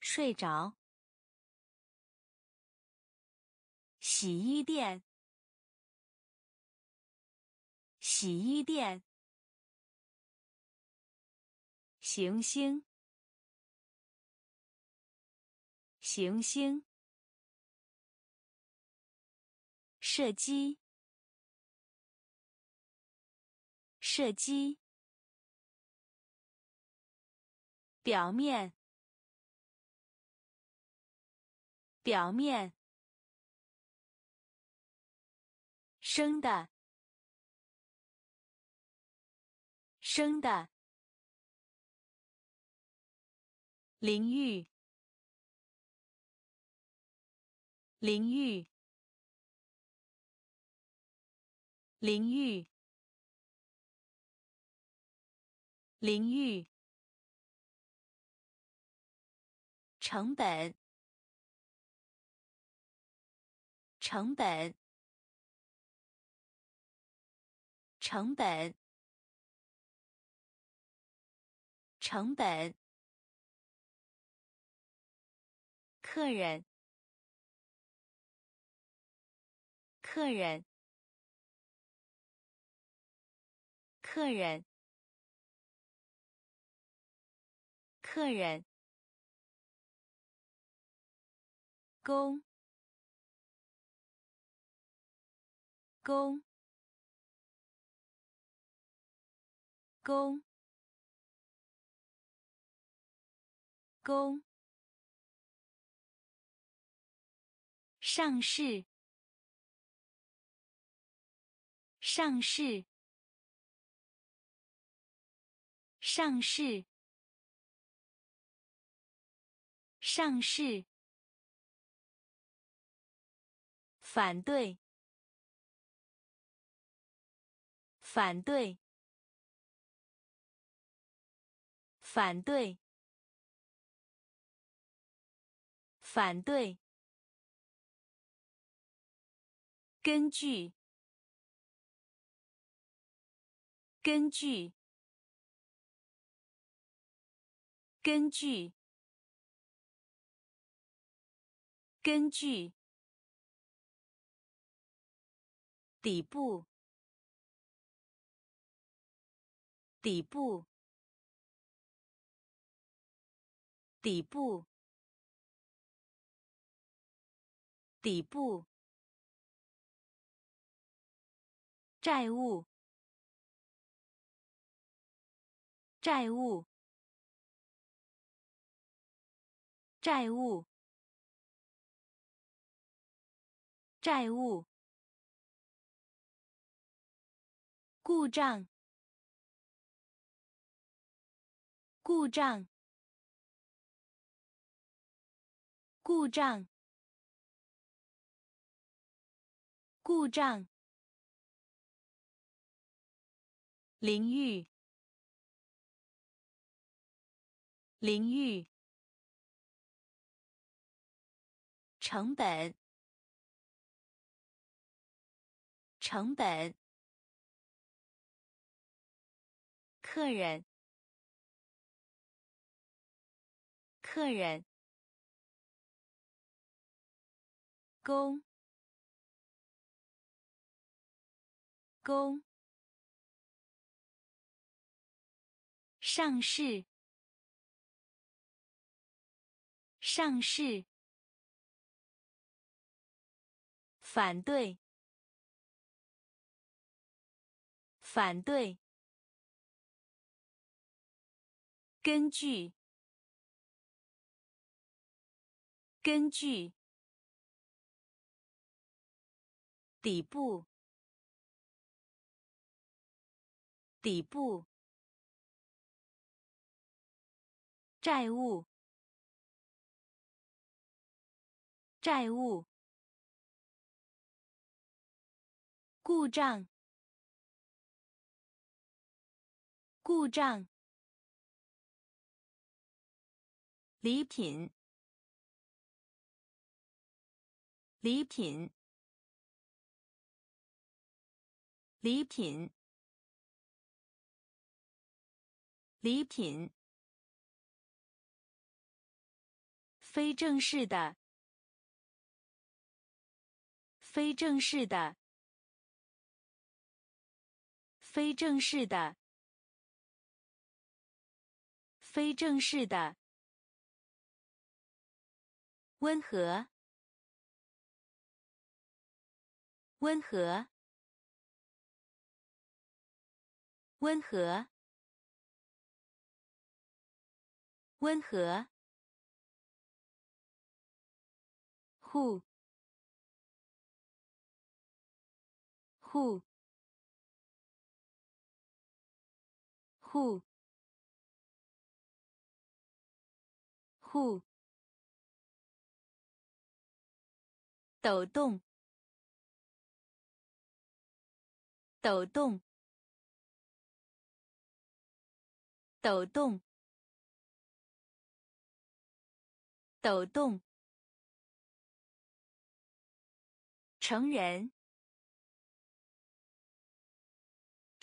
睡着，洗衣店，洗衣店，行星，行星。射击，射击，表面，表面，生的，生的，淋浴，淋浴。淋浴，淋浴，成本，成本，成本，成本，客人，客人。客人，客人，公，公，公，公，上市，上市。上市，上市，反对，反对，反对，反对，根据，根据。根据，根据，底部，底部，底部，底部，债务，债务。债务，债务，故障，故障，故障，故障，淋浴，淋浴。成本，成本，客人，客人，公，公，上市，上市，反对，反对，根据，根据。底部，底部，债务，债务，故障，故障，礼品，礼品。礼品，礼品，非正式的，非正式的，非正式的，非正式的，温和，温和。温和，温和，，Who？，who? Who? Who? 抖动。抖动。抖动。抖动。成人。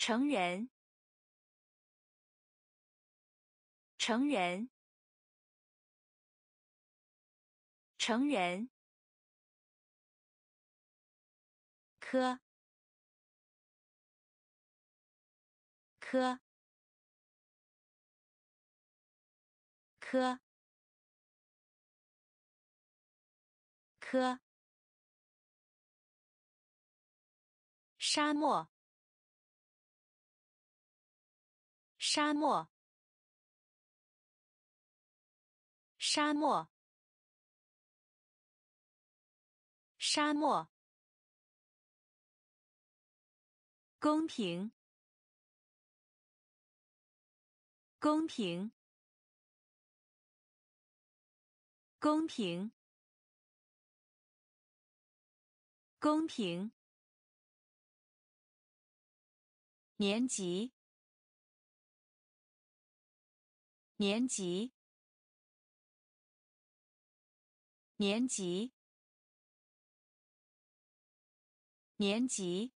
成人，成人，成人。科，科。科，科，沙漠，沙漠，沙漠，沙漠，公平，公平。公平，公平。年级，年级，年级，年级。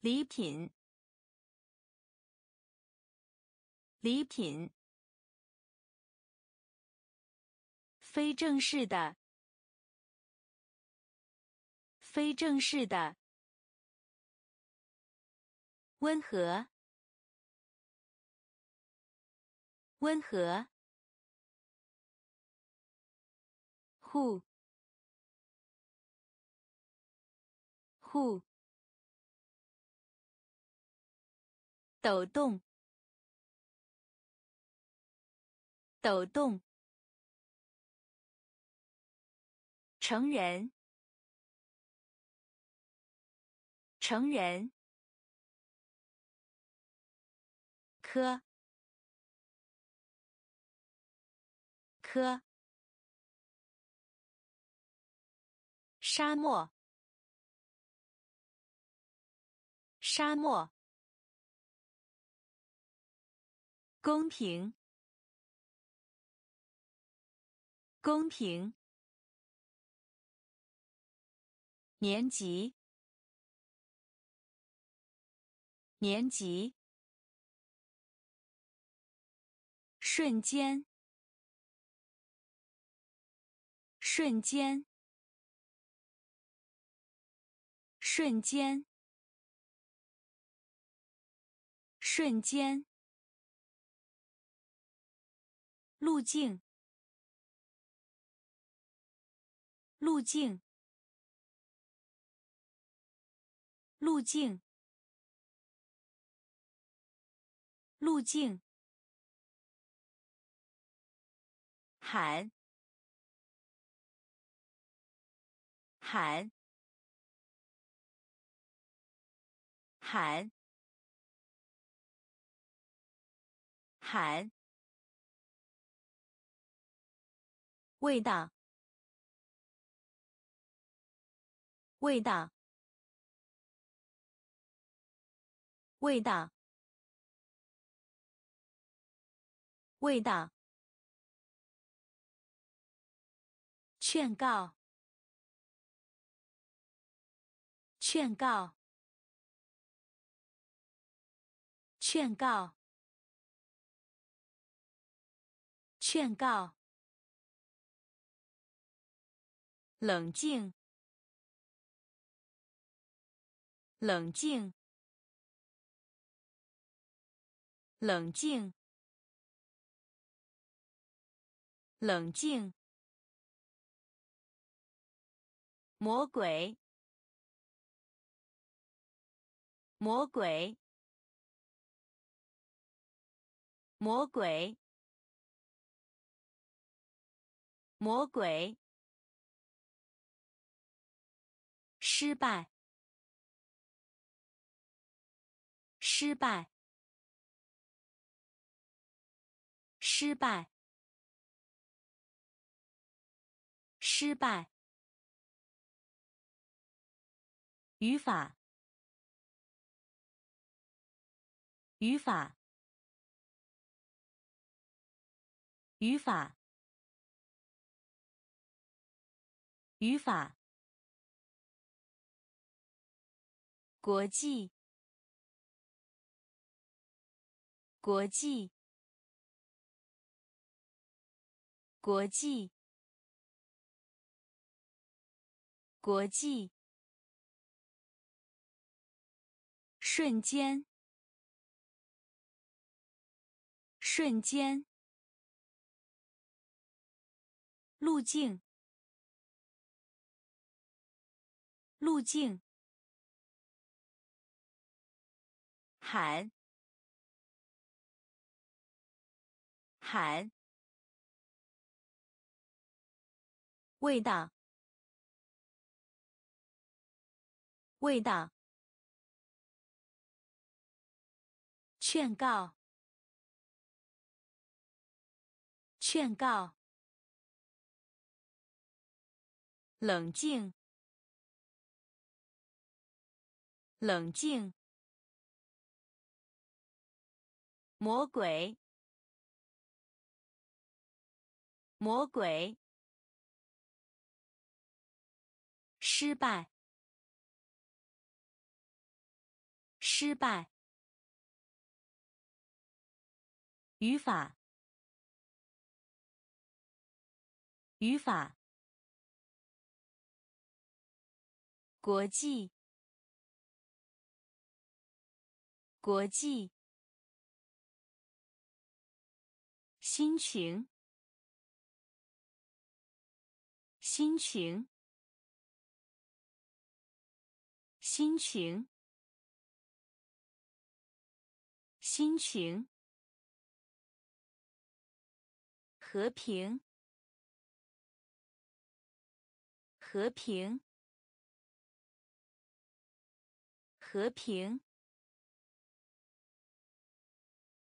礼品，礼品。非正式的，非正式的，温和，温和，户，户，抖动，抖动。成人，成人，科，科，沙漠，沙漠，公平，公平。年级，年级，瞬间，瞬间，瞬间，瞬间，路径，路径，路径，路径，喊。喊，喊，喊，味道，味道，味道，味道，劝告。劝告！劝告！劝告！冷静！冷静！冷静！冷静！魔鬼！魔鬼，魔鬼，魔鬼，失败，失败，失败，失败，语法。语法，语法，语法。国际，国际，国际，国际。瞬间。瞬间，路径，路径，喊，喊，味道，味道，劝告。劝告，冷静，冷静，魔鬼，魔鬼，失败，失败，语法。语法，国际，国际，心情，心情，心情，心情，和平。和平，和平，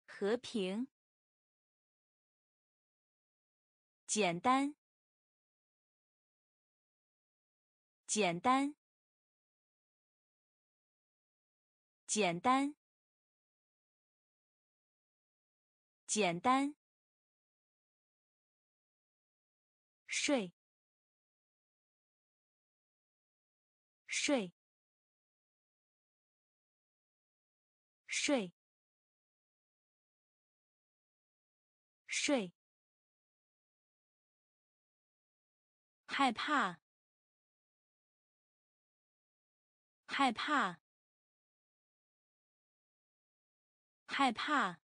和平。简单，简单，简单，简单。睡。睡，睡，睡。害怕，害怕，害怕，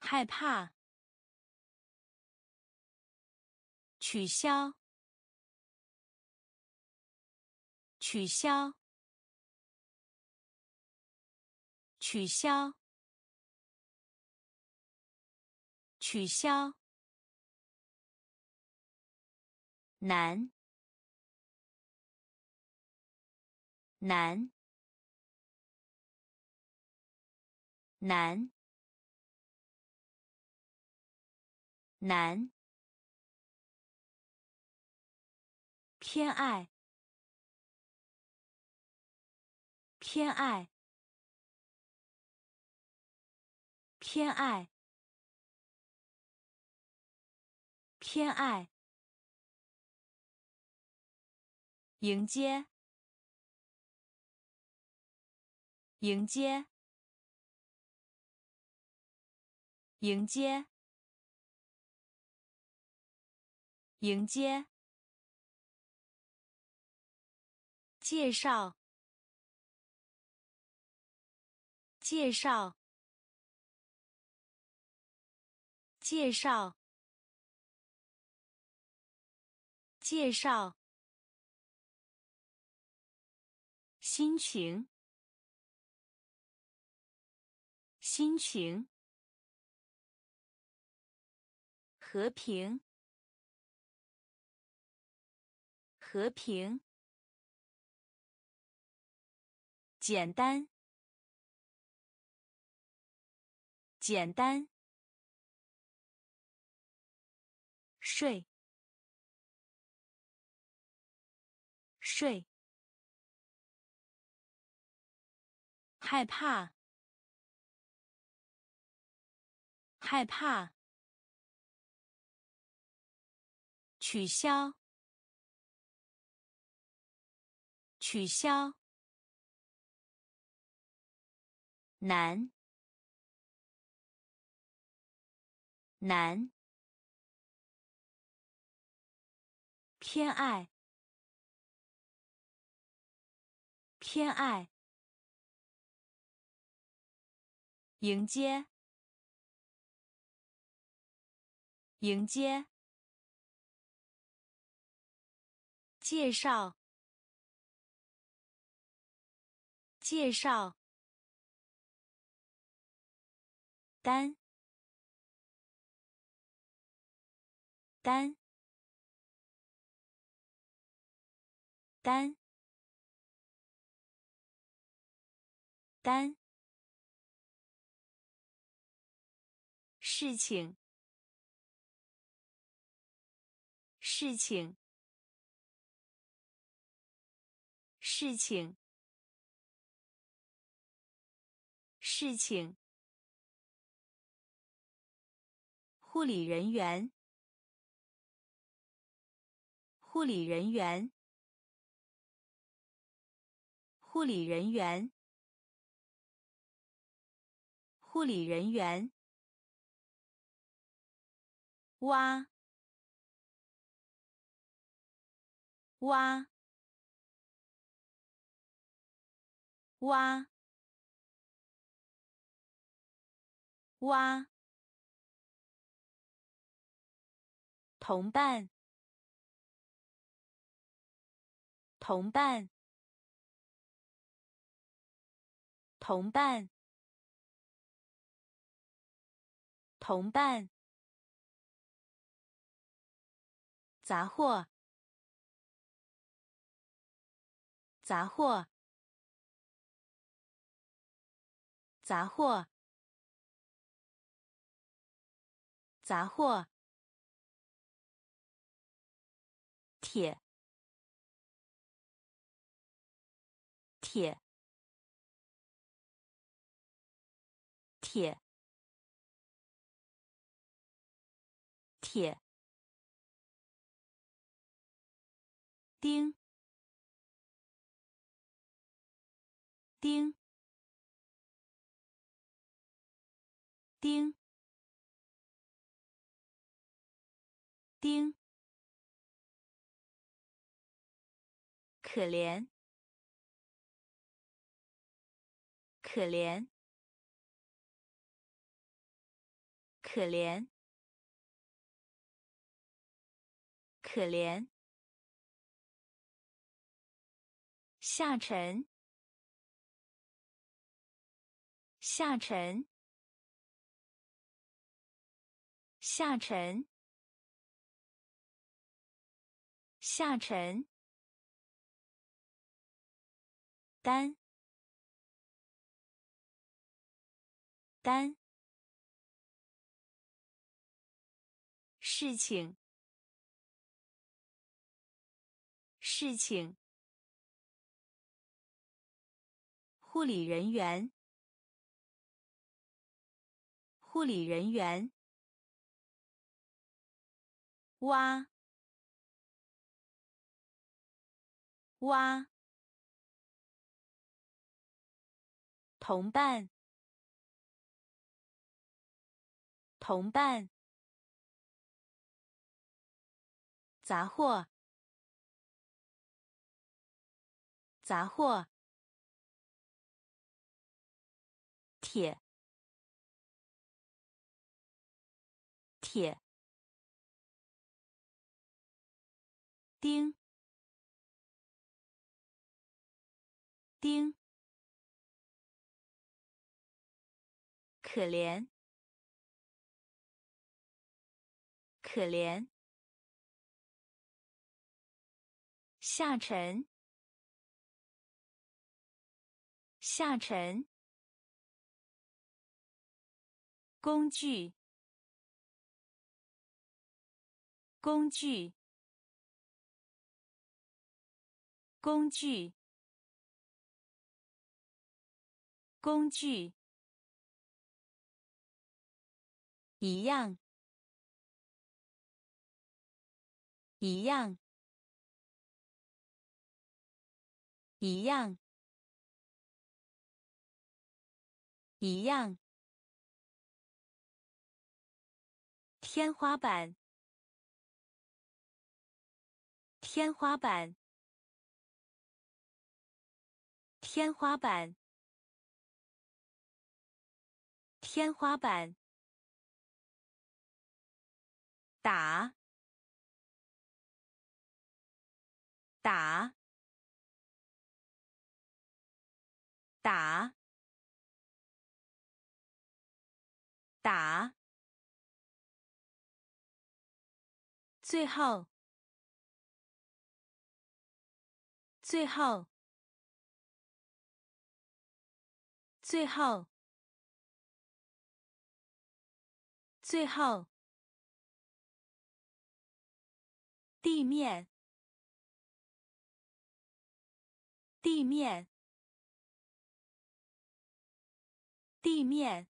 害怕。取消，取消，取消，取消。难，难，难，难。偏爱，偏爱，偏爱，偏爱。迎接，迎接，迎接，迎接。介绍，介绍，介绍，介绍。心情，心情，和平，和平。简单，简单。睡，睡。害怕，害怕。取消，取消。难，男，偏爱，偏爱，迎接，迎接，介绍，介绍。单，单，单，单。事情，事情，事情，事情。护理人员，护理人员，护理人员，护理人员。挖，挖，挖，挖。同伴，同伴，同伴，同伴。杂货，杂货，杂货，杂货。铁，铁，铁，铁。钉，钉，钉，丁，可怜，可怜，可怜，可怜。下沉，下沉，下沉，下沉。单，单。事情，事情。护理人员，护理人员，挖，挖，同伴，同伴，杂货，杂货。铁，铁，钉，钉，可怜，可怜，下沉，下沉。工具，工具，工具，工具，一样，一样，一样，一样。天花板，天花板，天花板，天花板，打，打，打，打。最后，最后，最后，最后，地面，地面，地面，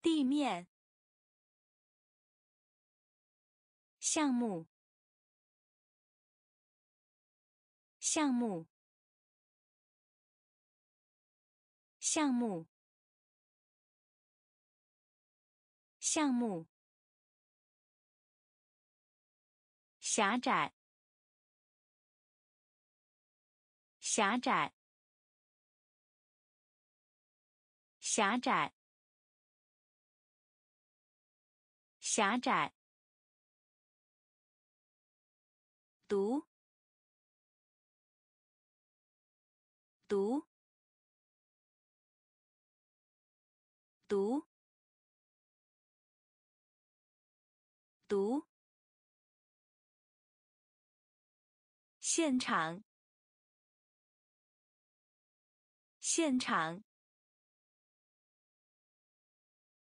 地面。项目，项目，项目，项目，狭窄，狭窄，狭窄，狭窄。读，读，读，读。现场，现场，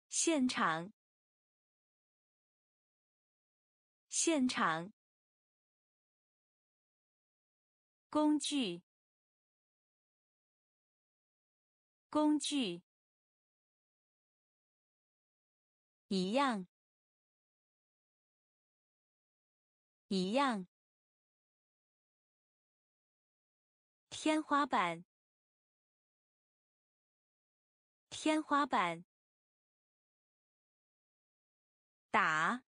现场，现场。工具，工具，一样，一样。天花板，天花板，打。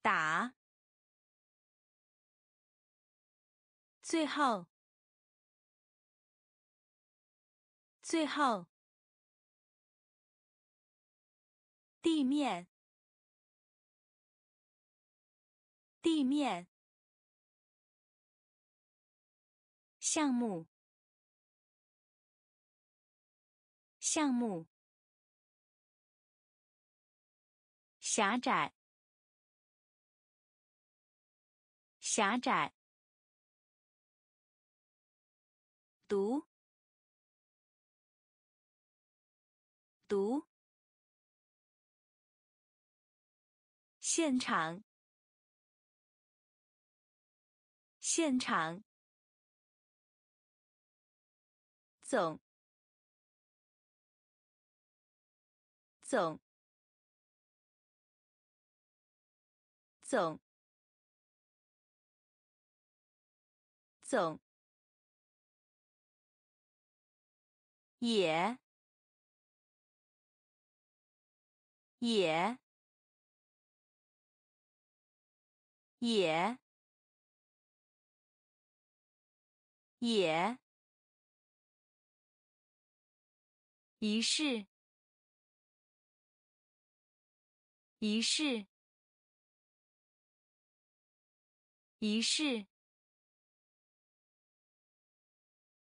打，最后。最后，地面。地面，项目。项目。狭窄，狭窄。读，读。现场，现场。总，总。总，总，也，也，也，也，仪式，仪式。仪式，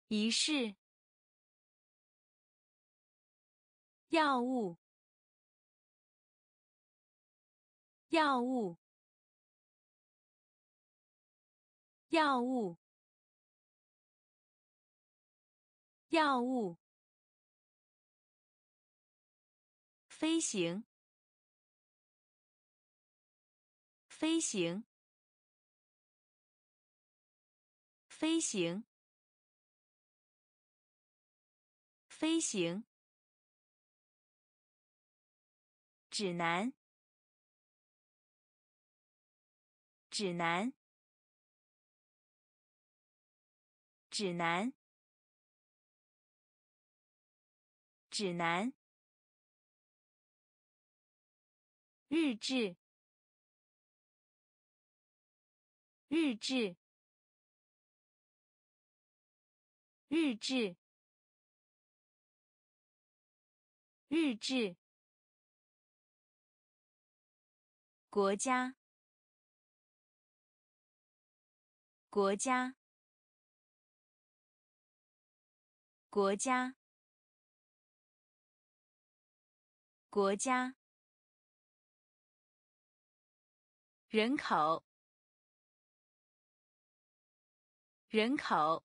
仪式。药物，药物，药物，药物。飞行，飞行。飞行，飞行。指南，指南，指南，指南。日志，日志。日志，日志。国家，国家，国家，国家。人口，人口。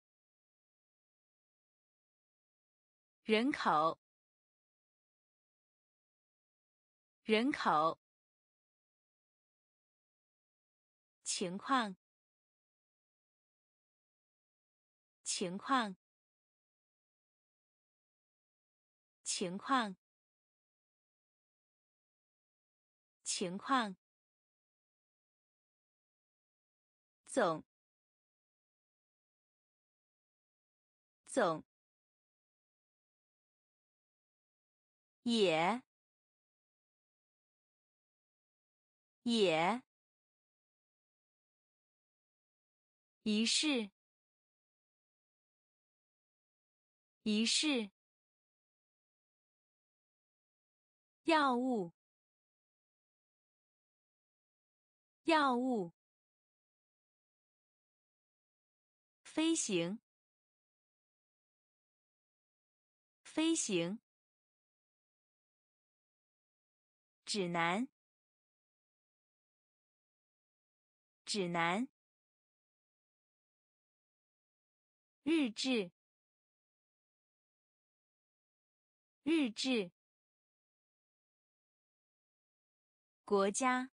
人口，人口，情况，情况，情况，情况，总，总。也，也，仪式，仪式，药物，药物，飞行，飞行。指南，指南。日志，日志。国家，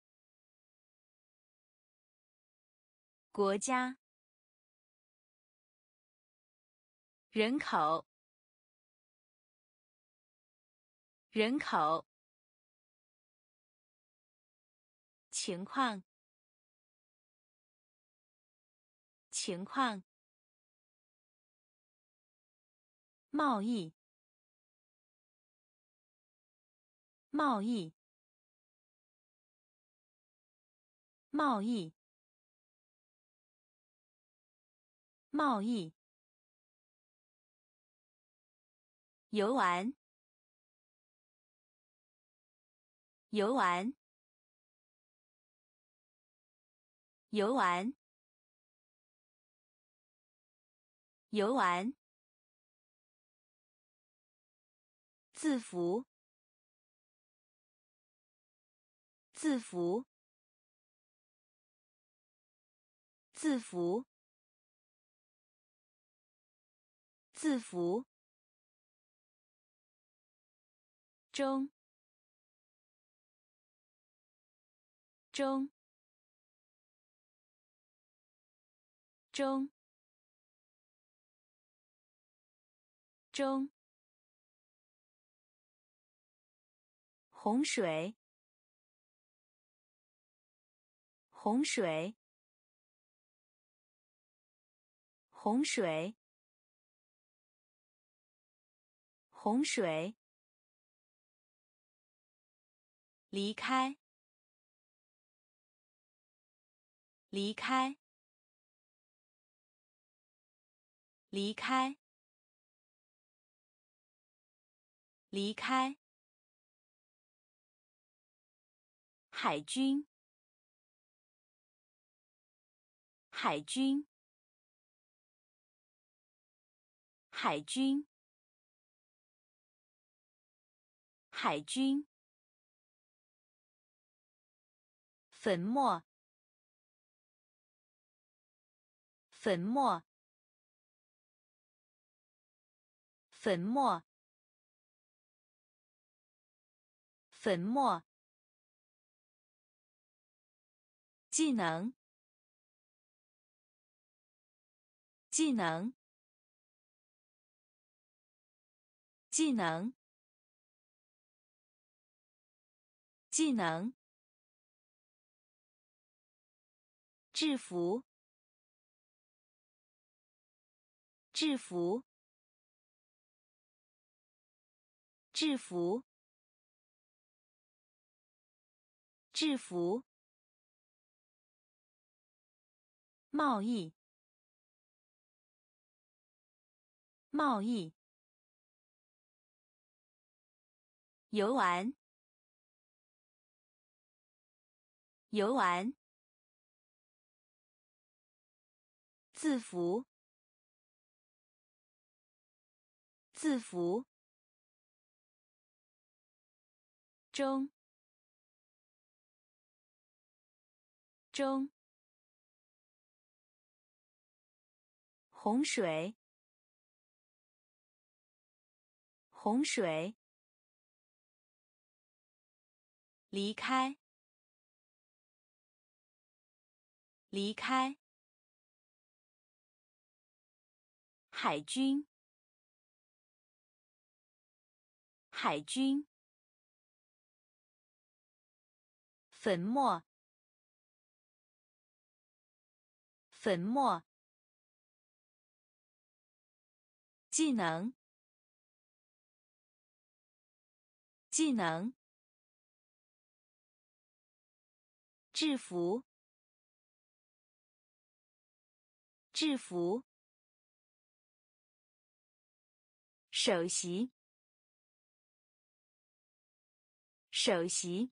国家。人口，人口。情况，情况。贸易，贸易，贸易，贸易，游玩，游玩，游玩，游玩。字符，字符，字符，字符，中，中，中，中。洪水，洪水，洪水，洪水。离开，离开，离开，离开。海军，海军，海军，海军。粉末，粉末，粉末，粉末。技能，技能，技能，技能。制服，制服，制服，制服。贸易，贸易，游玩，游玩，字符，字符，中，中。洪水，洪水。离开，离开。海军，海军。粉末，粉末。技能，技能，制服，制服，首席，首席，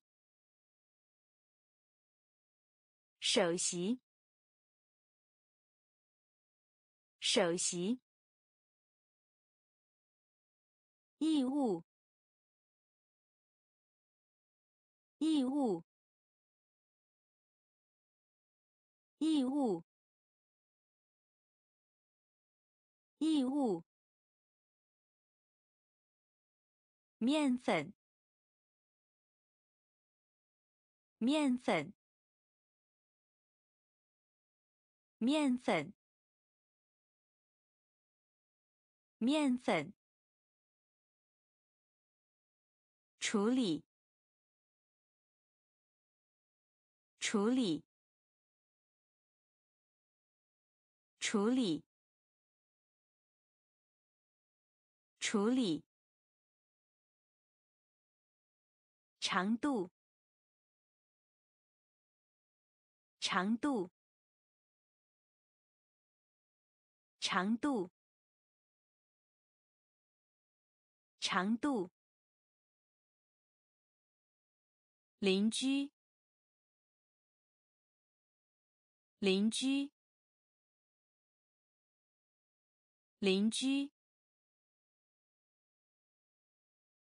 首席，首席。义务，义务，义务，义务。面粉，面粉，面粉，面粉。处理，处理，处理，处理。长度，长度，长度，长度。邻居，邻居，邻居，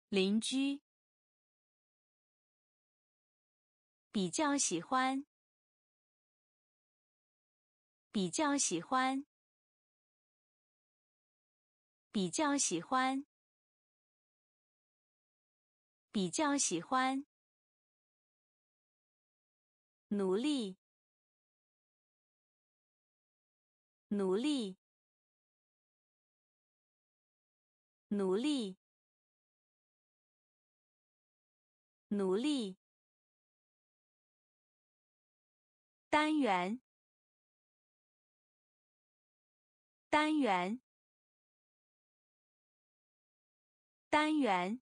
邻居。比较喜欢，比较喜欢，比较喜欢，比较喜欢。努力，努力，努力，努力。单元，单元，单元，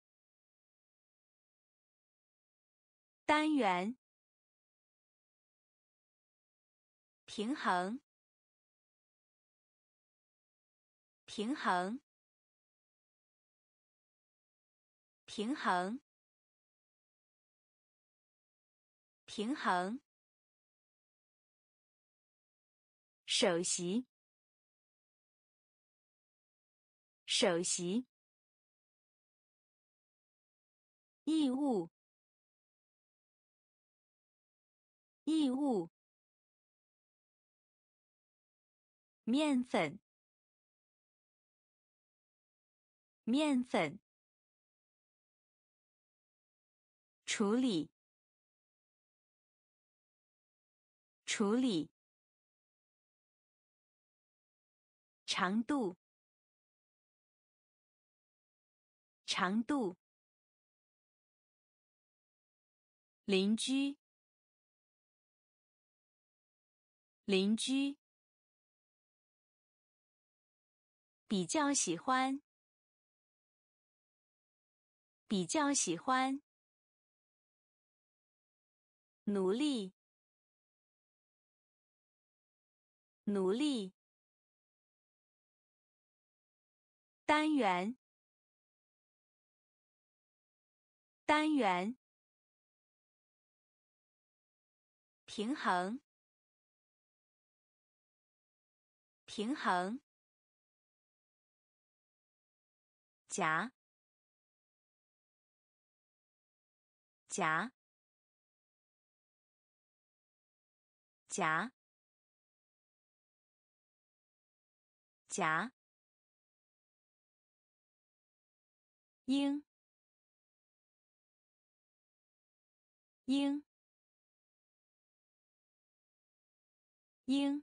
单元。平衡，平衡，平衡，平衡。首席，首席。义务，义务。面粉，面粉，处理，处理，长度，长度，邻居，邻居。比较喜欢，比较喜欢，努力，努力，单元，单元，平衡，平衡。夹，夹，夹，夹，应，应，应，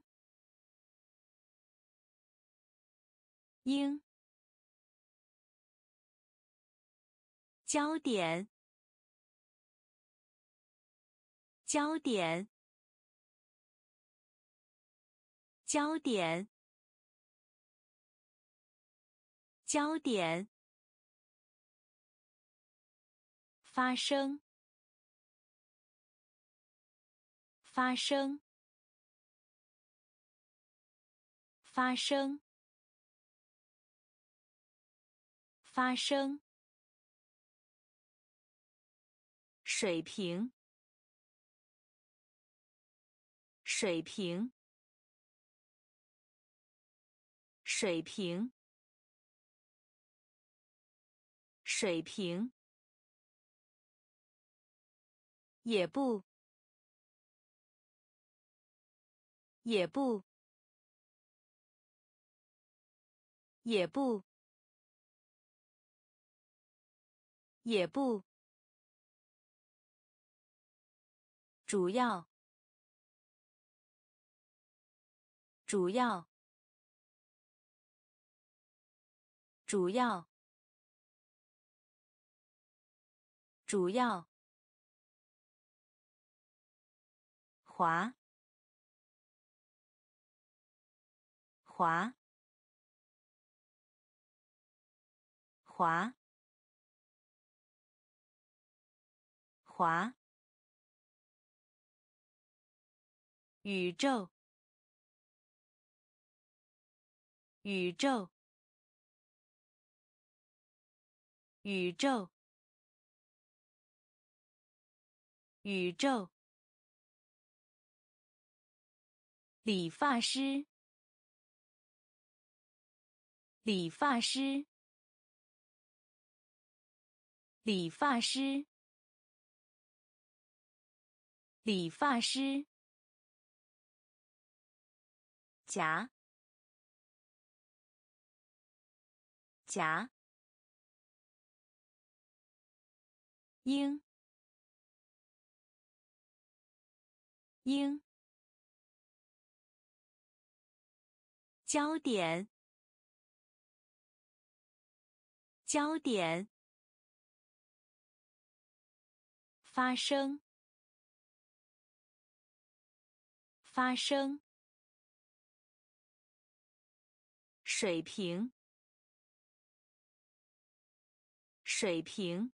应。焦点，焦点，焦点，焦点，发生，发生，发生，发生。水平，水平，水平，水平，也不，也不，也不，也不。主要，主要，主要，主要，滑，滑，滑，华，宇宙，宇宙，宇宙，宇宙。理发师，理发师，理发师，理发师。夹，夹，鹰，鹰。焦点，焦点，发生，发生，水平，水平，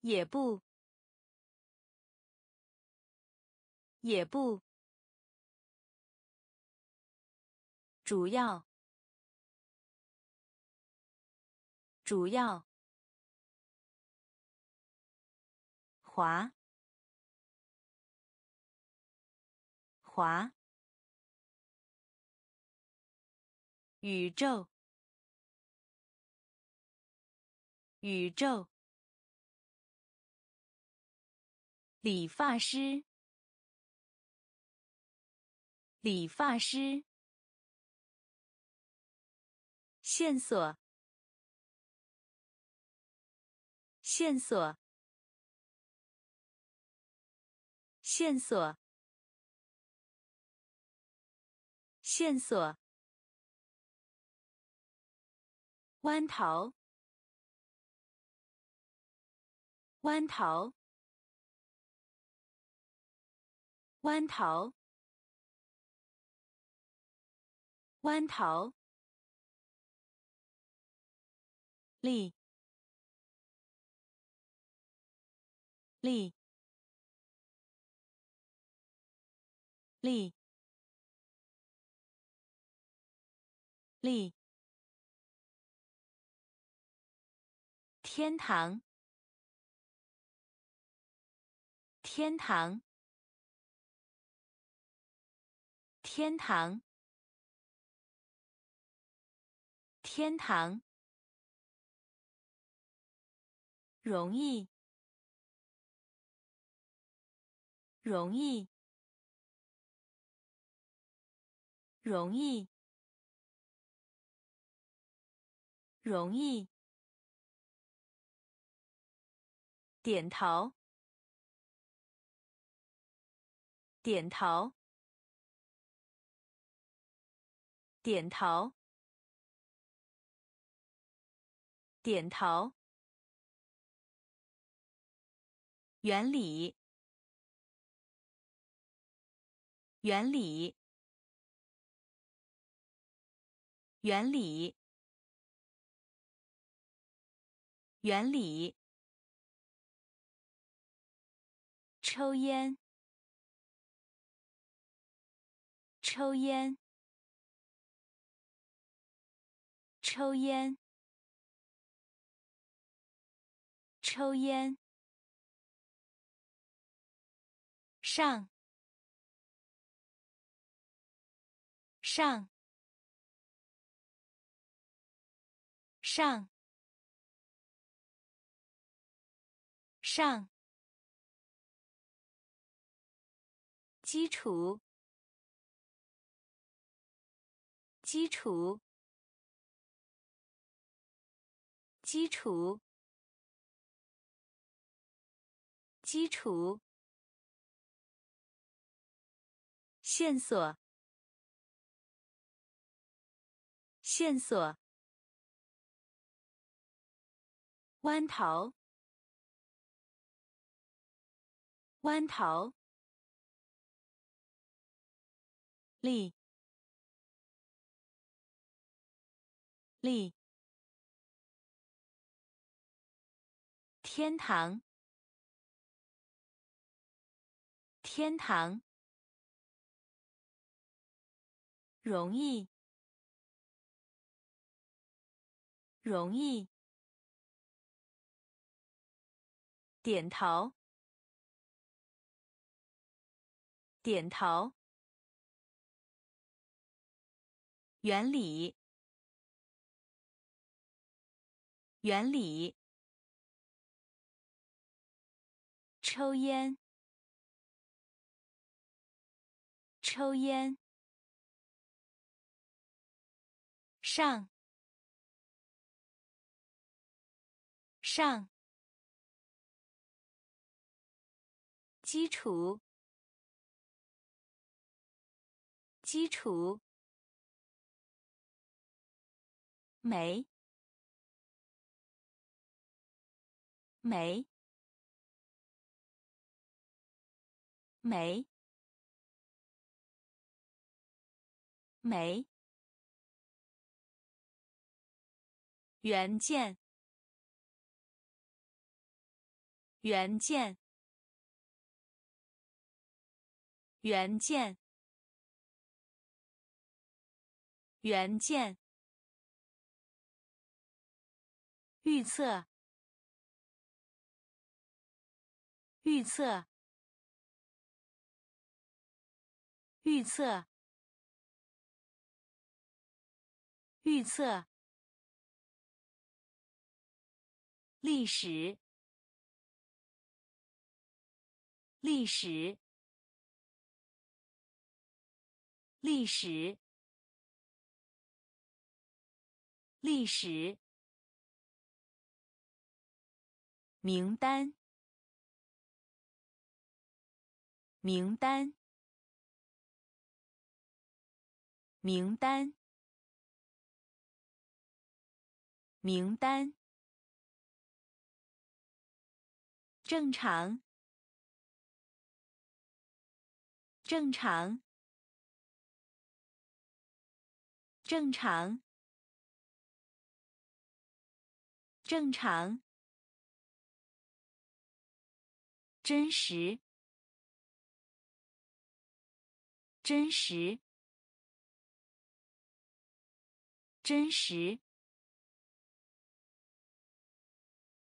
也不，也不。主要，主要，华，华，宇宙，宇宙，理发师，理发师。线索，线索，线索，线索。弯头，弯头，弯头，弯头。力，力，力，力。天堂，天堂，天堂，天堂。容易，容易，容易，容易。点头，点头，点头，点头。原理，原理，原理，原理。抽烟，抽烟，抽烟，抽烟。上，上，上，上。基础，基础，基础，基础。线索，线索。弯头，弯头。力，力。天堂，天堂，容易，容易，点头，点头，原理，原理。抽烟，抽烟，上，上，基础，基础，没。没。没。没，原件，原件，原件，原件，预测，预测。预测，预测，历史，历史，历史，历史，名单，名单。名单，名单，正常，正常，正常，正常，真实，真实。真实，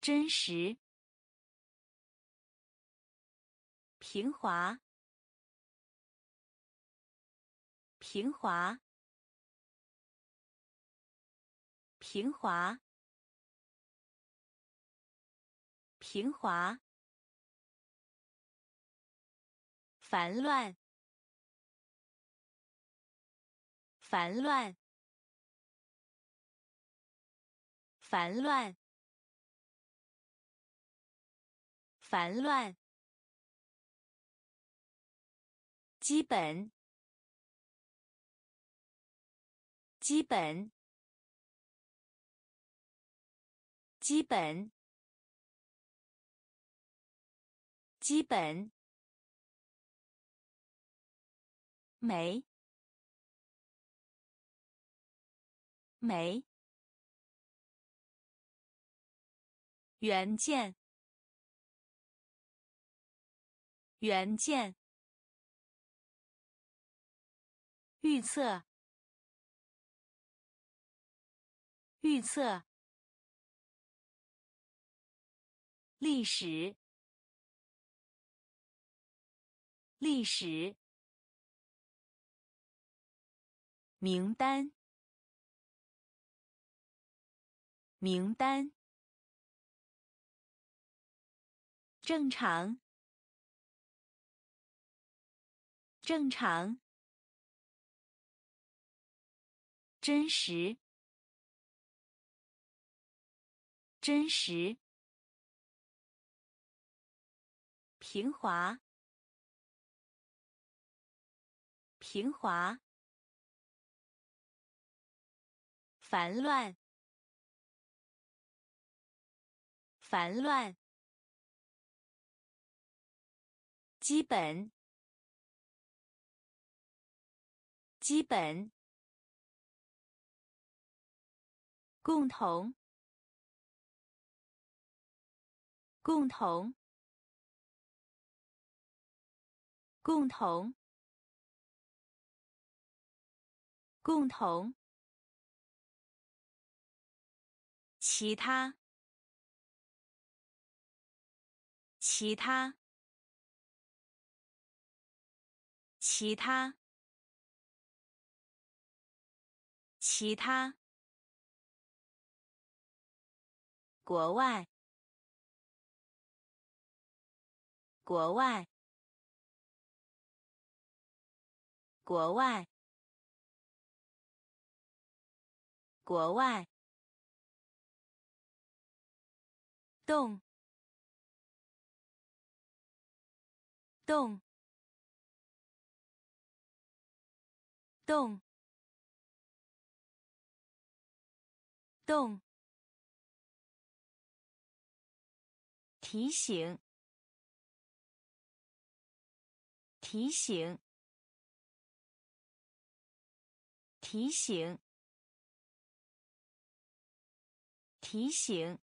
真实，平滑，平滑，平滑，平滑，烦乱，烦乱。烦乱，烦乱，基本，基本，基本，基本，没，没。原件，原件，预测，预测，历史，历史，名单，名单。正常，正常，真实，真实，平滑，平滑，烦乱，烦乱。基本，基本，共同，共同，共同，共同。其他，其他，其他，其他。国外，国外，国外，国外。动，动，动，动。提醒，提醒，提醒，提醒。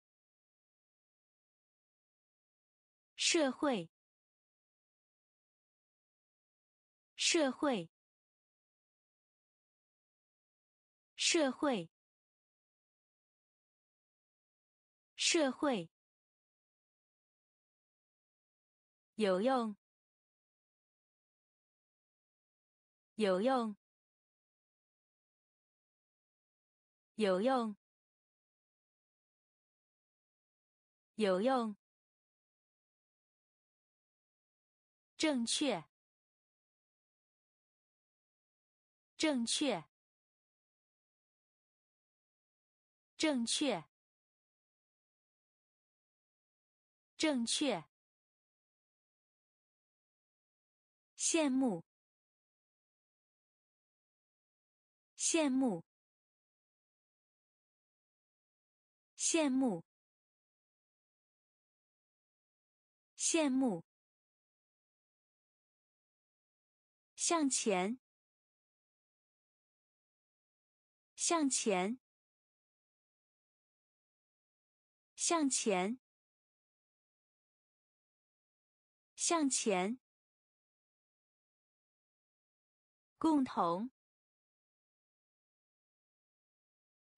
社会，社会，社会，社会。有用，有用，有用，有用。正确，正确，正确，正确。羡慕，羡慕，羡慕，羡慕。向前，向前，向前，向前。共同，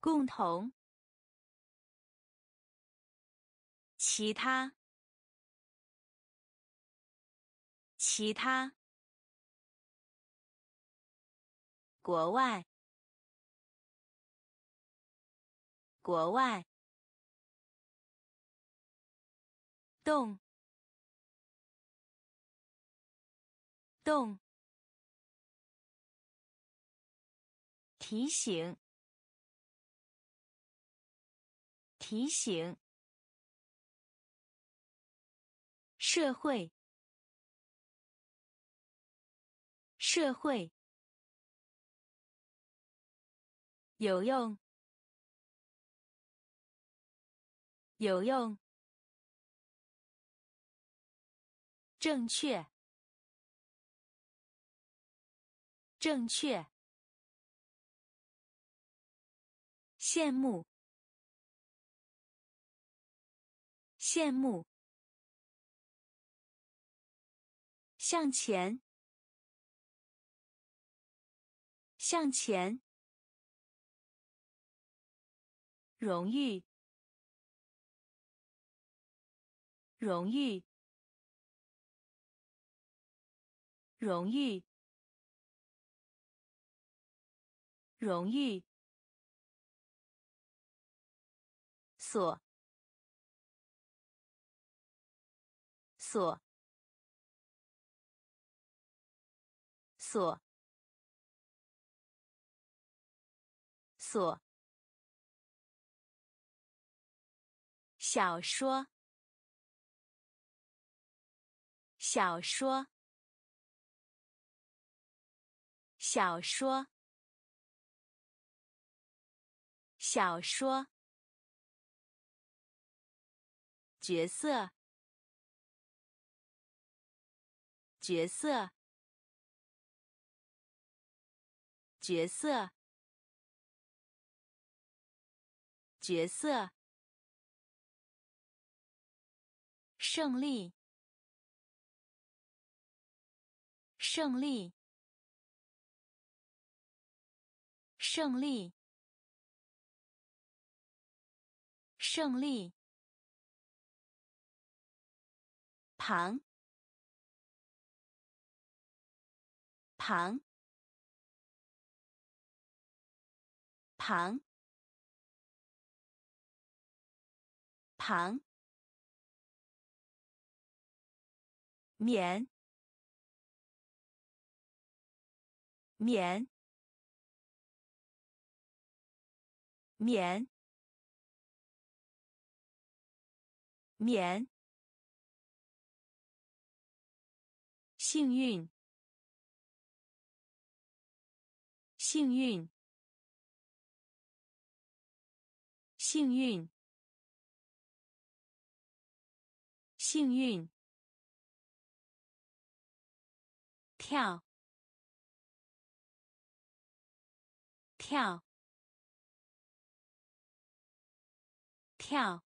共同。其他，其他。国外，国外。动，动。提醒，提醒。社会，社会。有用，有用。正确，正确。羡慕，羡慕。向前，向前。荣誉，荣誉，荣誉，荣誉。所，锁，锁，锁。小说，小说，小说，小说。角色，角色，角色，角色。胜利，胜利，胜利，胜利。旁，旁，旁，旁。免，免，免，免。幸运，幸运，幸运，幸运。跳，跳，跳，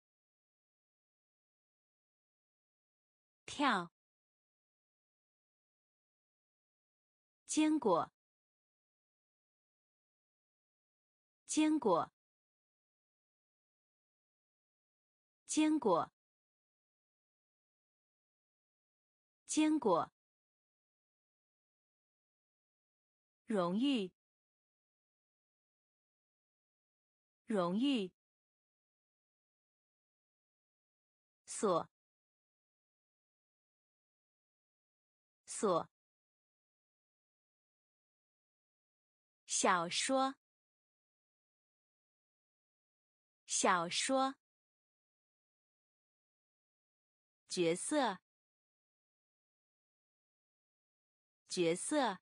跳。坚果，坚果，坚果，坚果。荣誉，荣誉，所，所。小说，小说。角色，角色。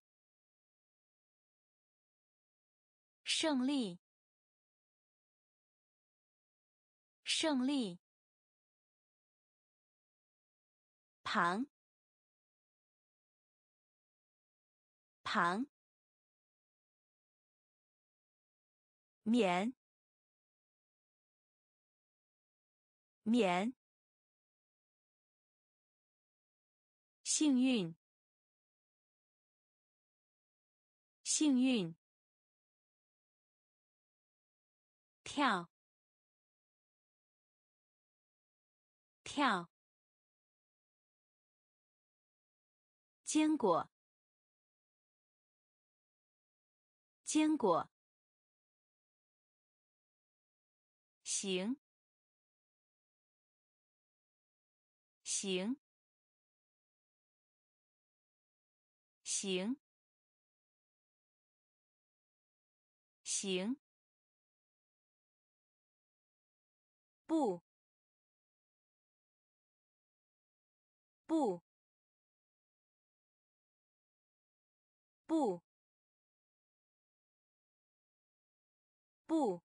胜利，胜利。旁，旁。免，免。幸运，幸运。跳，跳。坚果，坚果。行，行，行，行。不，不，不，不。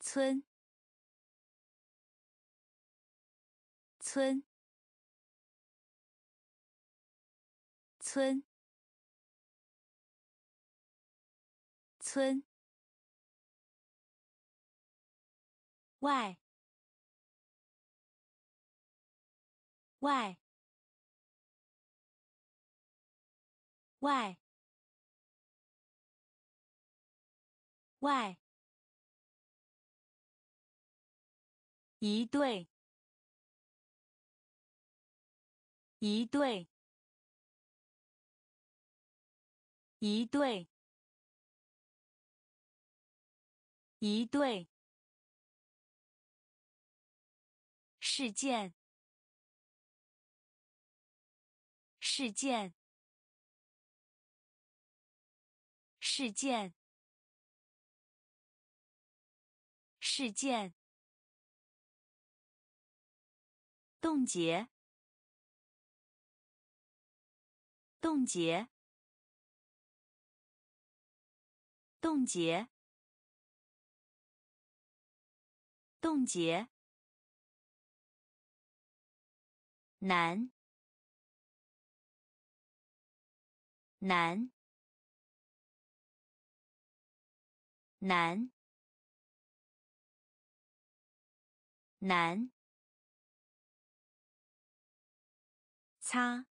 村，村，村，村。外，外，外，外。一对，一对，一对，一对。事件，事件，事件，事件。冻结，冻结，冻结，冻结。难，难，难。难，擦，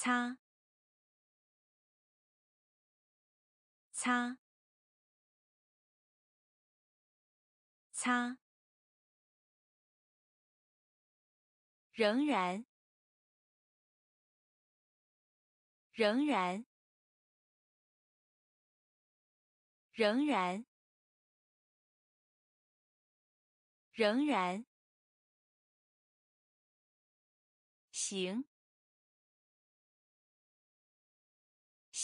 擦，擦，擦，仍然，仍然。仍然，仍然，行，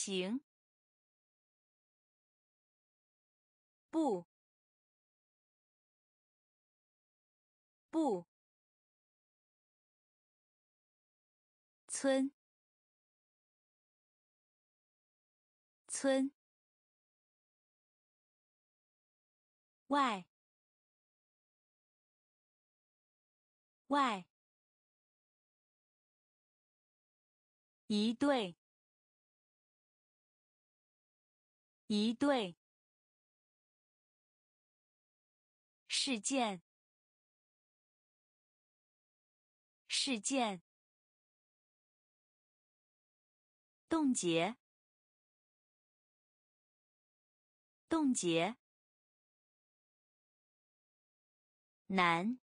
行，不，不，村，村。外，外，一对，一对，事件，事件，冻结，冻结。难，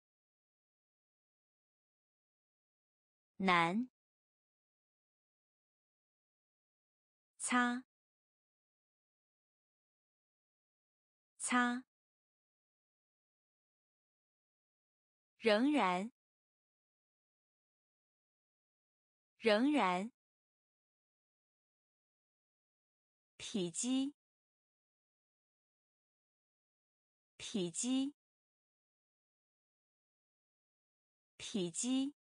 难，擦，擦，仍然，仍然，体积，体积。体积，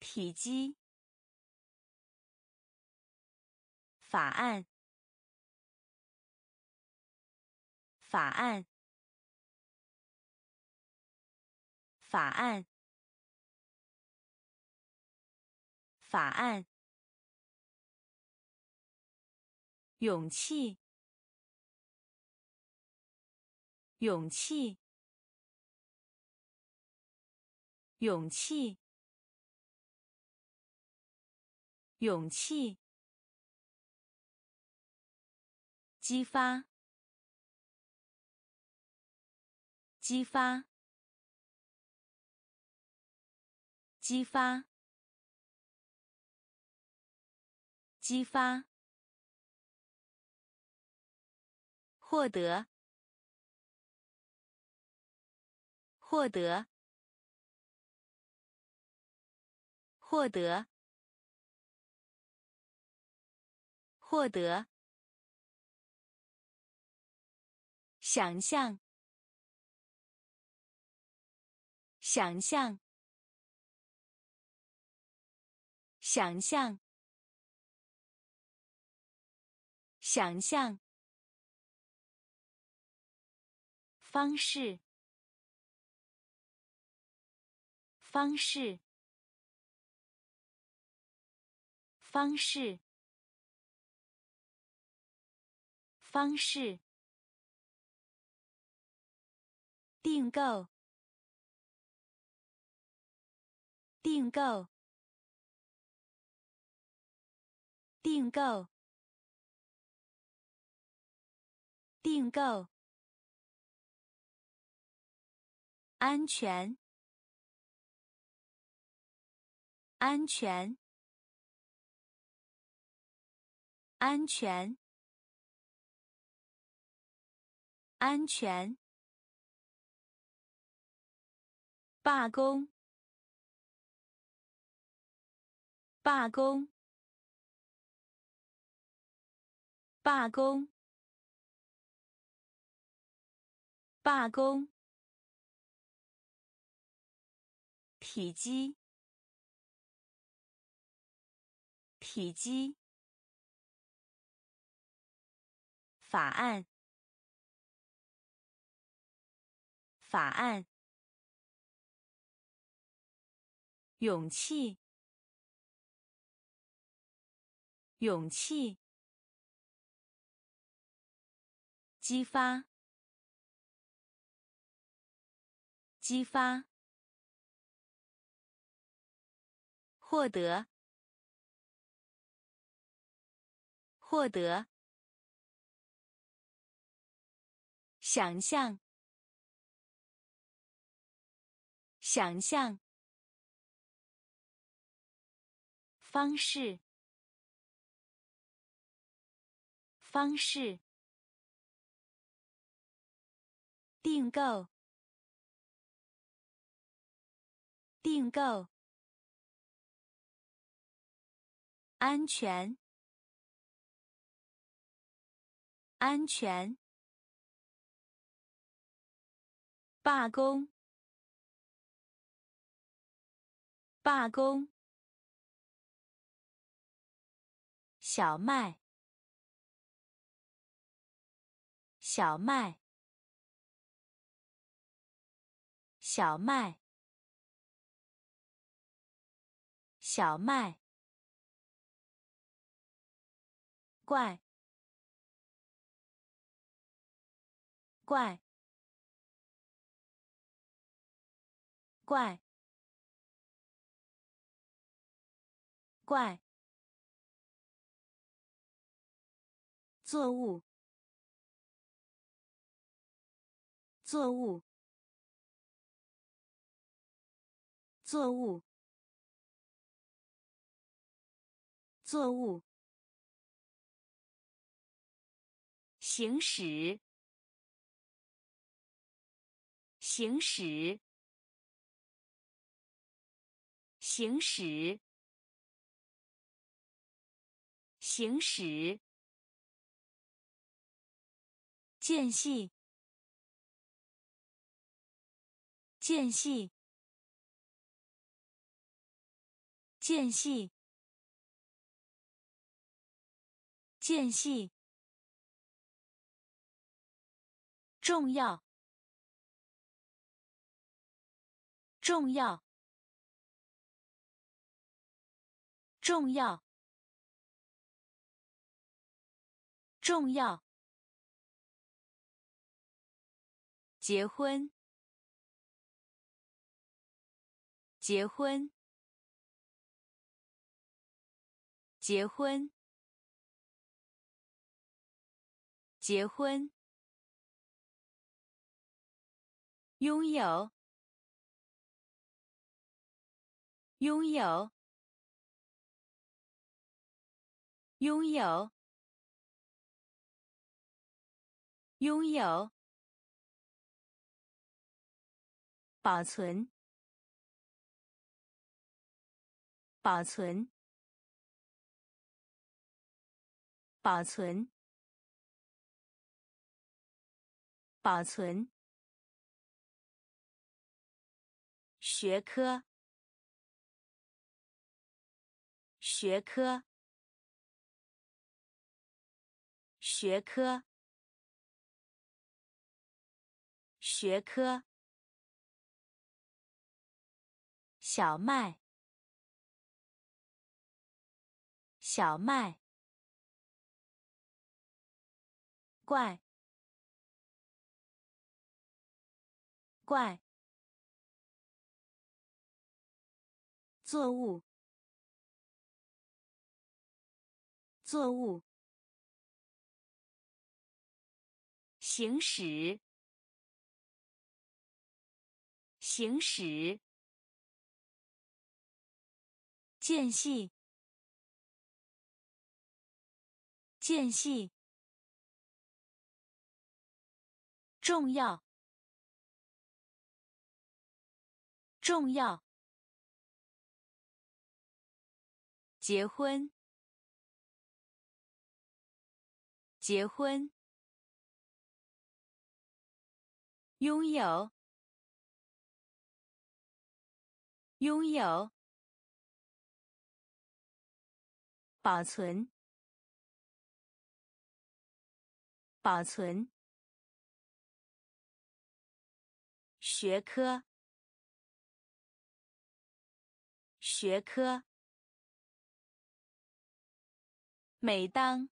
体积，法案，法案，法案，法案，勇气，勇气。勇气，勇气，激发，激发，激发，激发，获得，获得。获得，获得，想象，想象，想象，想象，方式，方式。方式，方式，订购，订购，订购，订购，安全，安全。安全，安全。罢工，罢工，罢工，罢工。体积，体积。法案，法案，勇气，勇气，激发，激发，获得，获得，想象，想象。方式，方式，订购，订购，安全，安全，罢工，罢工。小麦，小麦，小麦，小麦，怪，怪，怪，怪。作物，作物，作物，作物。行驶，行驶，行驶，行驶。间隙，间隙，间隙，间隙。重要，重要，重要，重要。结婚，结婚，结婚，结婚。拥有，拥有，拥有，拥有。保存，保存，保存，保存。学科，学科，学科，学科。小麦，小麦，怪，怪，作物，作物，行驶，行驶。间隙，间隙，重要，重要。结婚，结婚。拥有，拥有。保存，保存。学科，学科。每当，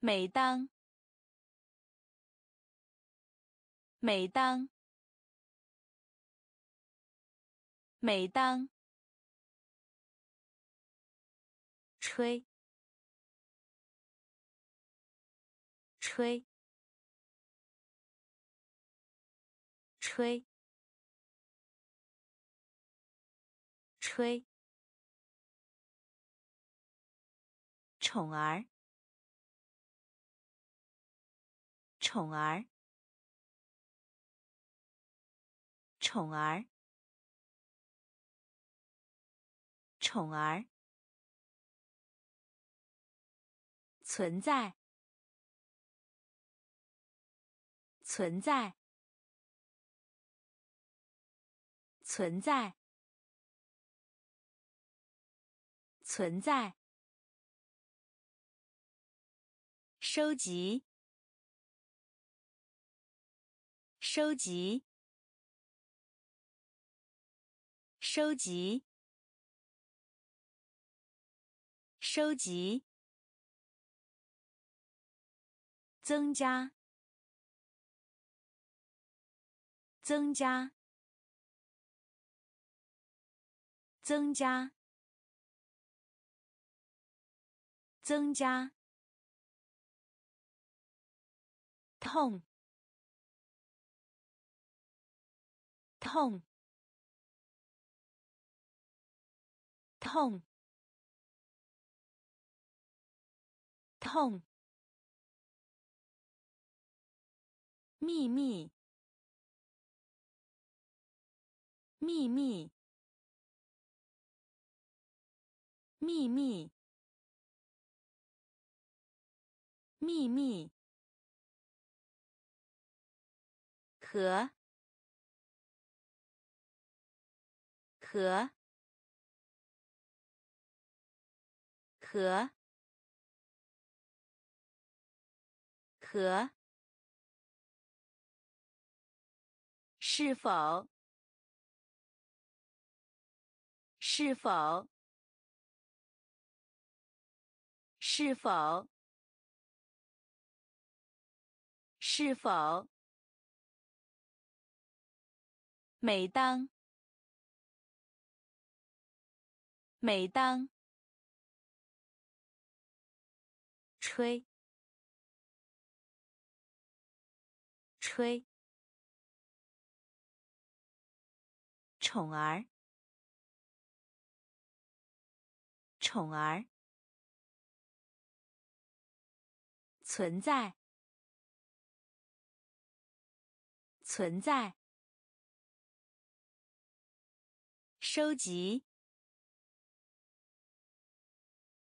每当，每当，每当，吹，吹，吹，吹，宠儿。宠儿，宠儿，宠儿，存在，存在，存在，存在，收集。收集，收集，收集，增加，增加，增加，增加，痛。痛，痛，痛，秘密，秘密，秘密，秘密，和。和和和，是否？是否？是否？是否？每当。每当，吹，吹，宠儿，宠儿，存在，存在，收集。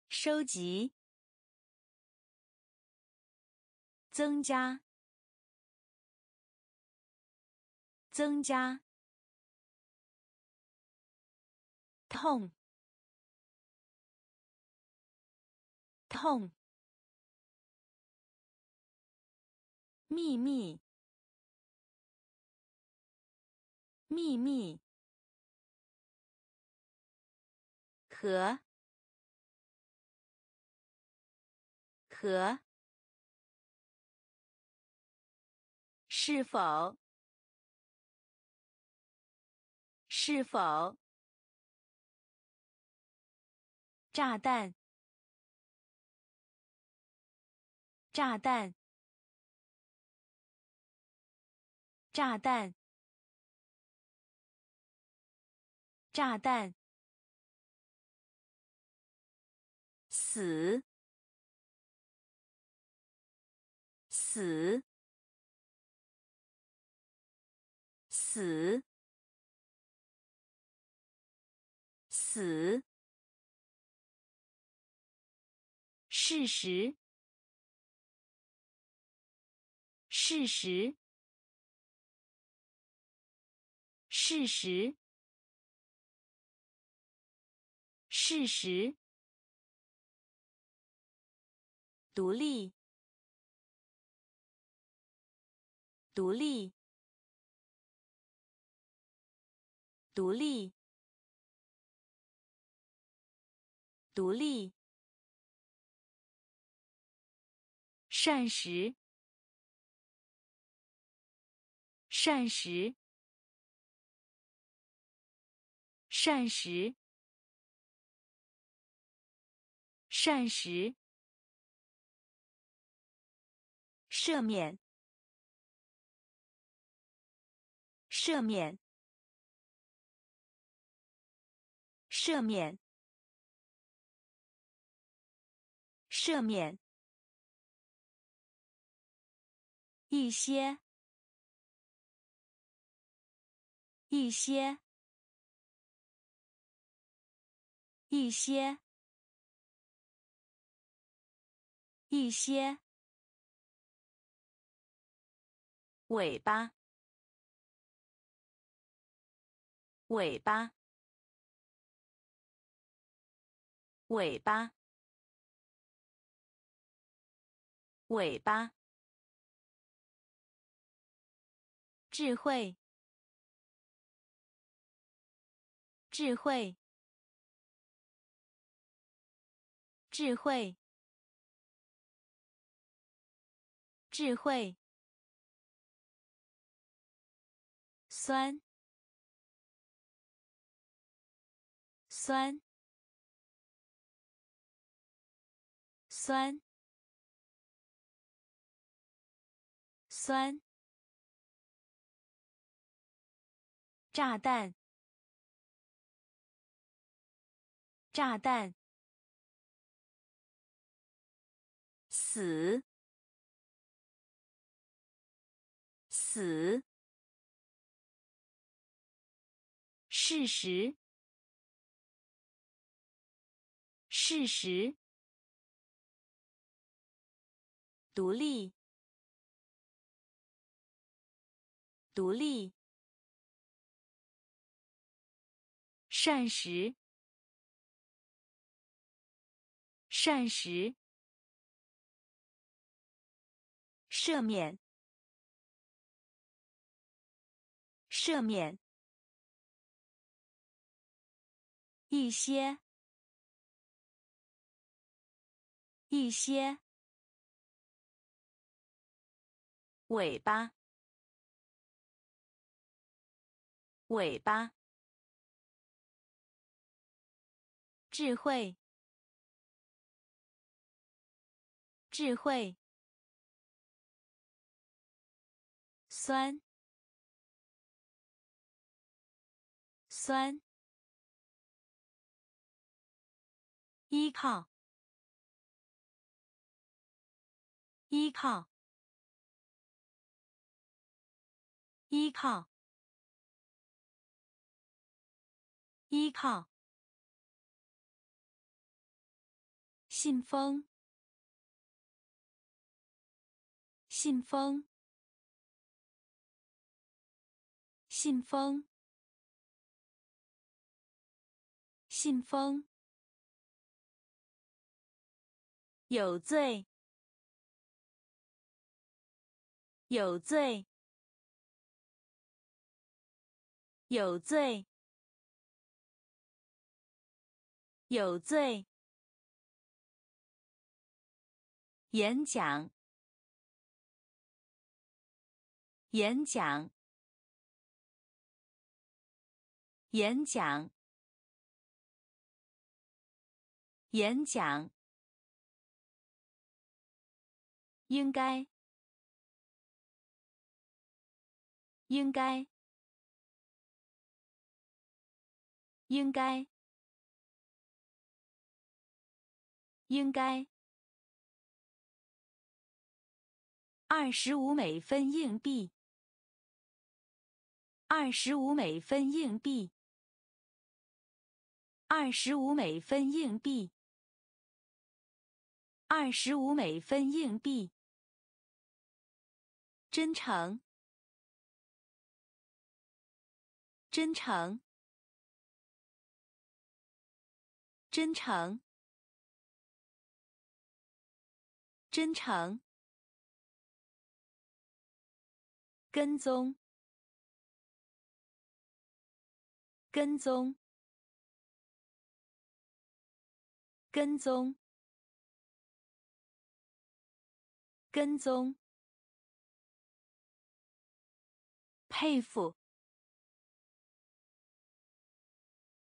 收集，增加，增加，痛，痛，秘密，秘密，和。和是否？是否？炸弹！炸弹！炸弹！炸弹！死！死，死，死。事实，事实，事实，事实。独立。独立，独立，独立，膳食，膳食，膳食，膳食。赦免，赦免，赦免，赦免。一些，一些，一些，一些。尾巴，尾巴，尾巴，尾巴。智慧，智慧，智慧，智慧。酸，酸，酸，酸。炸弹，炸弹。死，死。事实，事实。独立，独立。膳食，膳食。赦免，赦免。一些，一些。尾巴，尾巴。智慧，智慧。酸，酸。依靠，依靠，依靠，依靠。信封，信封，信封，信封。有罪，有罪，有罪，有罪。演讲，演讲，演讲，演讲。应该，应该，应该，应该。二十五美分硬币，二十五美分硬币，二十五美分硬币，二十五美分硬币。真诚，真诚，真诚，真诚。跟踪，跟踪，跟踪，跟踪，佩服，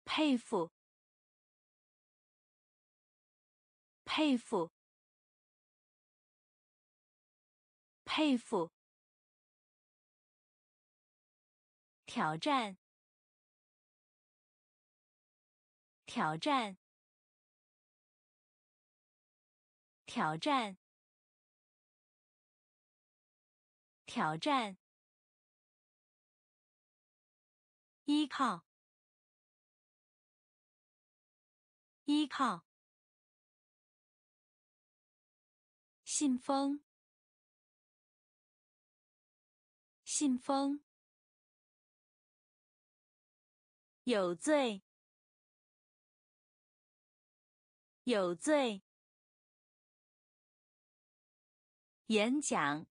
佩服，佩服，佩服。挑战，挑战，挑战，挑战。依靠，依靠。信封，信封。有罪，有罪。演讲，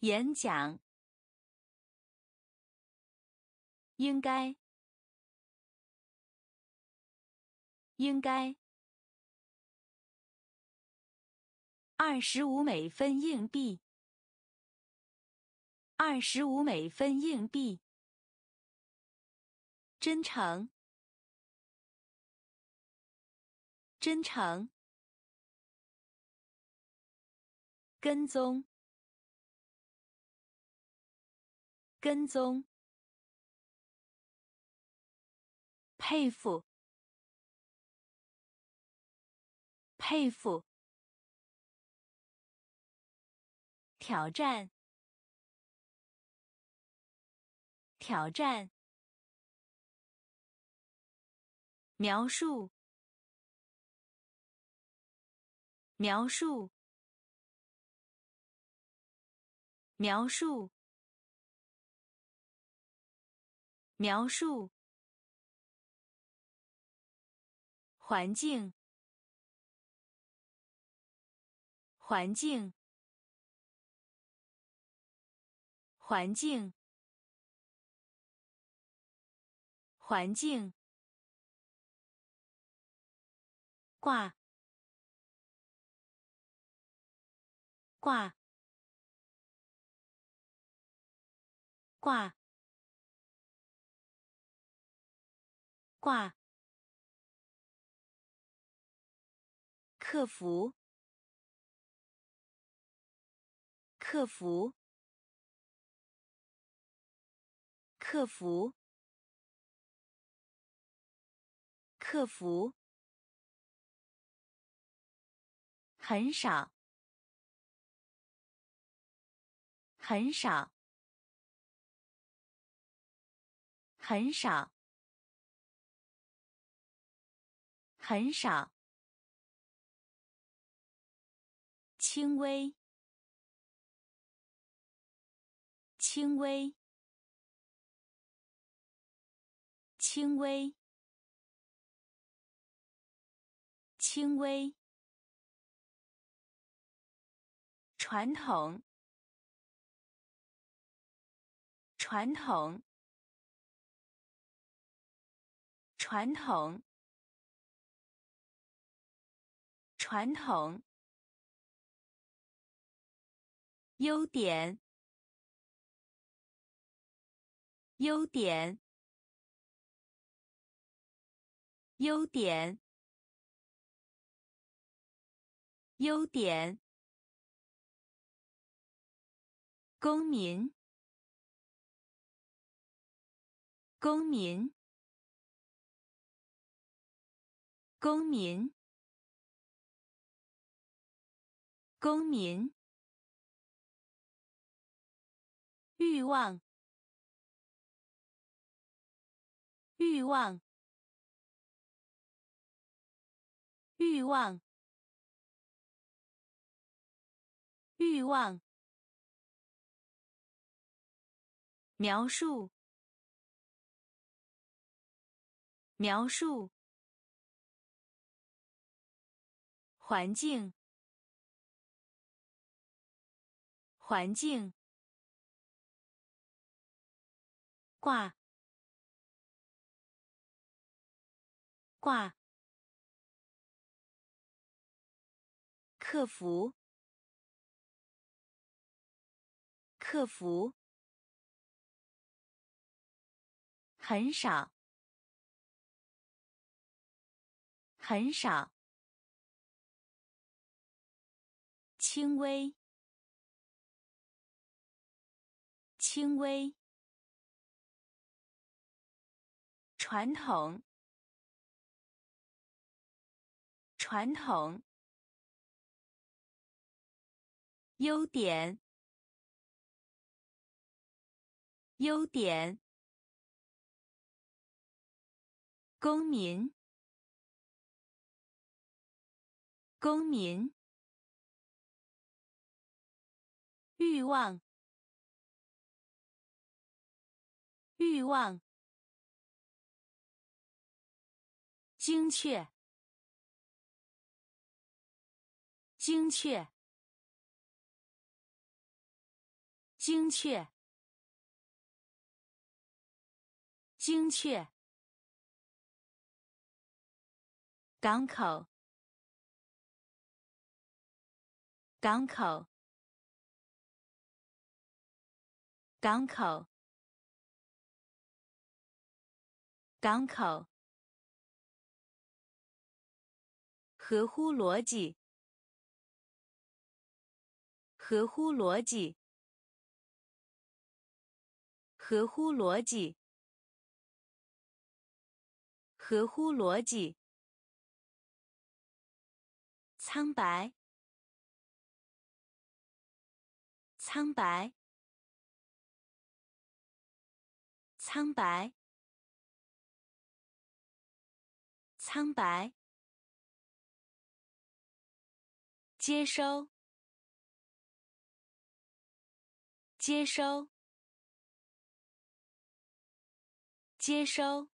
演讲。应该，应该。二十五美分硬币，二十五美分硬币。真诚，真诚。跟踪，跟踪。佩服，佩服。挑战，挑战。描述，描述，描述，描述。环境，环境，环境，环境。挂，挂，挂，挂。客服，客服，客服，客服。很少，很少，很少，很少。轻微，轻微，轻微，轻微。传统，传统，传统，传统。优点，优点，优点，优点。公民，公民，公民，公民。欲望，欲望，欲望，欲望。描述，描述。环境，环境。挂，挂。客服，客服，很少，很少，轻微，轻微。传统，传统。优点，优点。公民，公民。欲望，欲望。精确，精确，精确，精确。港口，港口，港口，港口。合乎逻辑，合乎逻辑，合乎逻辑，合乎逻辑。苍白，苍白，苍白，苍白。接收，接收，接收，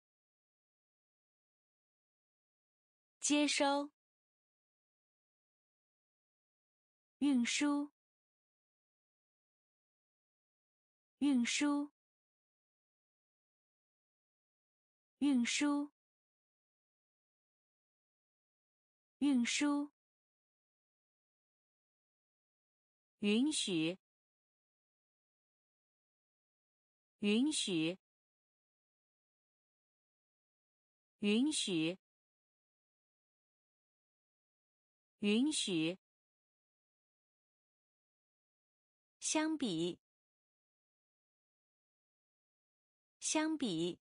接收。运输，运输，运输，运输。允许，允许，允许，允许。相比，相比，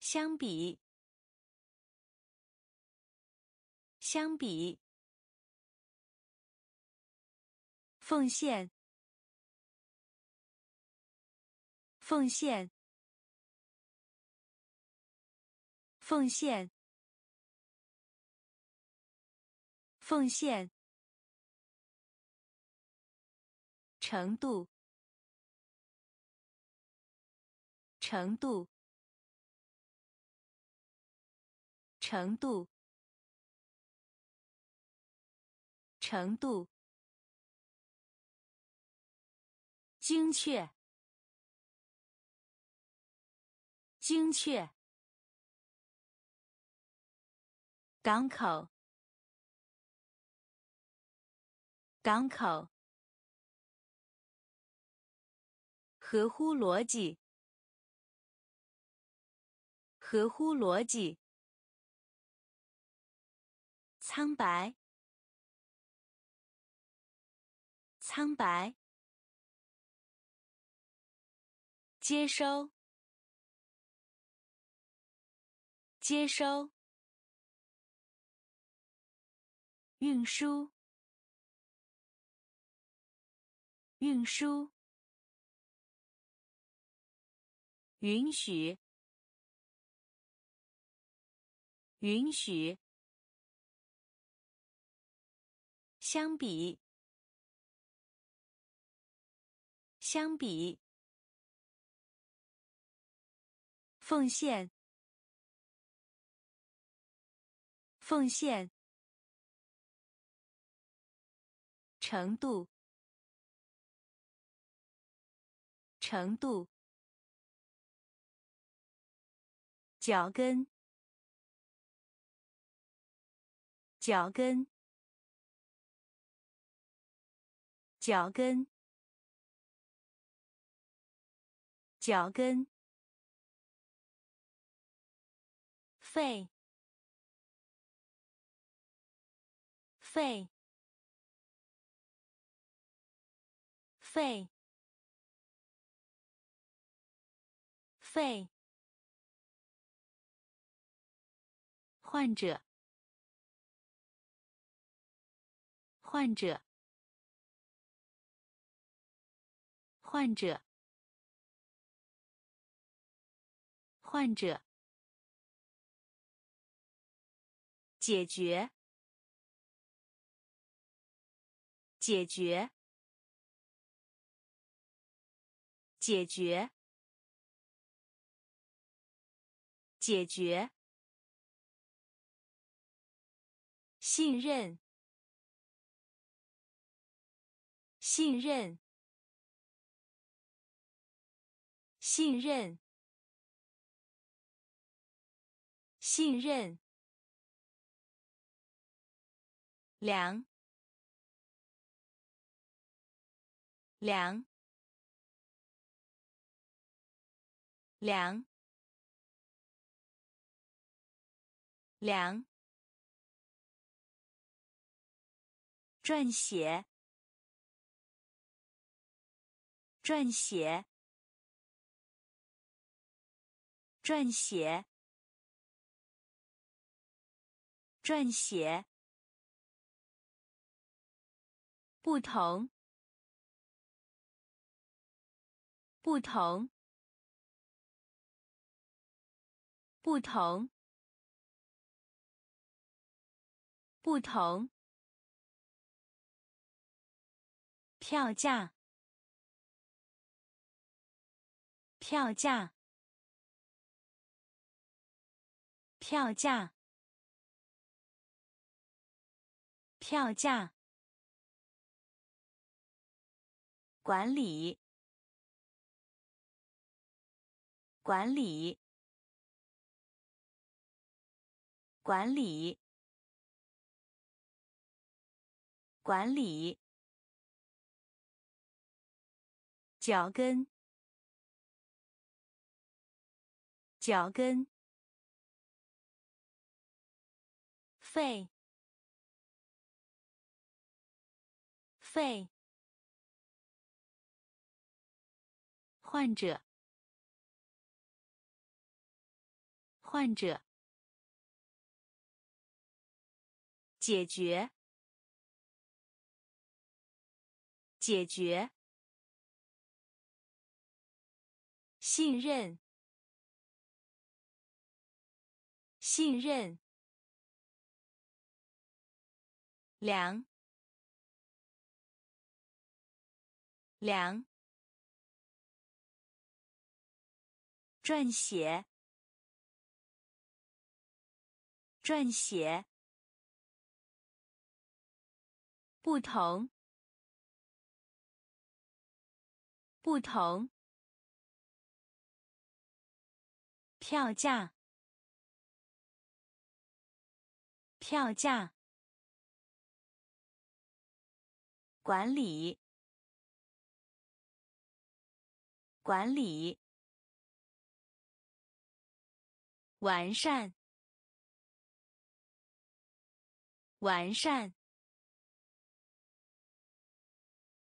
相比，相比。奉献，奉献，奉献，奉献。程度，程度，程度，程度。精确，精确。港口，港口。合乎逻辑，合乎逻辑。苍白，苍白。接收，接收，运输，运输，允许，允许，相比，相比。奉献，奉献。程度，程度。脚跟，脚跟，脚跟，脚跟，肺，肺，肺，肺。患者，患者，患者，患者，解决，解决，解决，解决。信任，信任，信任，信任。凉，凉，凉，凉。撰写，撰写，撰写，撰写。不同，不同，不同，不同。票价，票价，票价，票价。管理，管理，管理，管理。脚跟，脚跟，肺，肺，患者，患者，解决，解决。信任，信任，凉，凉，撰写，撰写，不同，不同。票价，票价，管理，管理，完善，完善，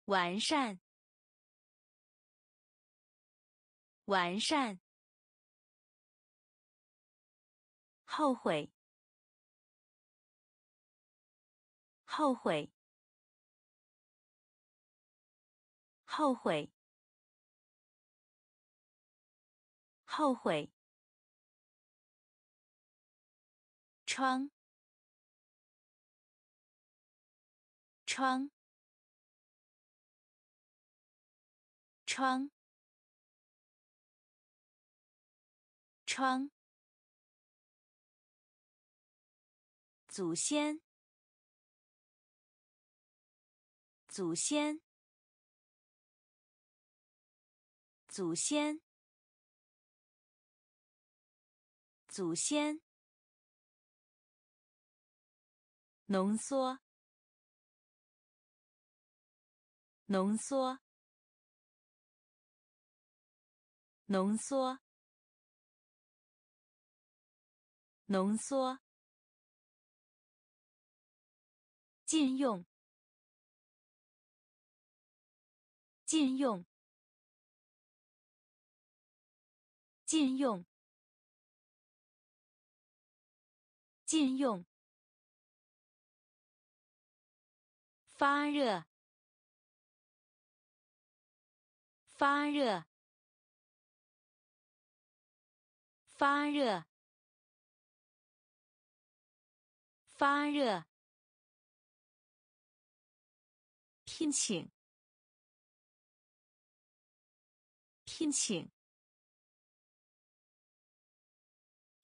完善，完善。后悔，后悔，后悔，后悔。窗，窗，窗，窗。祖先，祖先，祖先，祖先。浓缩，浓缩，浓缩，浓缩。禁用，禁用，禁用，禁用。发热，发热，发热，发热。聘请，聘请，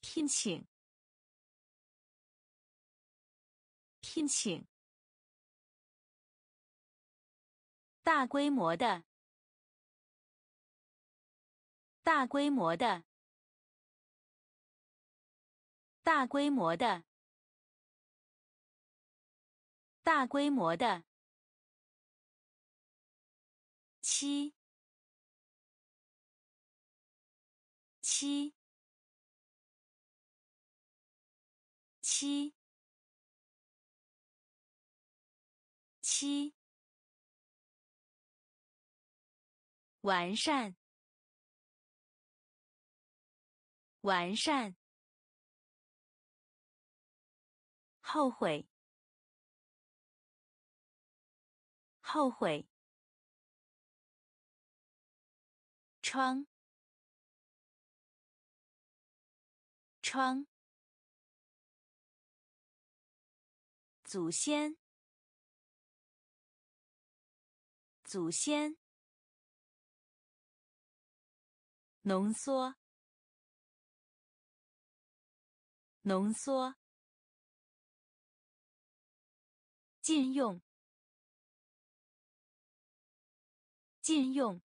聘请，聘请。大规模的，大规模的，大规模的，大规模的。七，七，七，七。完善，完善。后悔，后悔。窗，窗。祖先，祖先。浓缩，浓缩。禁用，禁用。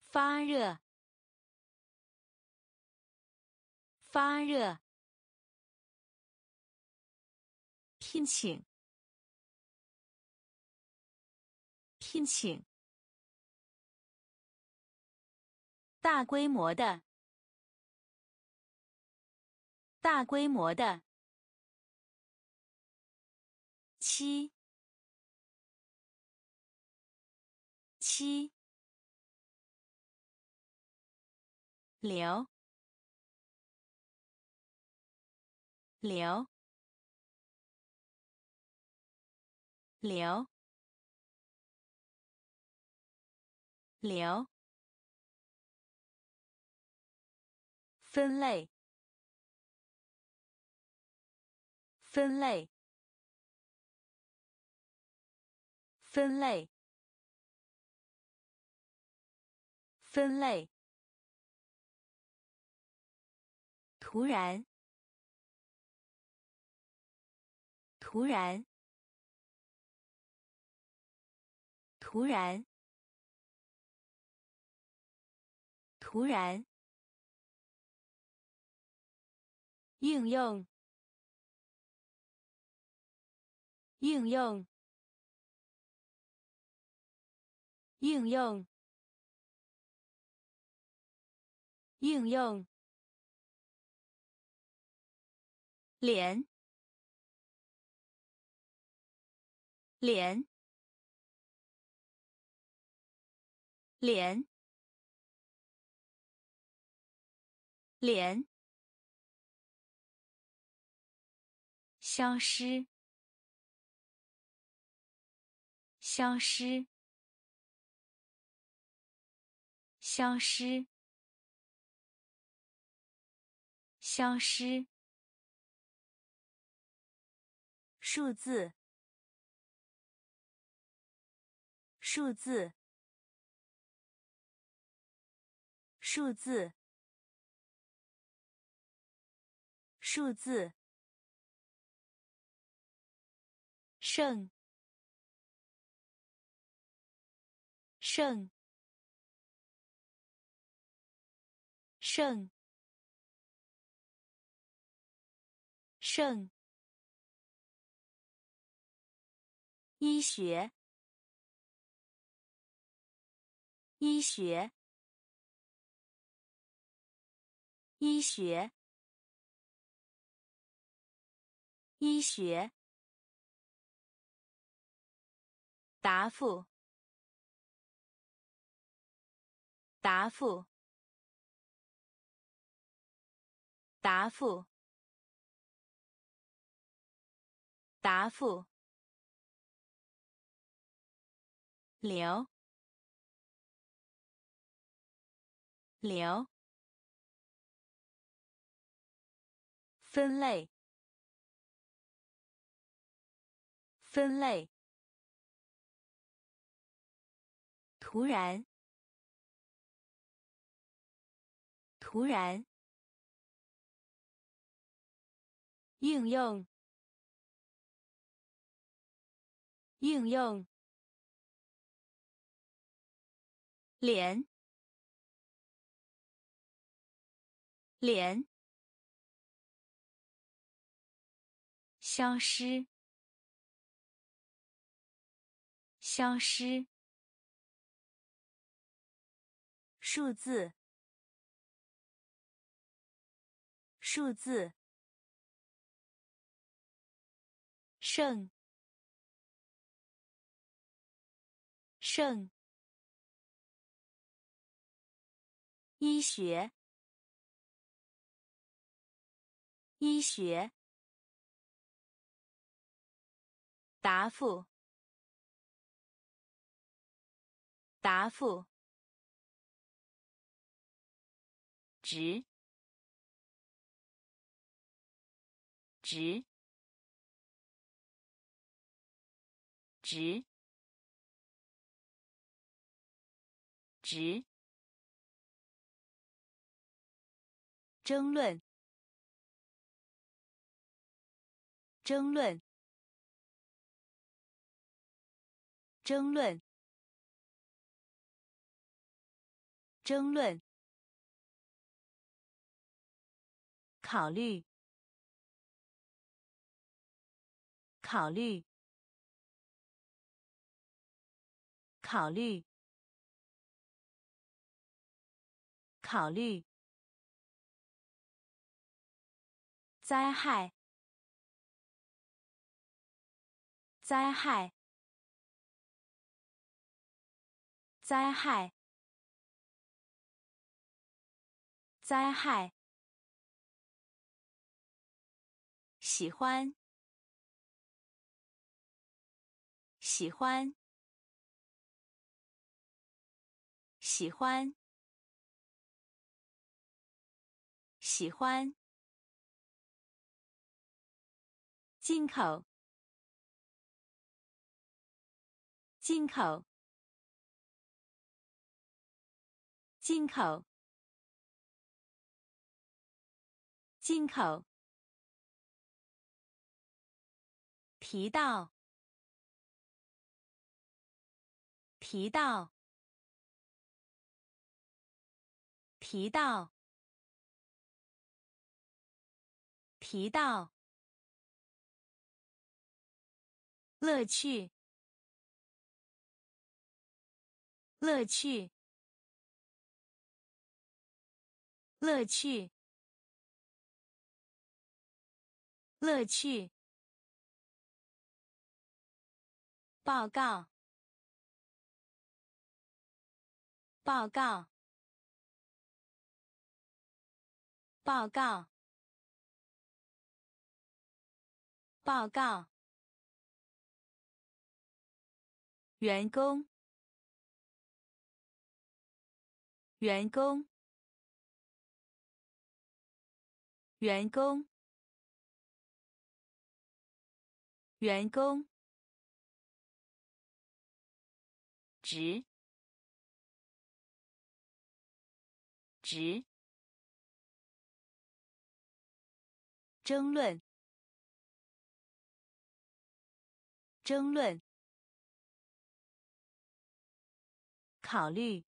发热，发热。聘请，聘请。大规模的，大规模的。七，七。流，流，流，流。分类，分类，分类，分类。突然，突然，突然，突然。应用，应用，应用，应用。连，连，连，连，消失，消失，消失，消失。数字，数字，数字，数字。胜，胜，胜，胜，医学，医学，医学，医学。答复，答复，答复，答复。流，流。分类，分类。突然，突然，应用，应用，连，连，消失，消失。数字，数字，圣，圣，医学，医学，答复，答复。直，直，直，直。争论，争论，争论，争论。考虑，考虑，考虑，考虑。灾害，灾害，灾害，灾害。喜欢，喜欢，喜欢，喜欢。进口，进口，进口，进口。提到，提到，提到，提到，乐趣，乐趣，乐趣，乐趣。报告，报告，报告，报告。员工，员工，员工，员工。值，值，争论，争论，考虑，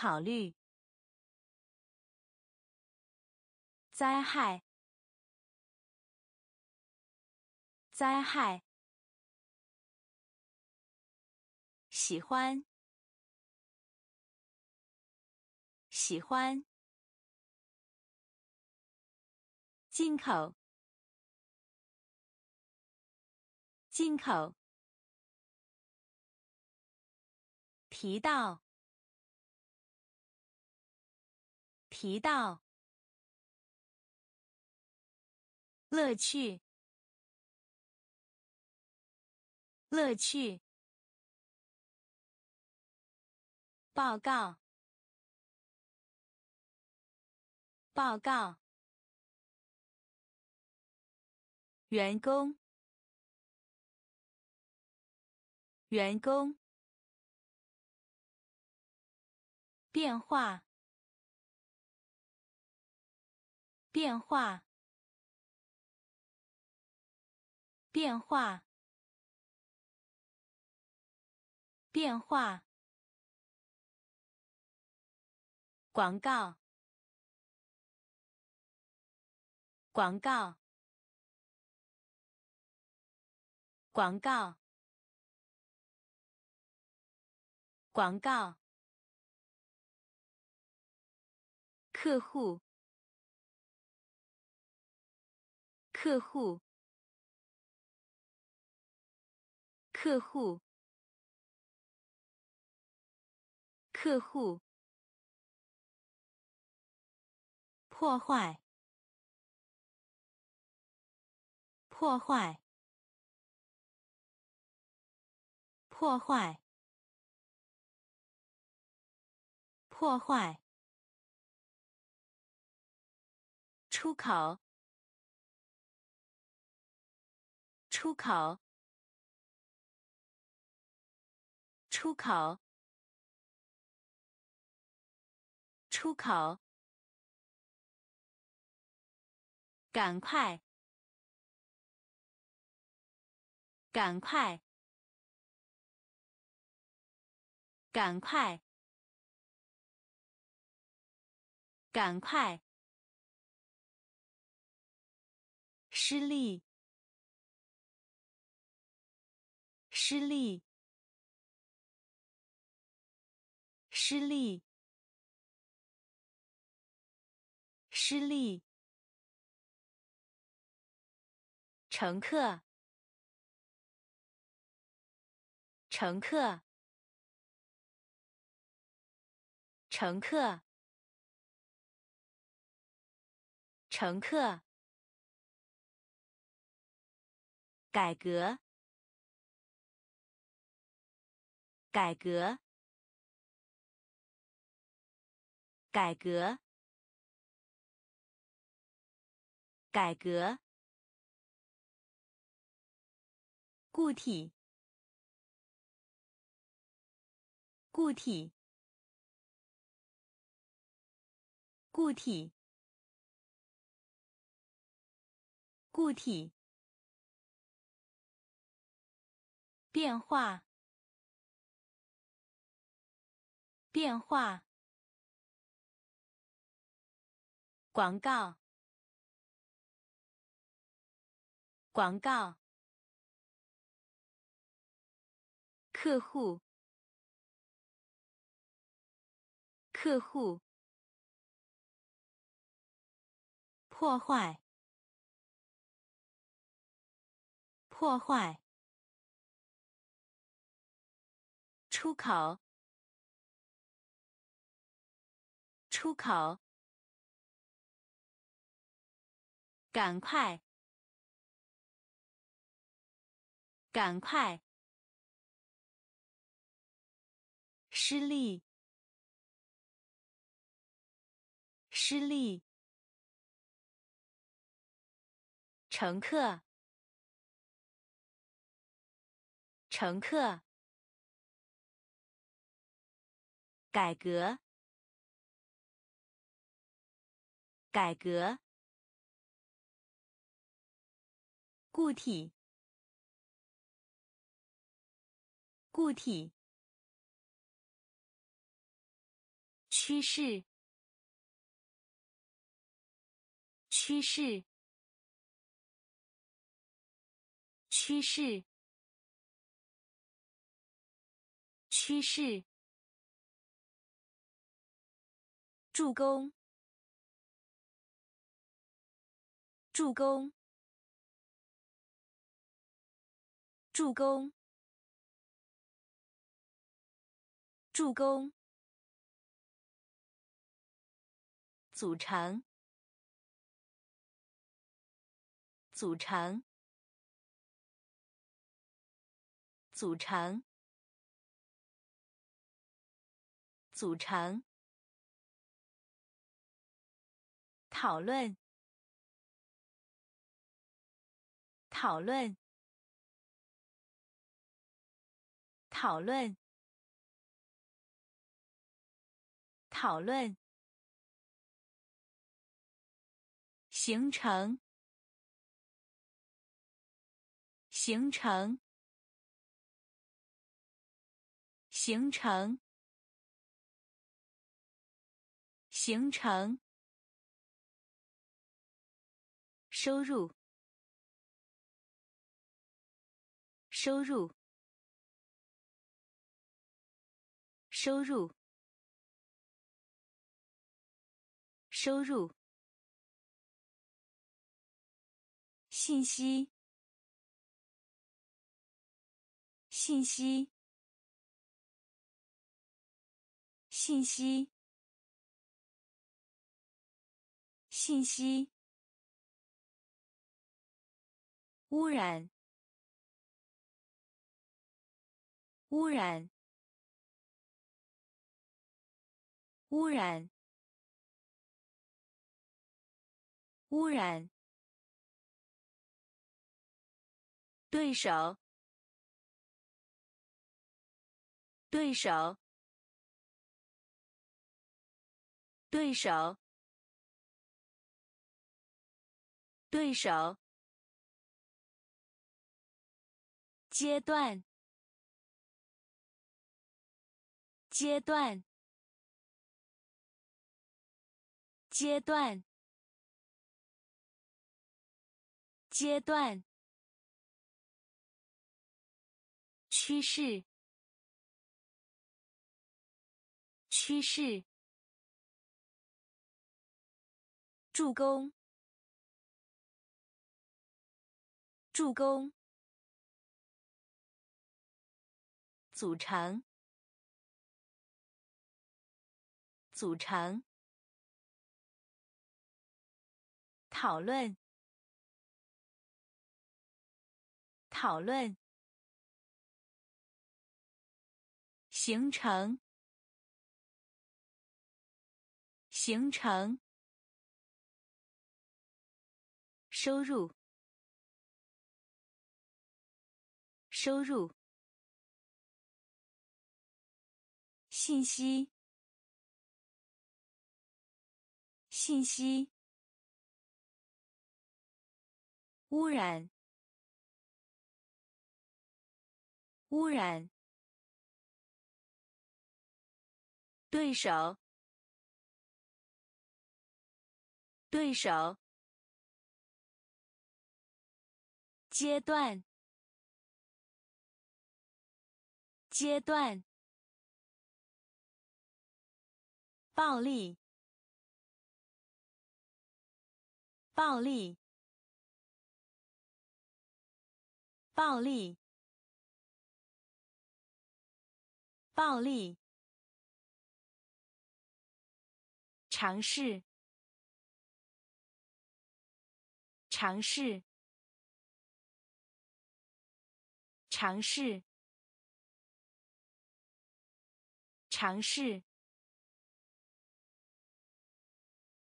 考虑，灾害，灾害。喜欢，喜欢。进口，进口。提到，提到。乐趣，乐趣。报告，报告。员工，员工。变化，变化，变化，变化。广告，广告，广告，广告。客户，客户，客户，客户。破坏，破坏，破坏，破坏。出口，出口，出口，出口。赶快！赶快！赶快！赶快！失利！失利！失利！失利！乘客，乘客，乘客，乘客。改革，改革，改革，改革。固体，固体，固体，固体。变化，电话。广告，广告。客户，客户。破坏，破坏。出口，出口。赶快，赶快。失利，失利。乘客，乘客。改革，改革。固体，固体。趋势，趋势，趋势，趋势，助攻，助攻，助攻，助攻。组成，组成，组成，组成。讨论，讨论，讨论，讨论。形成，形成，形成，形成。收入，收入，收入，收入。信息，信息，信息，信息。污染，污染，污染，污染。对手，对手，对手，对手。阶段，阶段，阶段，阶段。趋势，趋势，助攻，助攻，组成，组成，讨论，讨论。形成，形成，收入，收入，信息，信息，污染，污染。对手，对手。阶段，阶段。暴力，暴力，暴力，暴力。尝试，尝试，尝试，尝试。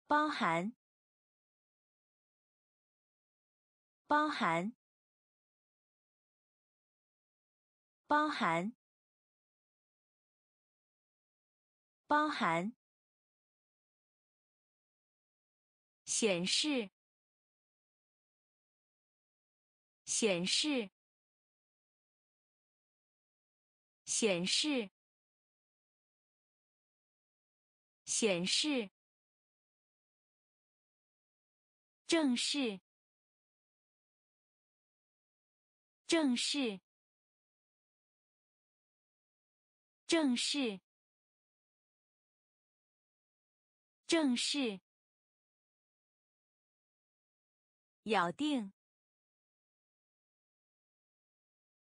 包含，包含，包含，包含。显示，显示，显示，显示。正式，正式，正式，正式，咬定，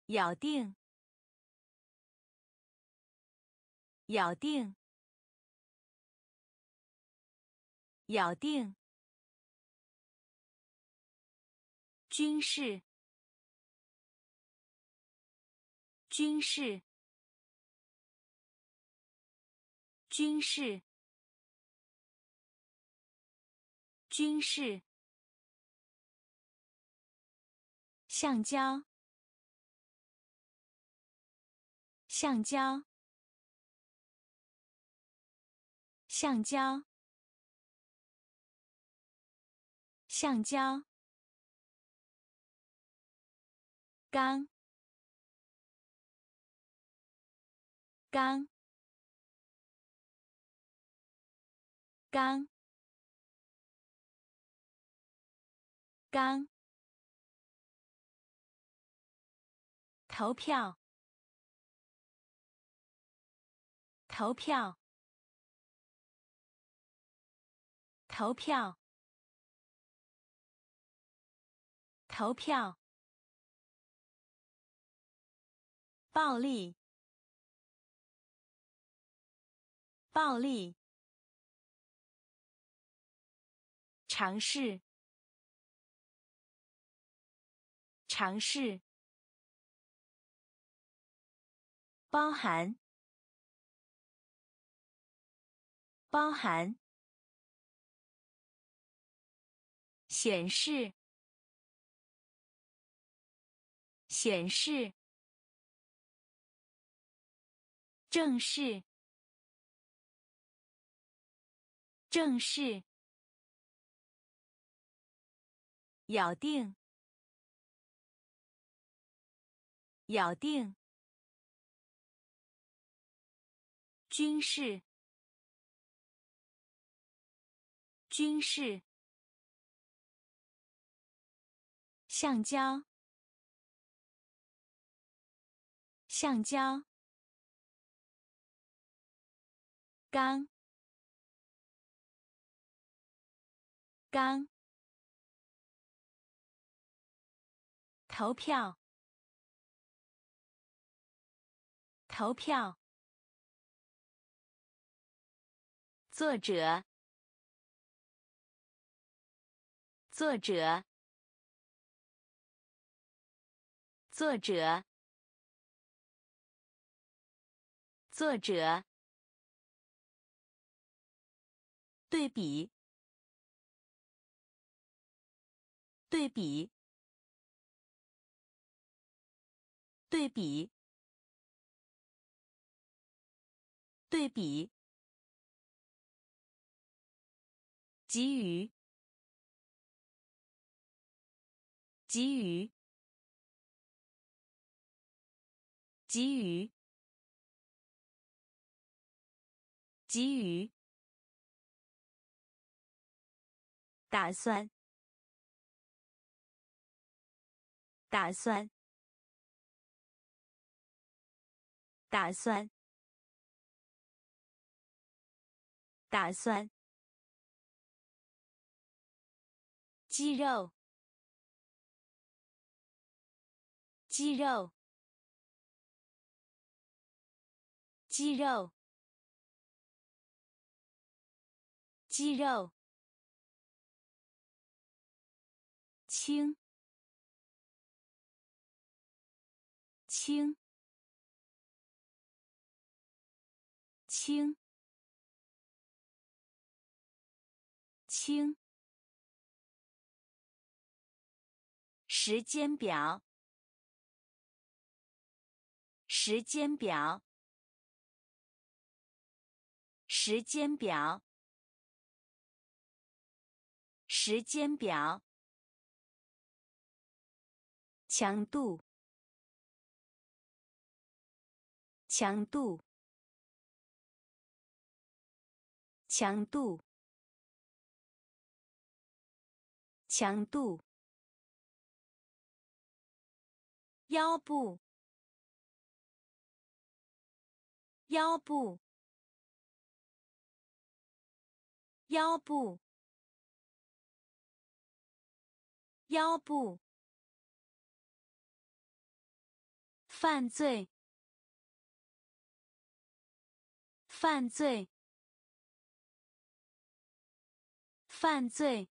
咬定，咬定，咬定。军事，军事，军事，军事。橡胶，橡胶，橡胶，橡胶。钢，刚，刚，刚。投票，投票，投票，投票。暴力，暴力，尝试，尝试，包含，包含，显示，显示。正式，正式，咬定，咬定，军事，军事，橡胶，橡胶。钢，刚，投票，投票，作者，作者，作者，作者。对比，对比，对比，对比，给予，给予，给予，给予。打算，打算，打算，打算。肌肉，肌肉，肌肉，肌肉。轻，轻，轻，轻。时间表，时间表，时间表，时间表。强度，强度，强度，强度，腰部，腰部，腰部，腰部。犯罪，犯罪，犯罪，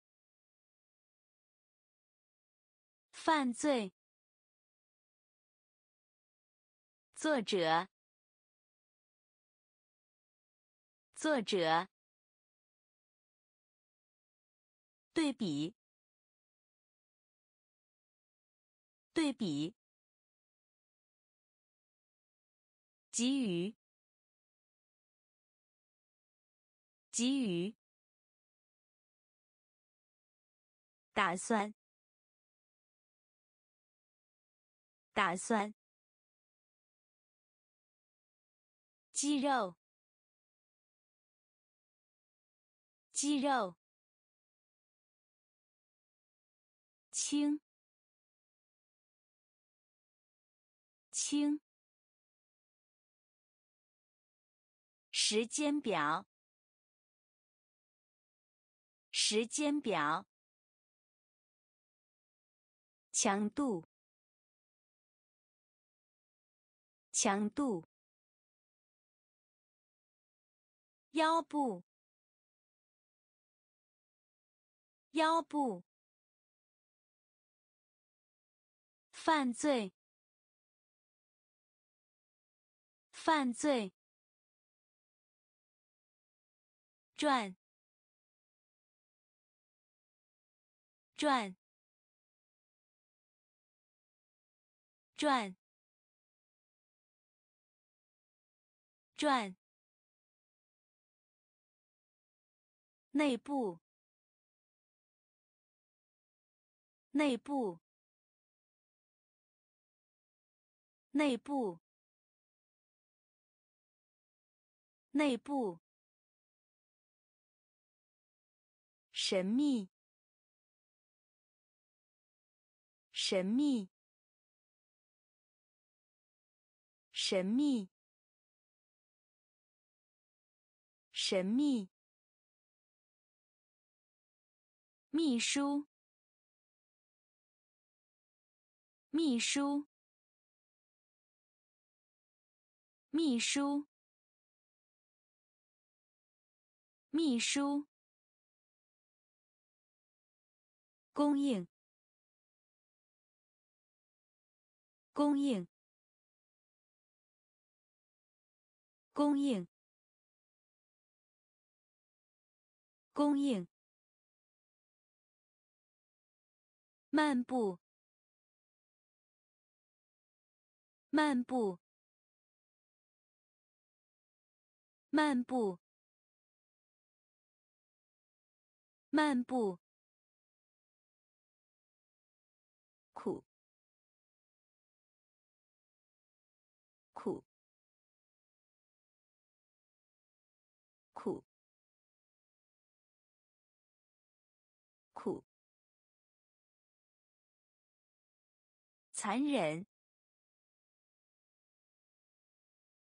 犯罪。作者，作者。对比，对比。给予，给予，打算，打算，肌肉，肌肉，轻，轻。时间表，时间表，强度，强度，腰部，腰部，犯罪，犯罪。转，转，转，转。内部，内部，内部，内部。神秘，神秘，神秘，神秘。秘书，秘书，秘书，秘书。供应，供应，供应，供应。漫步，漫步，漫步，漫步。残忍，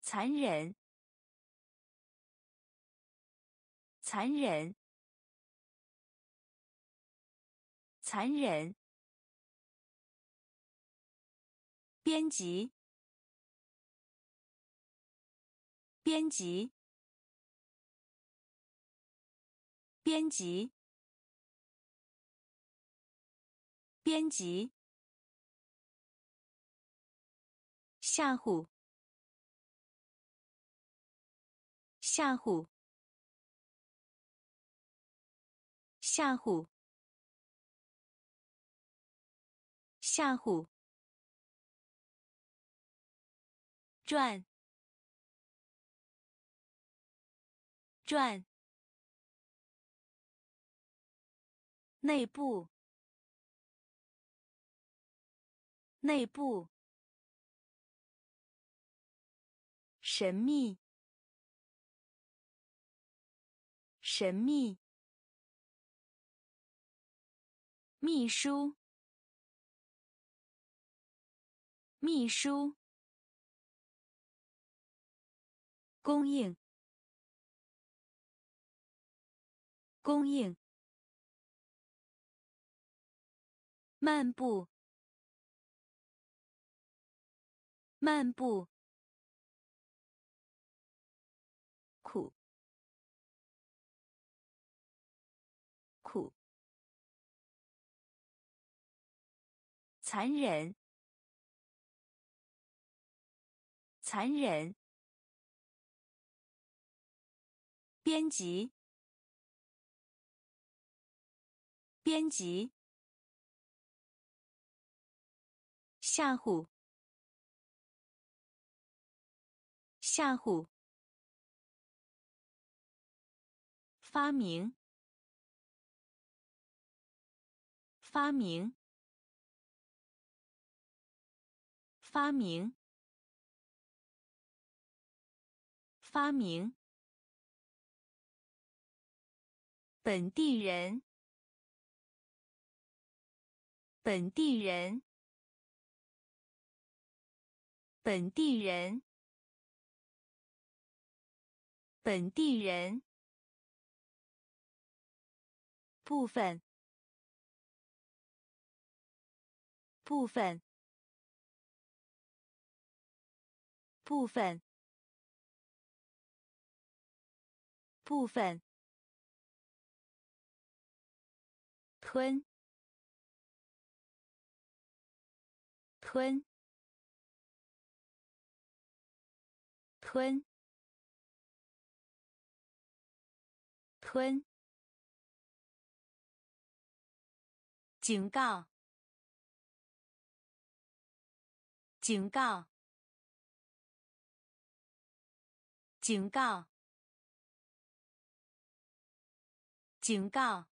残忍，残忍，残忍。编辑，编辑，编辑，编辑，吓唬，吓唬，吓唬，吓唬。转，转，内部，内部，神秘，神秘，秘书，秘书，供应，供应，漫步，漫步。残忍，残忍，编辑，编辑，吓唬，吓唬。发明，发明，发明，发明。本地人，本地人，本地人，本地人。部分，部分，部分，部分，吞，吞，吞，吞。警告！警告！警告！警告！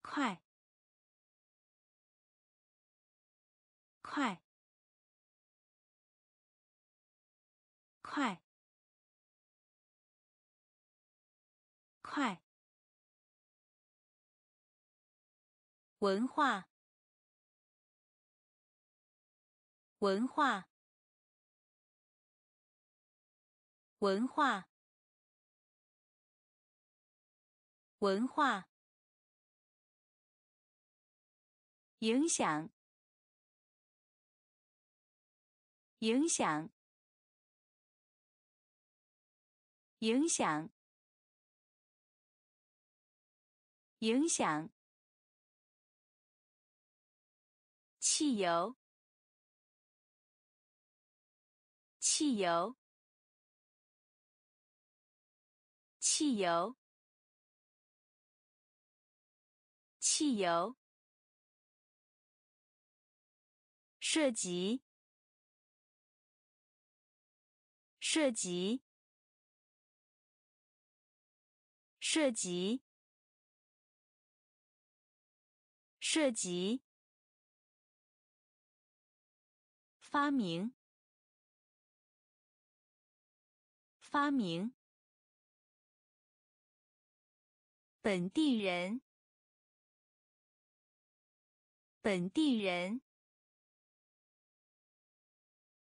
快！快！快！快！文化，文化，文化，文化，影响，影响，影响，影响。汽油，汽油，汽油，汽油。涉及，涉及，涉及，涉及。发明，发明。本地人，本地人。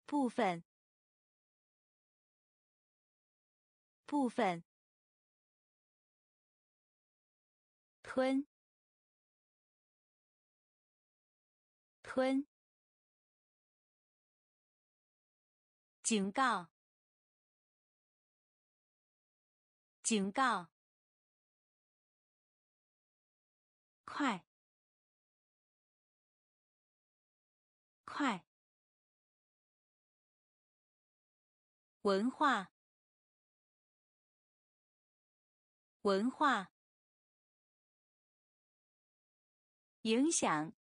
部分，部分。吞，吞。警告！警告！快！快！文化！文化！影响！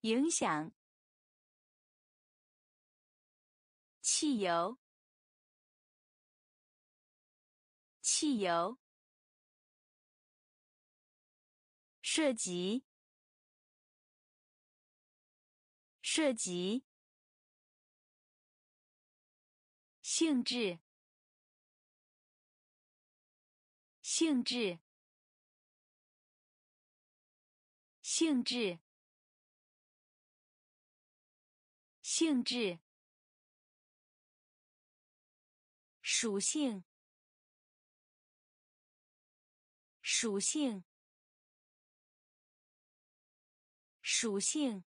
影响！汽油，汽油，涉及，涉及，性质，性质，性质，性质，属性，属性，属性，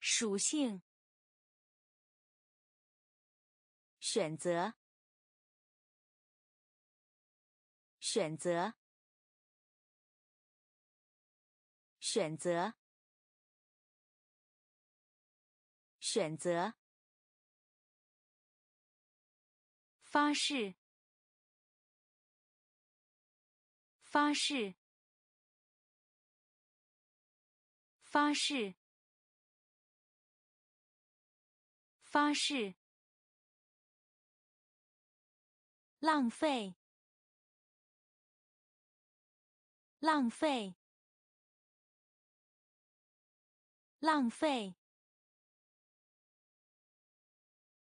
属性，选择。选择，选择，选择。发誓，发誓，发誓，发誓。浪费。浪费，浪费，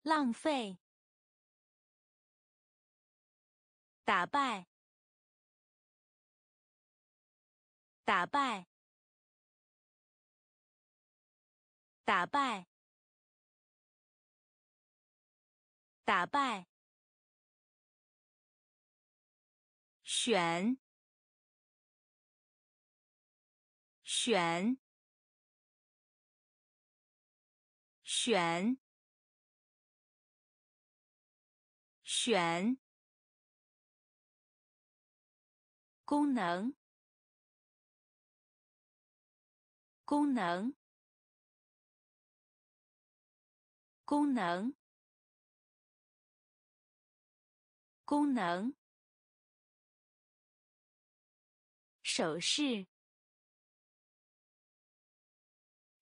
浪费。打败，打败，打败，打败。选。选，选，选。功能，功能，功能，功能。手势。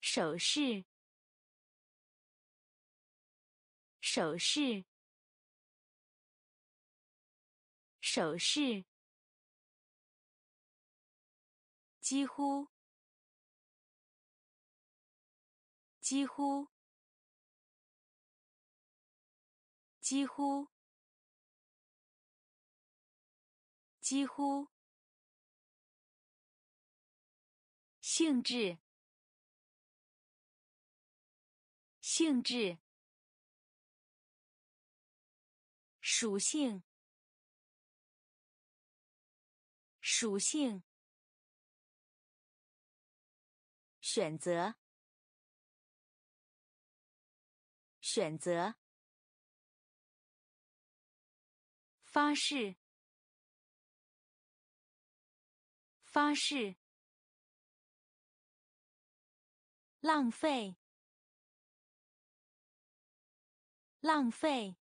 手势，手势，手势，几乎，几乎，几乎，几乎，性质。性质，属性，属性，选择，选择，发誓，发誓，浪费。浪费，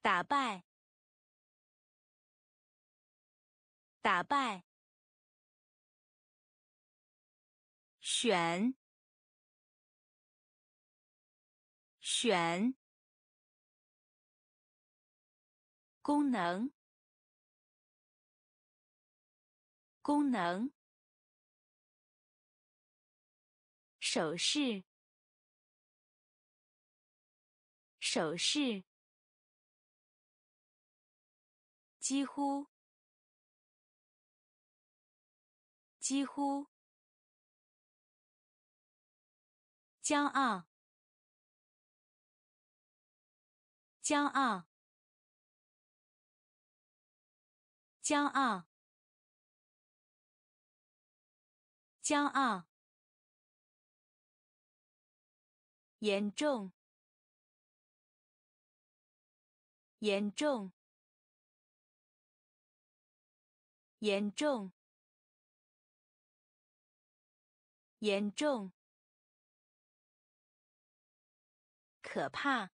打败，打败，选，选，功能，功能，手势。手势，几乎，几乎，骄傲，骄傲，骄傲，骄傲，严重。严重，严重，严重，可怕，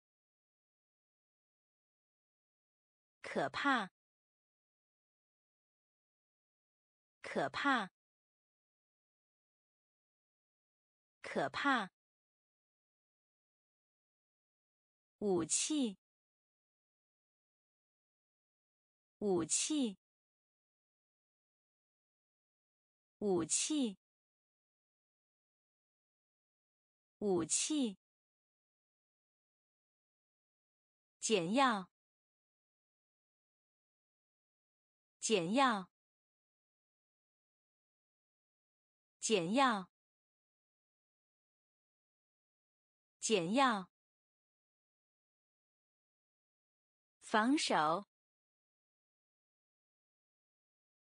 可怕，可怕，可怕，武器。武器，武器，武器，简要，简要，简要，简要。防守，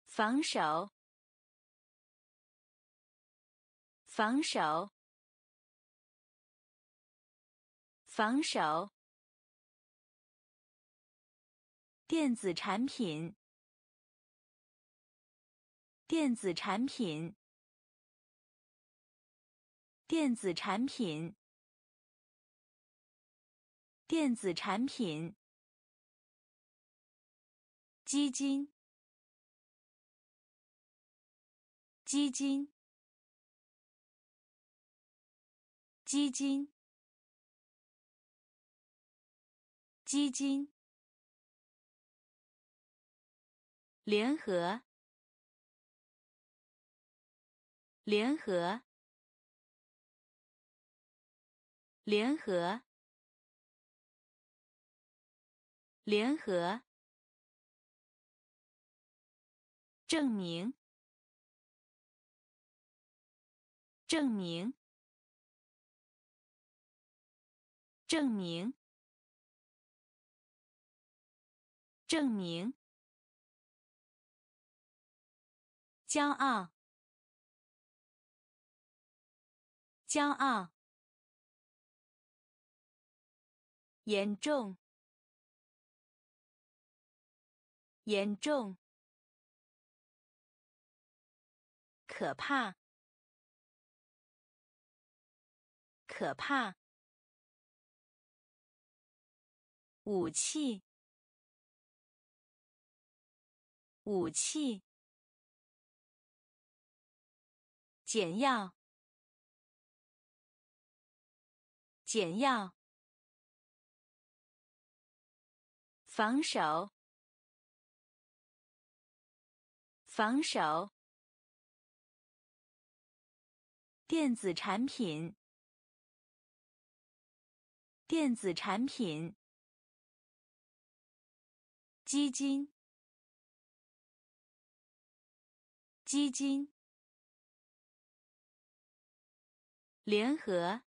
防守，防守，防守。电子产品，电子产品，电子产品，电子产品。基金，基金，基金，基金。联合，联合，联合，联合。证明，证明，证明，证明。骄傲，骄傲，严重，严重。可怕！可怕！武器！武器！简要！简要！防守！防守！电子产品，电子产品，基金，基金，联合，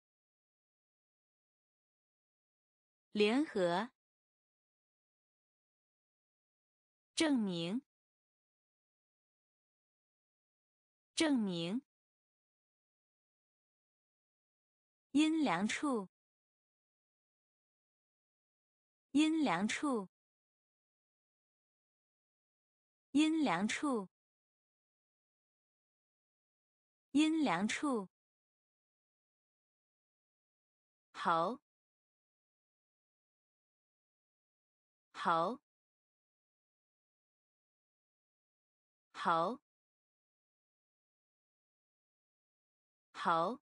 联合，证明，证明。阴凉处，阴凉处，阴凉处，阴凉处。好，好，好，好。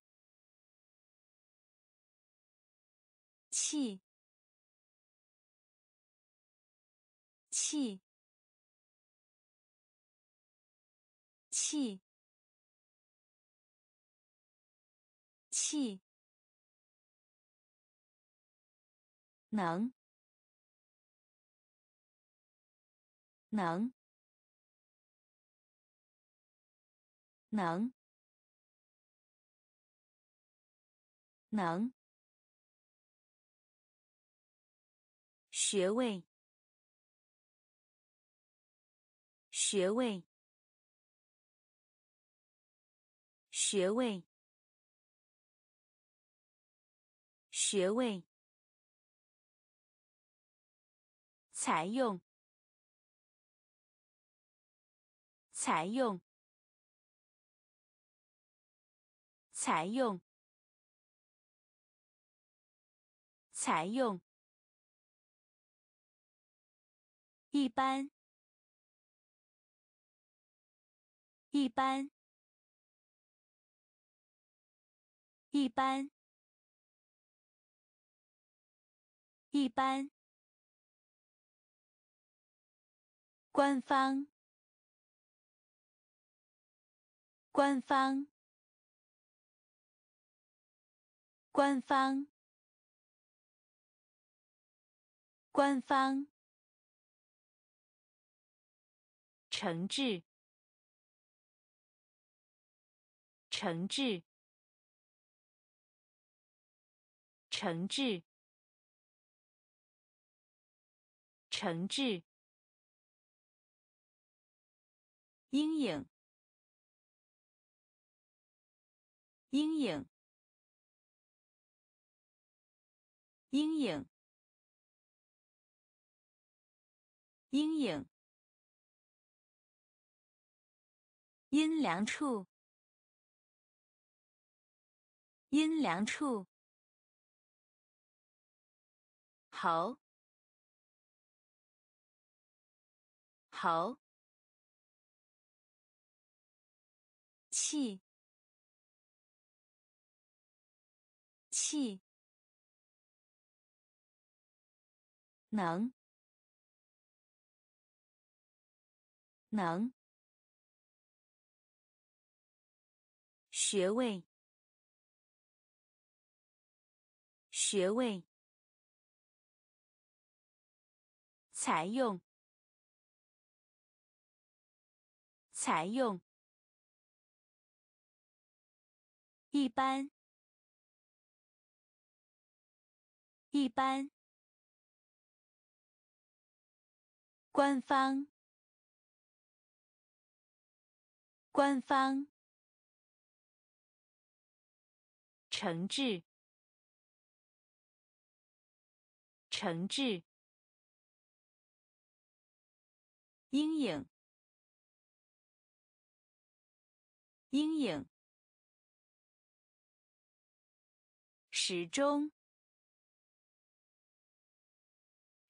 气，气，气，气，能，能，能，能。学位，学位，学位，学位。采用，采用，采用，采用。一般，一般，一般，一般。官方，官方，官方，官方，诚挚，诚挚，诚挚，诚挚。阴影，阴影，阴影，阴影。阴凉处，阴凉处。好，好。气，气，能，能，学位，学位，采用，采用。一般，一般，官方，官方，诚挚，诚挚，阴影，阴影。时钟，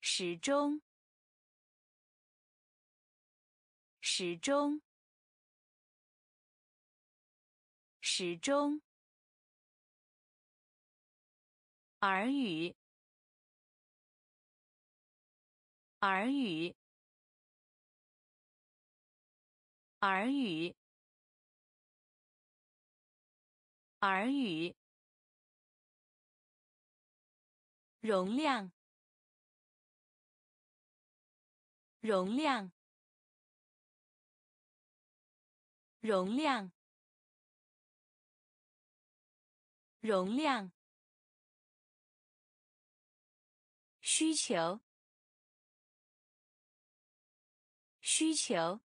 时钟，时钟，时钟。耳语，耳语，耳语，耳语。容量，容量，容量，容量。需求，需求，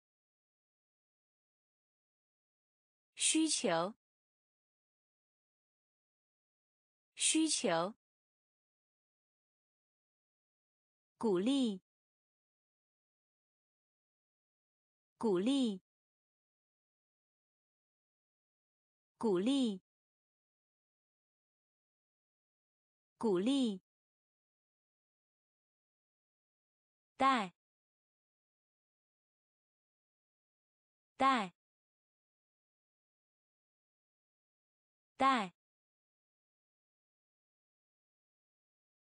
需求，需求。鼓励，鼓励，鼓励，鼓励。带，带，带，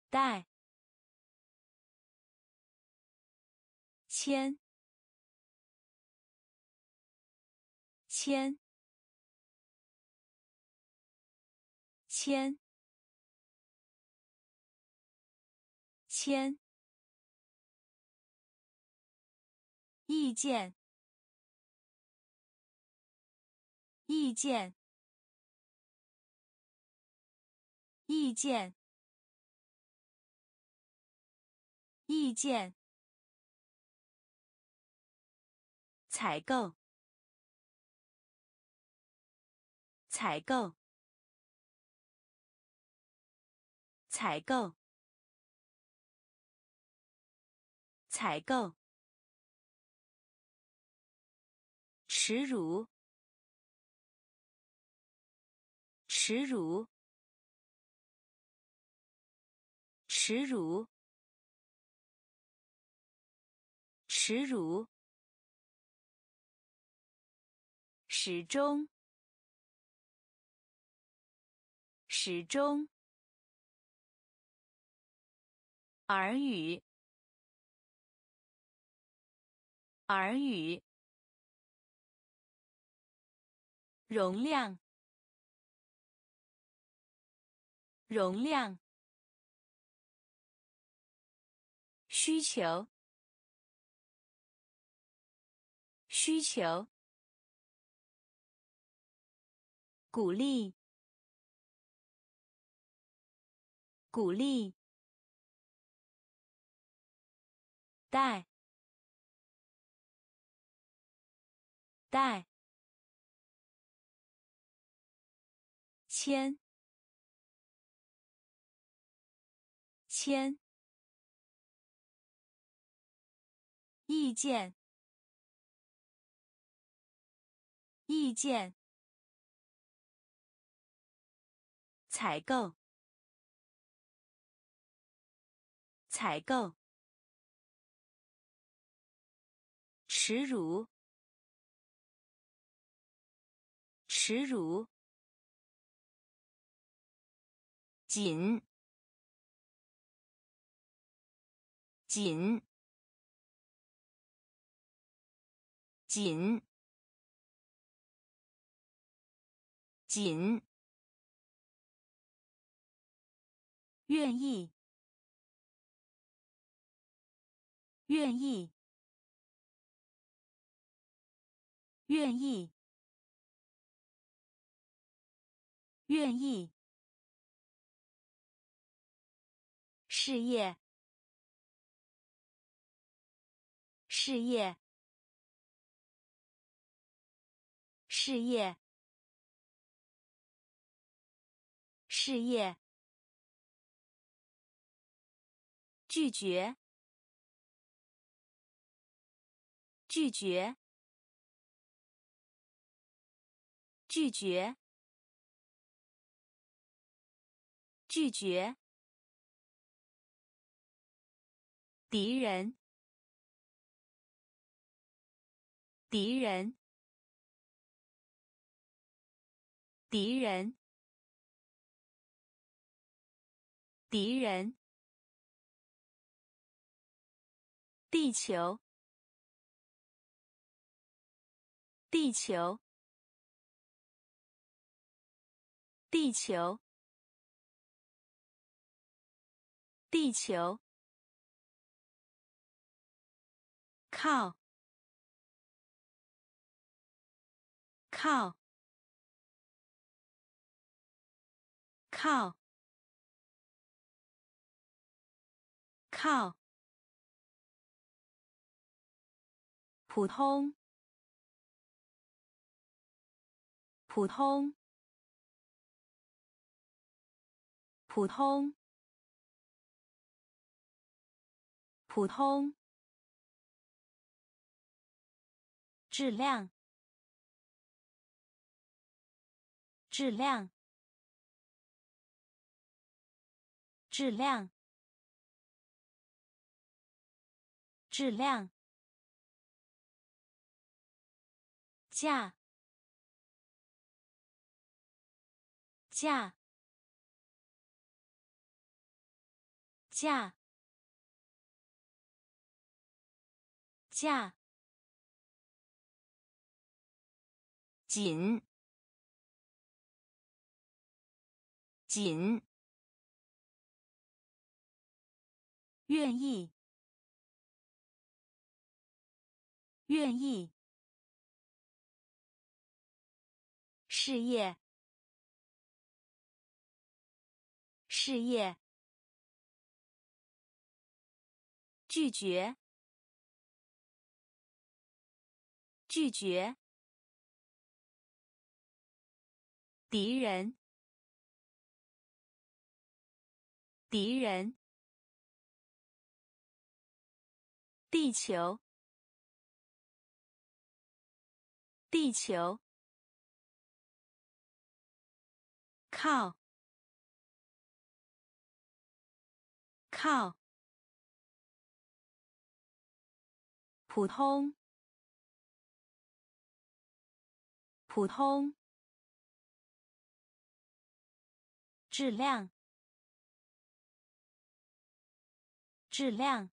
带。签，签，签，签。意见，意见，意见，意见。采购，采购，采购，采购。耻辱，耻辱，耻辱，耻辱。时钟，时钟。耳语，耳语。容量，容量。需求，需求，鼓励，鼓励，带，带，签，签。意见，意见，采购，采购，耻辱，耻辱，紧，紧。紧，紧，愿意，愿意，愿意，愿意，事业，事业。事业，事业，拒绝，拒绝，拒绝，拒绝，敌人，敌人。敌人，敌人，地球，地球，地球，地球，靠，靠。靠，靠，普通，普通，普通，普通，质量，质量。质量，质量，价，价，嫁嫁，紧，紧。愿意，愿意，事业，事业，拒绝，拒绝，敌人，敌人。地球，地球，靠，靠，普通，普通，质量，质量。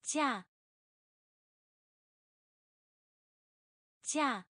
价，价，